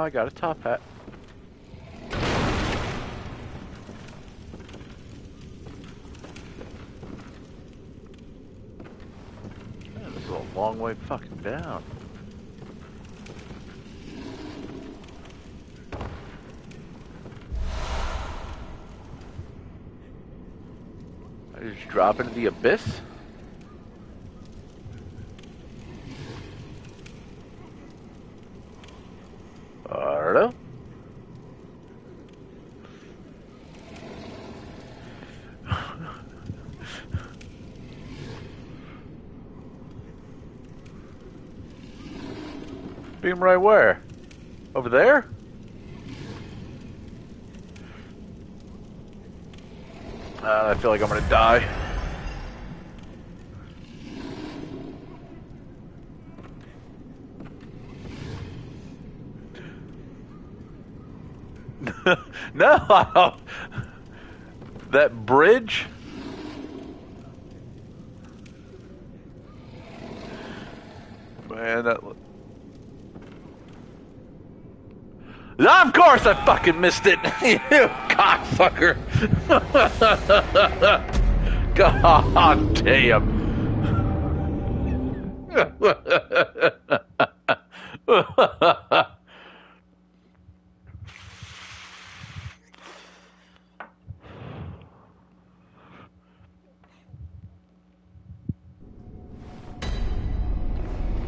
I got a top hat. Man, this is a long way fucking down. I just drop into the abyss? I don't know. Right where? Over there? Uh, I feel like I'm gonna die. [laughs] no, [laughs] that bridge. Man, that. lo- Of course, I fucking missed it. [laughs] you cocksucker. [laughs] God damn. [laughs]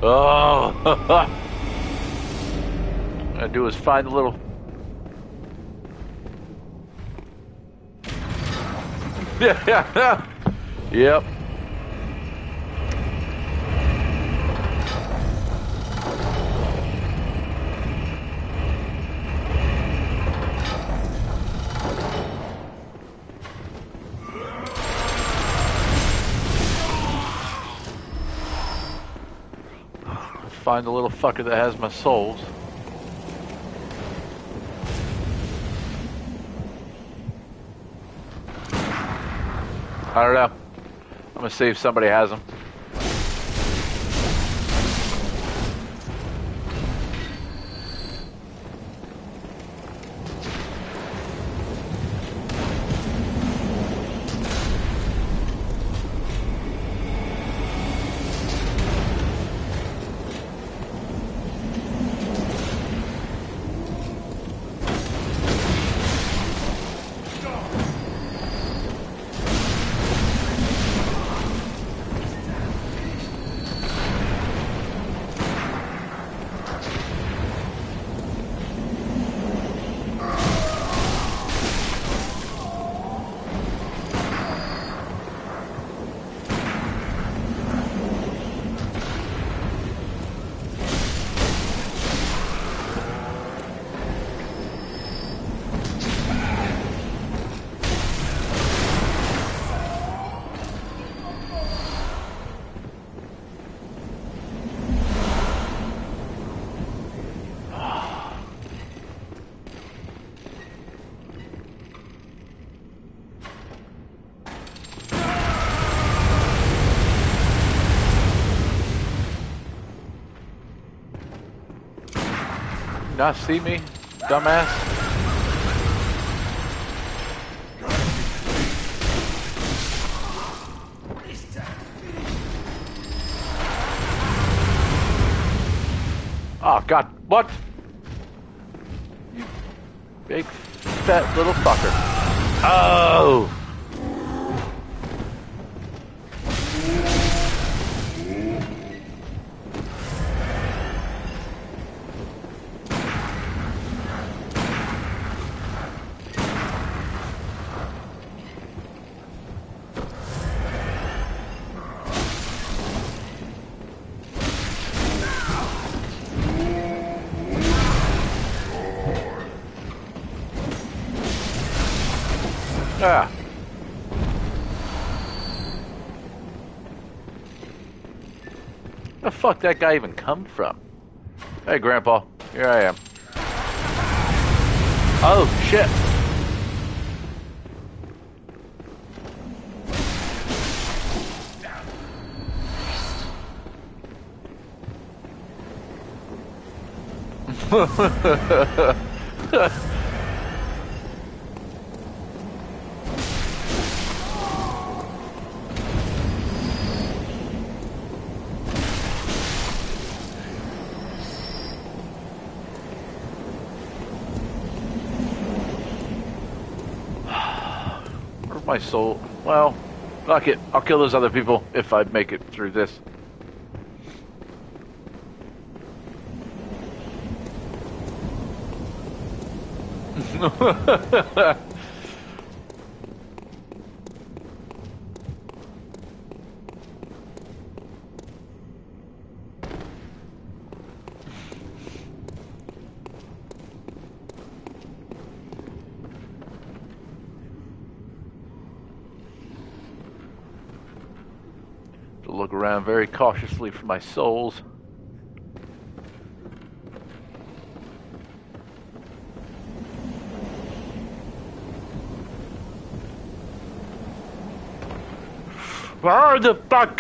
Oh. I do is find a little. [laughs] Yep. Find the little fucker that has my souls. I don't know. I'm gonna see if somebody has them. Not see me, dumbass. Oh God, what? You big fat little fucker. Oh! Fuck that guy even come from? Hey, Grandpa. Here I am. Oh, shit. [laughs] soul? Well, fuck it. I'll kill those other people if I make it through this. [laughs] to look around very cautiously for my souls. Where the fuck?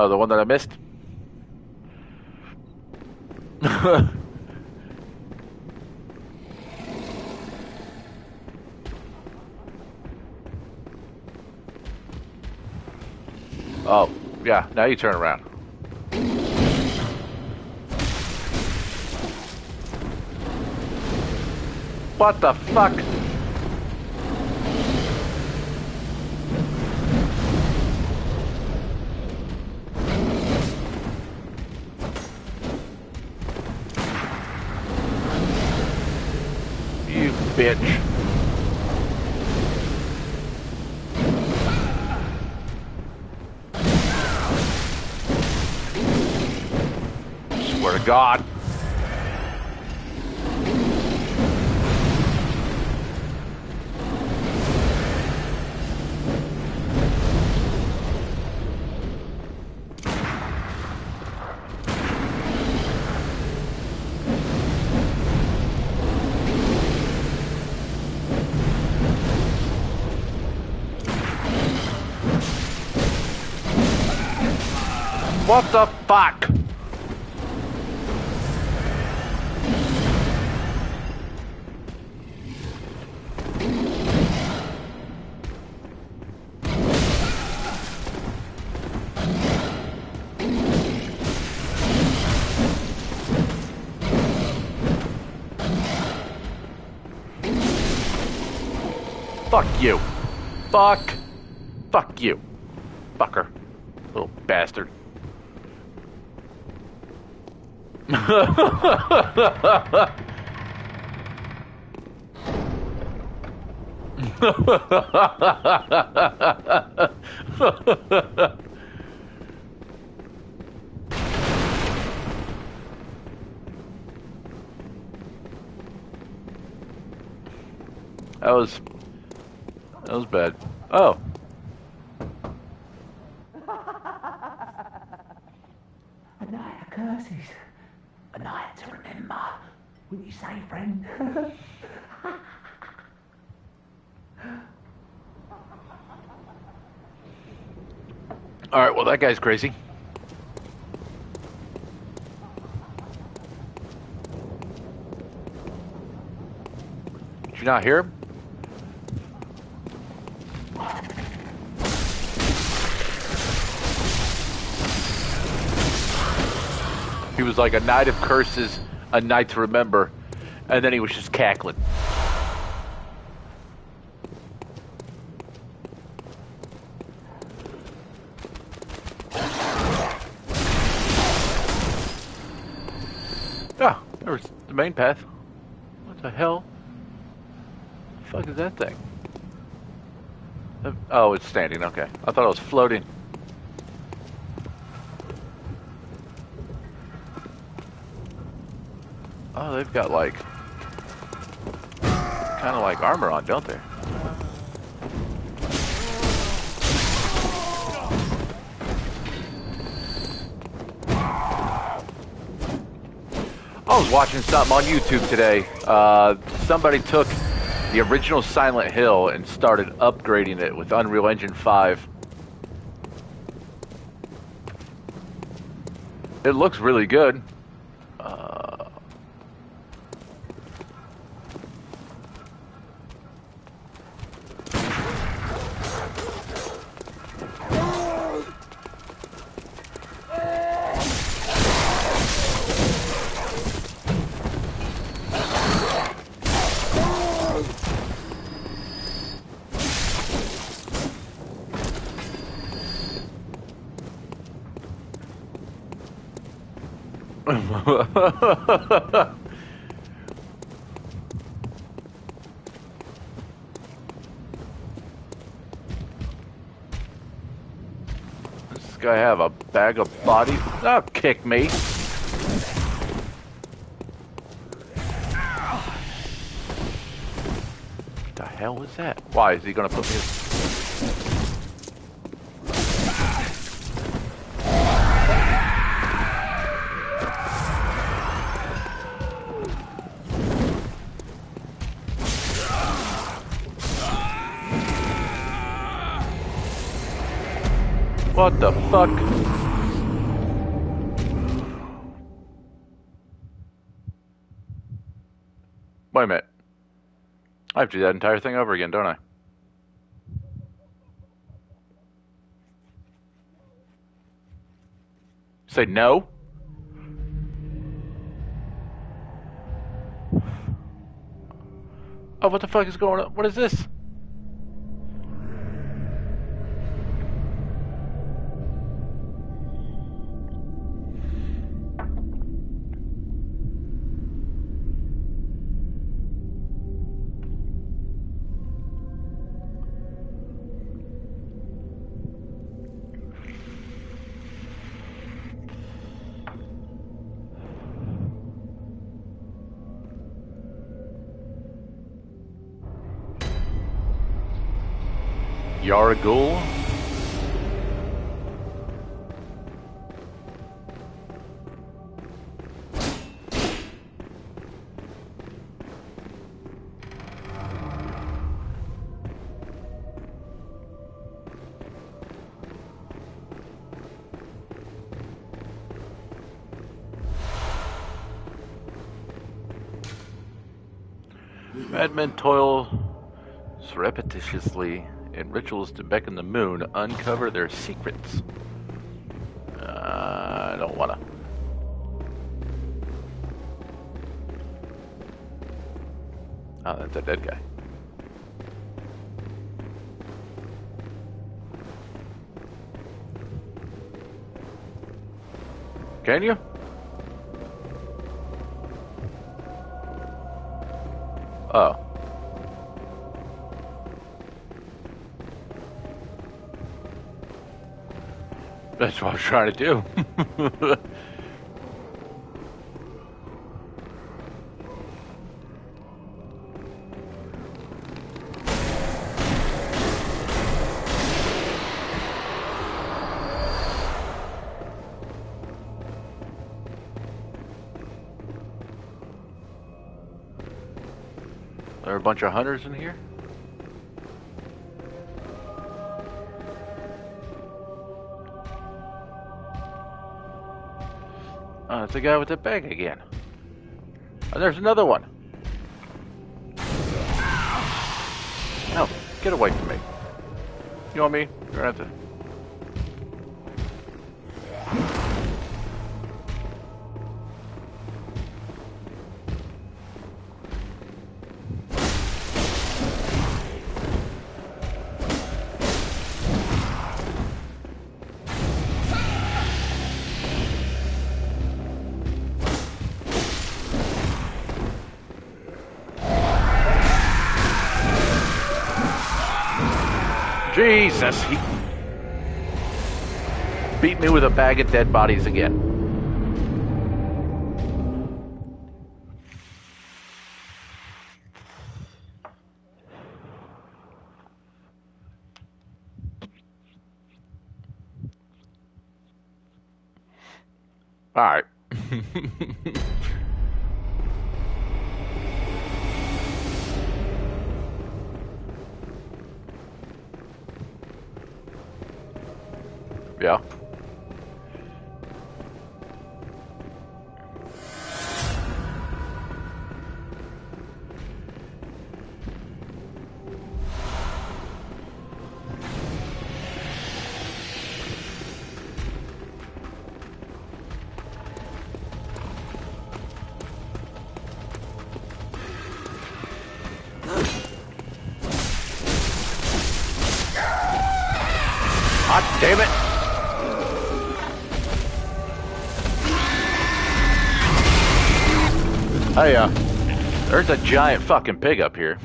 Oh, the one that I missed? [laughs] oh, yeah, now you turn around. What the fuck? Bitch. Swear to God. What the fuck? Fuck you. Fuck. You. [laughs] Fucker. Little bastard. that was that was bad. Oh, A night of curses. A night to remember. Will you say, friend? all right. Well, that guy's crazy. Did you not hear him? He was like a night of curses, a night to remember, and then he was just cackling. Yeah, there main path. What the hell? The fuck is that thing? Uh, Oh, it's standing. Okay, I thought it was floating. Oh, they've got like kind of like armor on, don't they? Was watching something on YouTube today. Uh, somebody took the original Silent Hill and started upgrading it with Unreal Engine 5. It looks really good. Uh, Does [laughs] this guy have a bag of body? Oh, kick me. The hell was that? Why is he gonna put me? fuck. Wait a minute. I have to do that entire thing over again, don't I? Say no? Oh, what the fuck is going on? What is this? Toil surreptitiously in rituals to beckon the moon uncover their secrets. Uh, I don't wanna. Oh, that's a dead guy. Can you? Trying to do. [laughs] there are a bunch of hunters in here? The guy with the bag again. Oh, there's another one. No, get away from me. You want me? You're gonna have to. Beat me with a bag of dead bodies again. A giant fucking pig up here.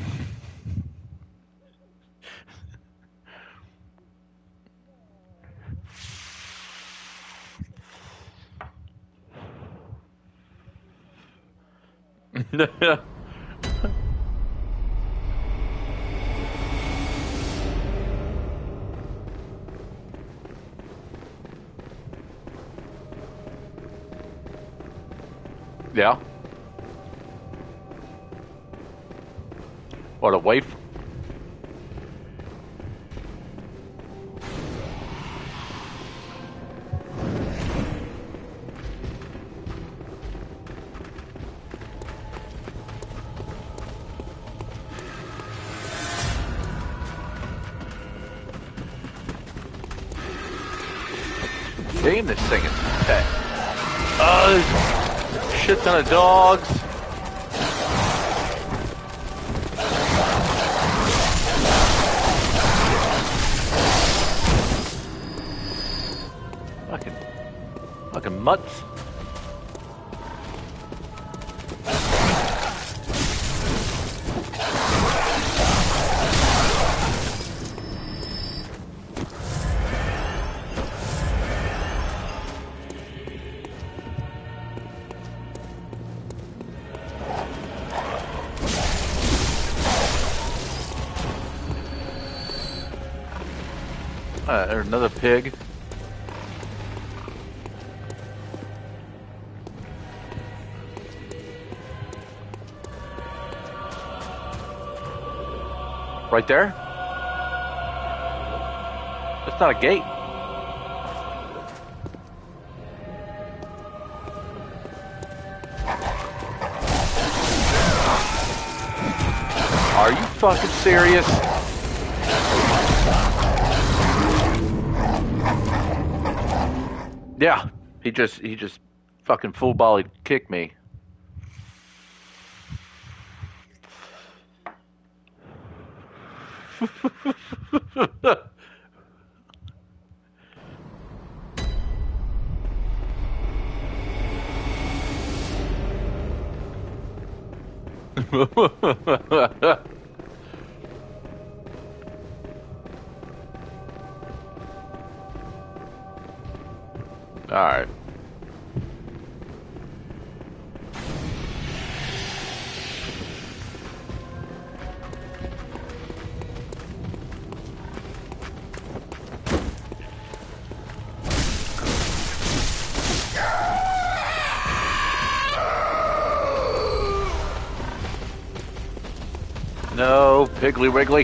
Game this thing is pet. Oh, uh, there's shit ton of dogs. Fucking, fucking mutts. Another pig. Right there? That's not a gate. Are you fucking serious? Yeah, he just he just fucking full volley kicked me. Wiggly.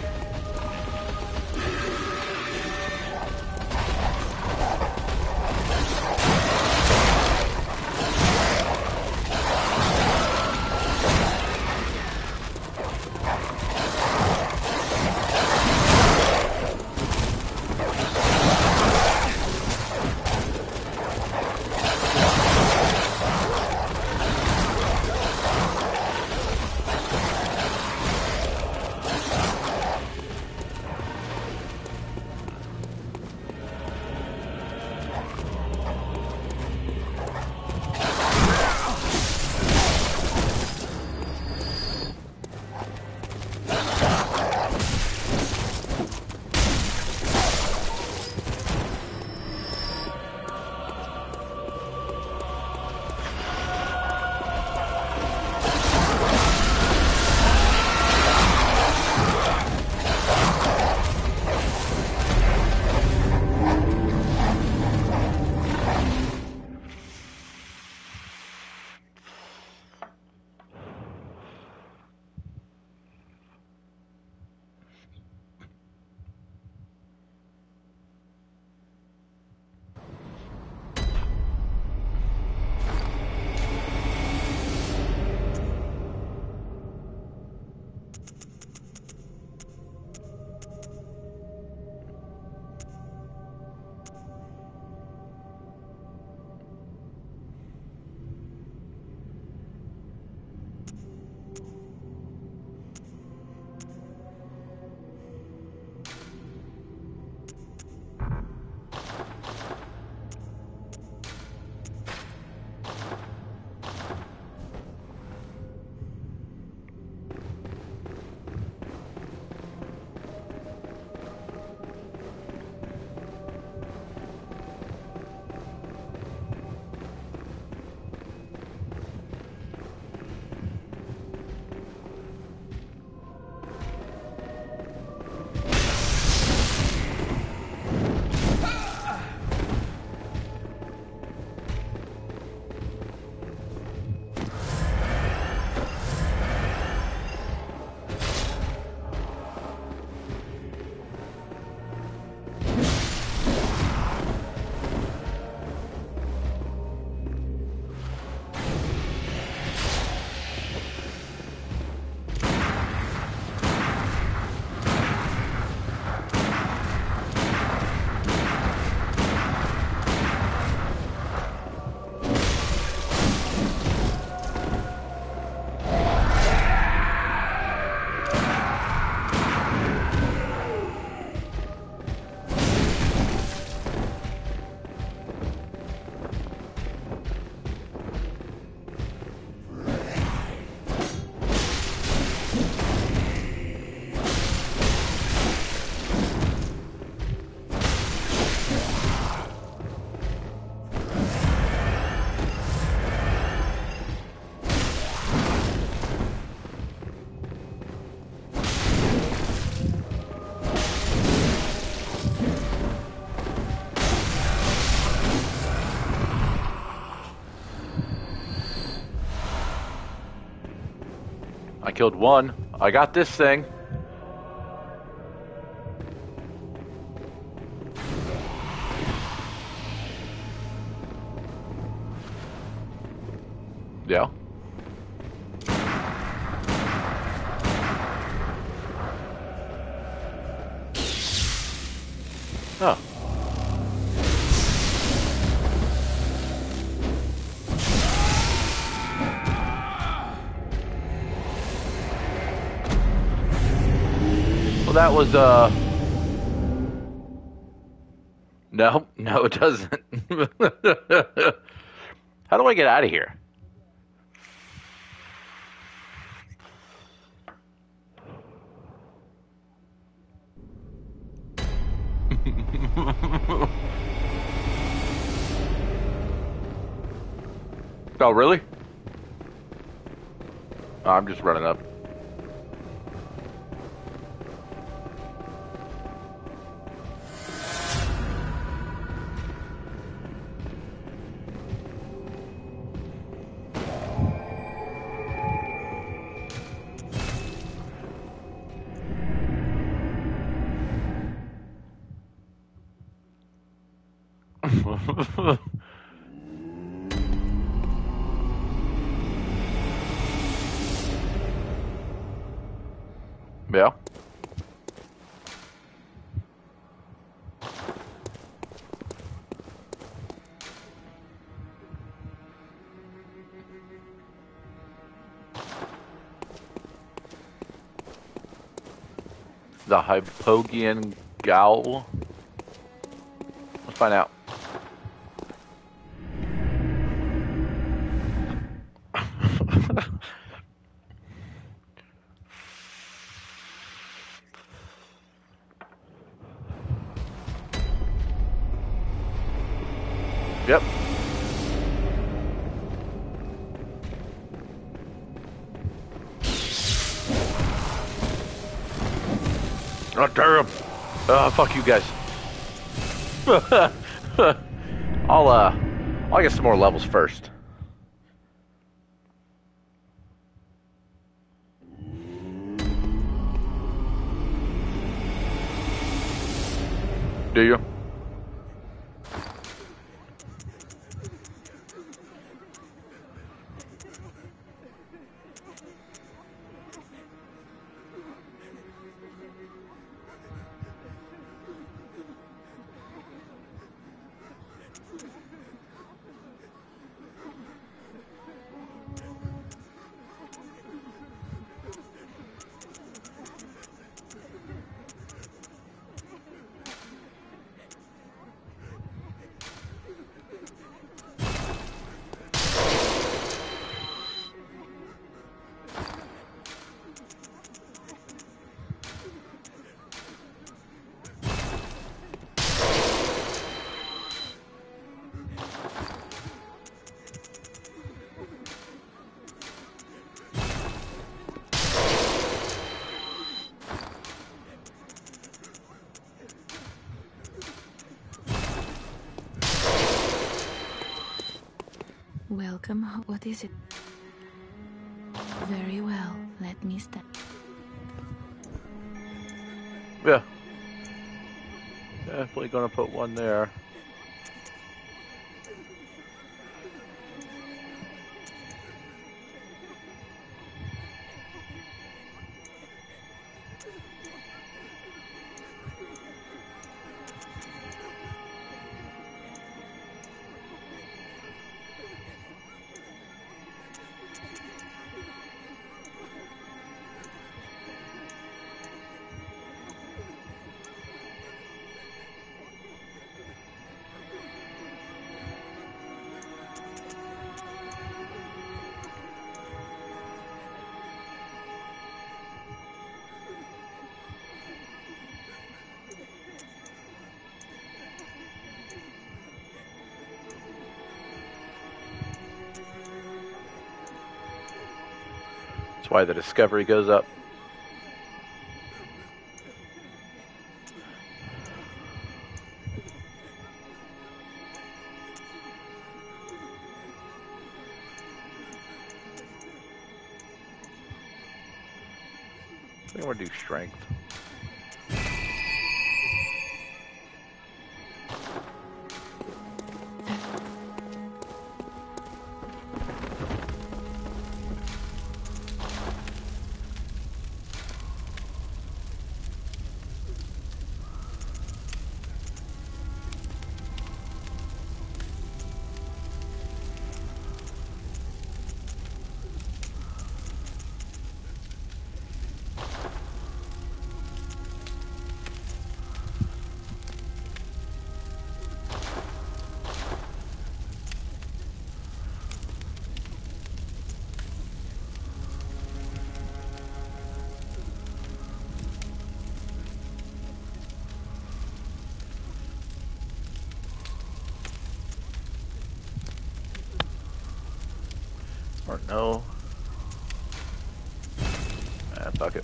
Killed one. I got this thing. That was, uh... No, [laughs] no, it doesn't. [laughs] How do I get out of here? The Hypogean Gaol. Let's find out. Fuck you guys. [laughs] I'll, uh, I'll get some more levels first. Do you? Why the discovery goes up. I think we're gonna do strength.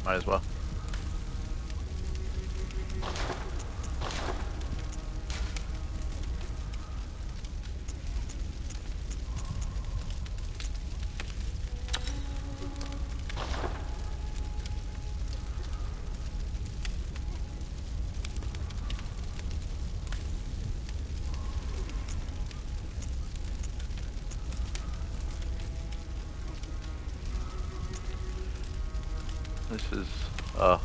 Might as well.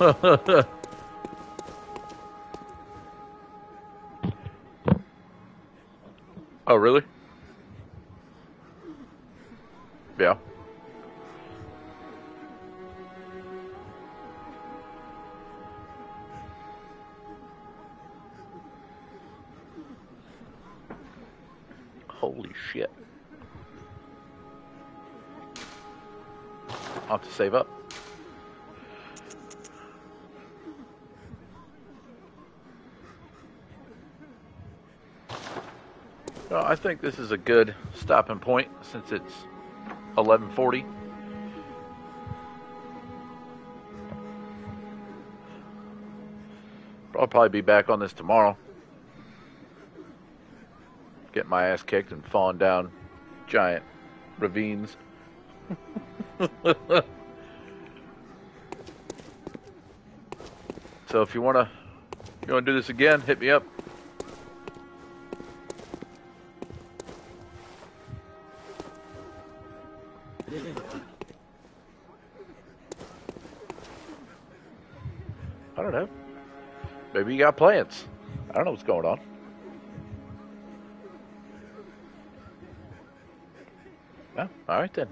[laughs] oh, really? Yeah. Holy shit. I'll have to save up. Think this is a good stopping point since it's 1140. I'll probably be back on this tomorrow. Get my ass kicked and falling down giant ravines. [laughs] so if you wanna you wanna do this again, hit me up. Got plans. I don't know what's going on. Yeah, all right then.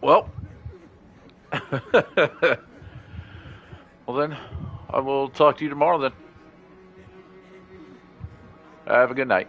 well, [laughs] well then, I will talk to you tomorrow then. Have a good night.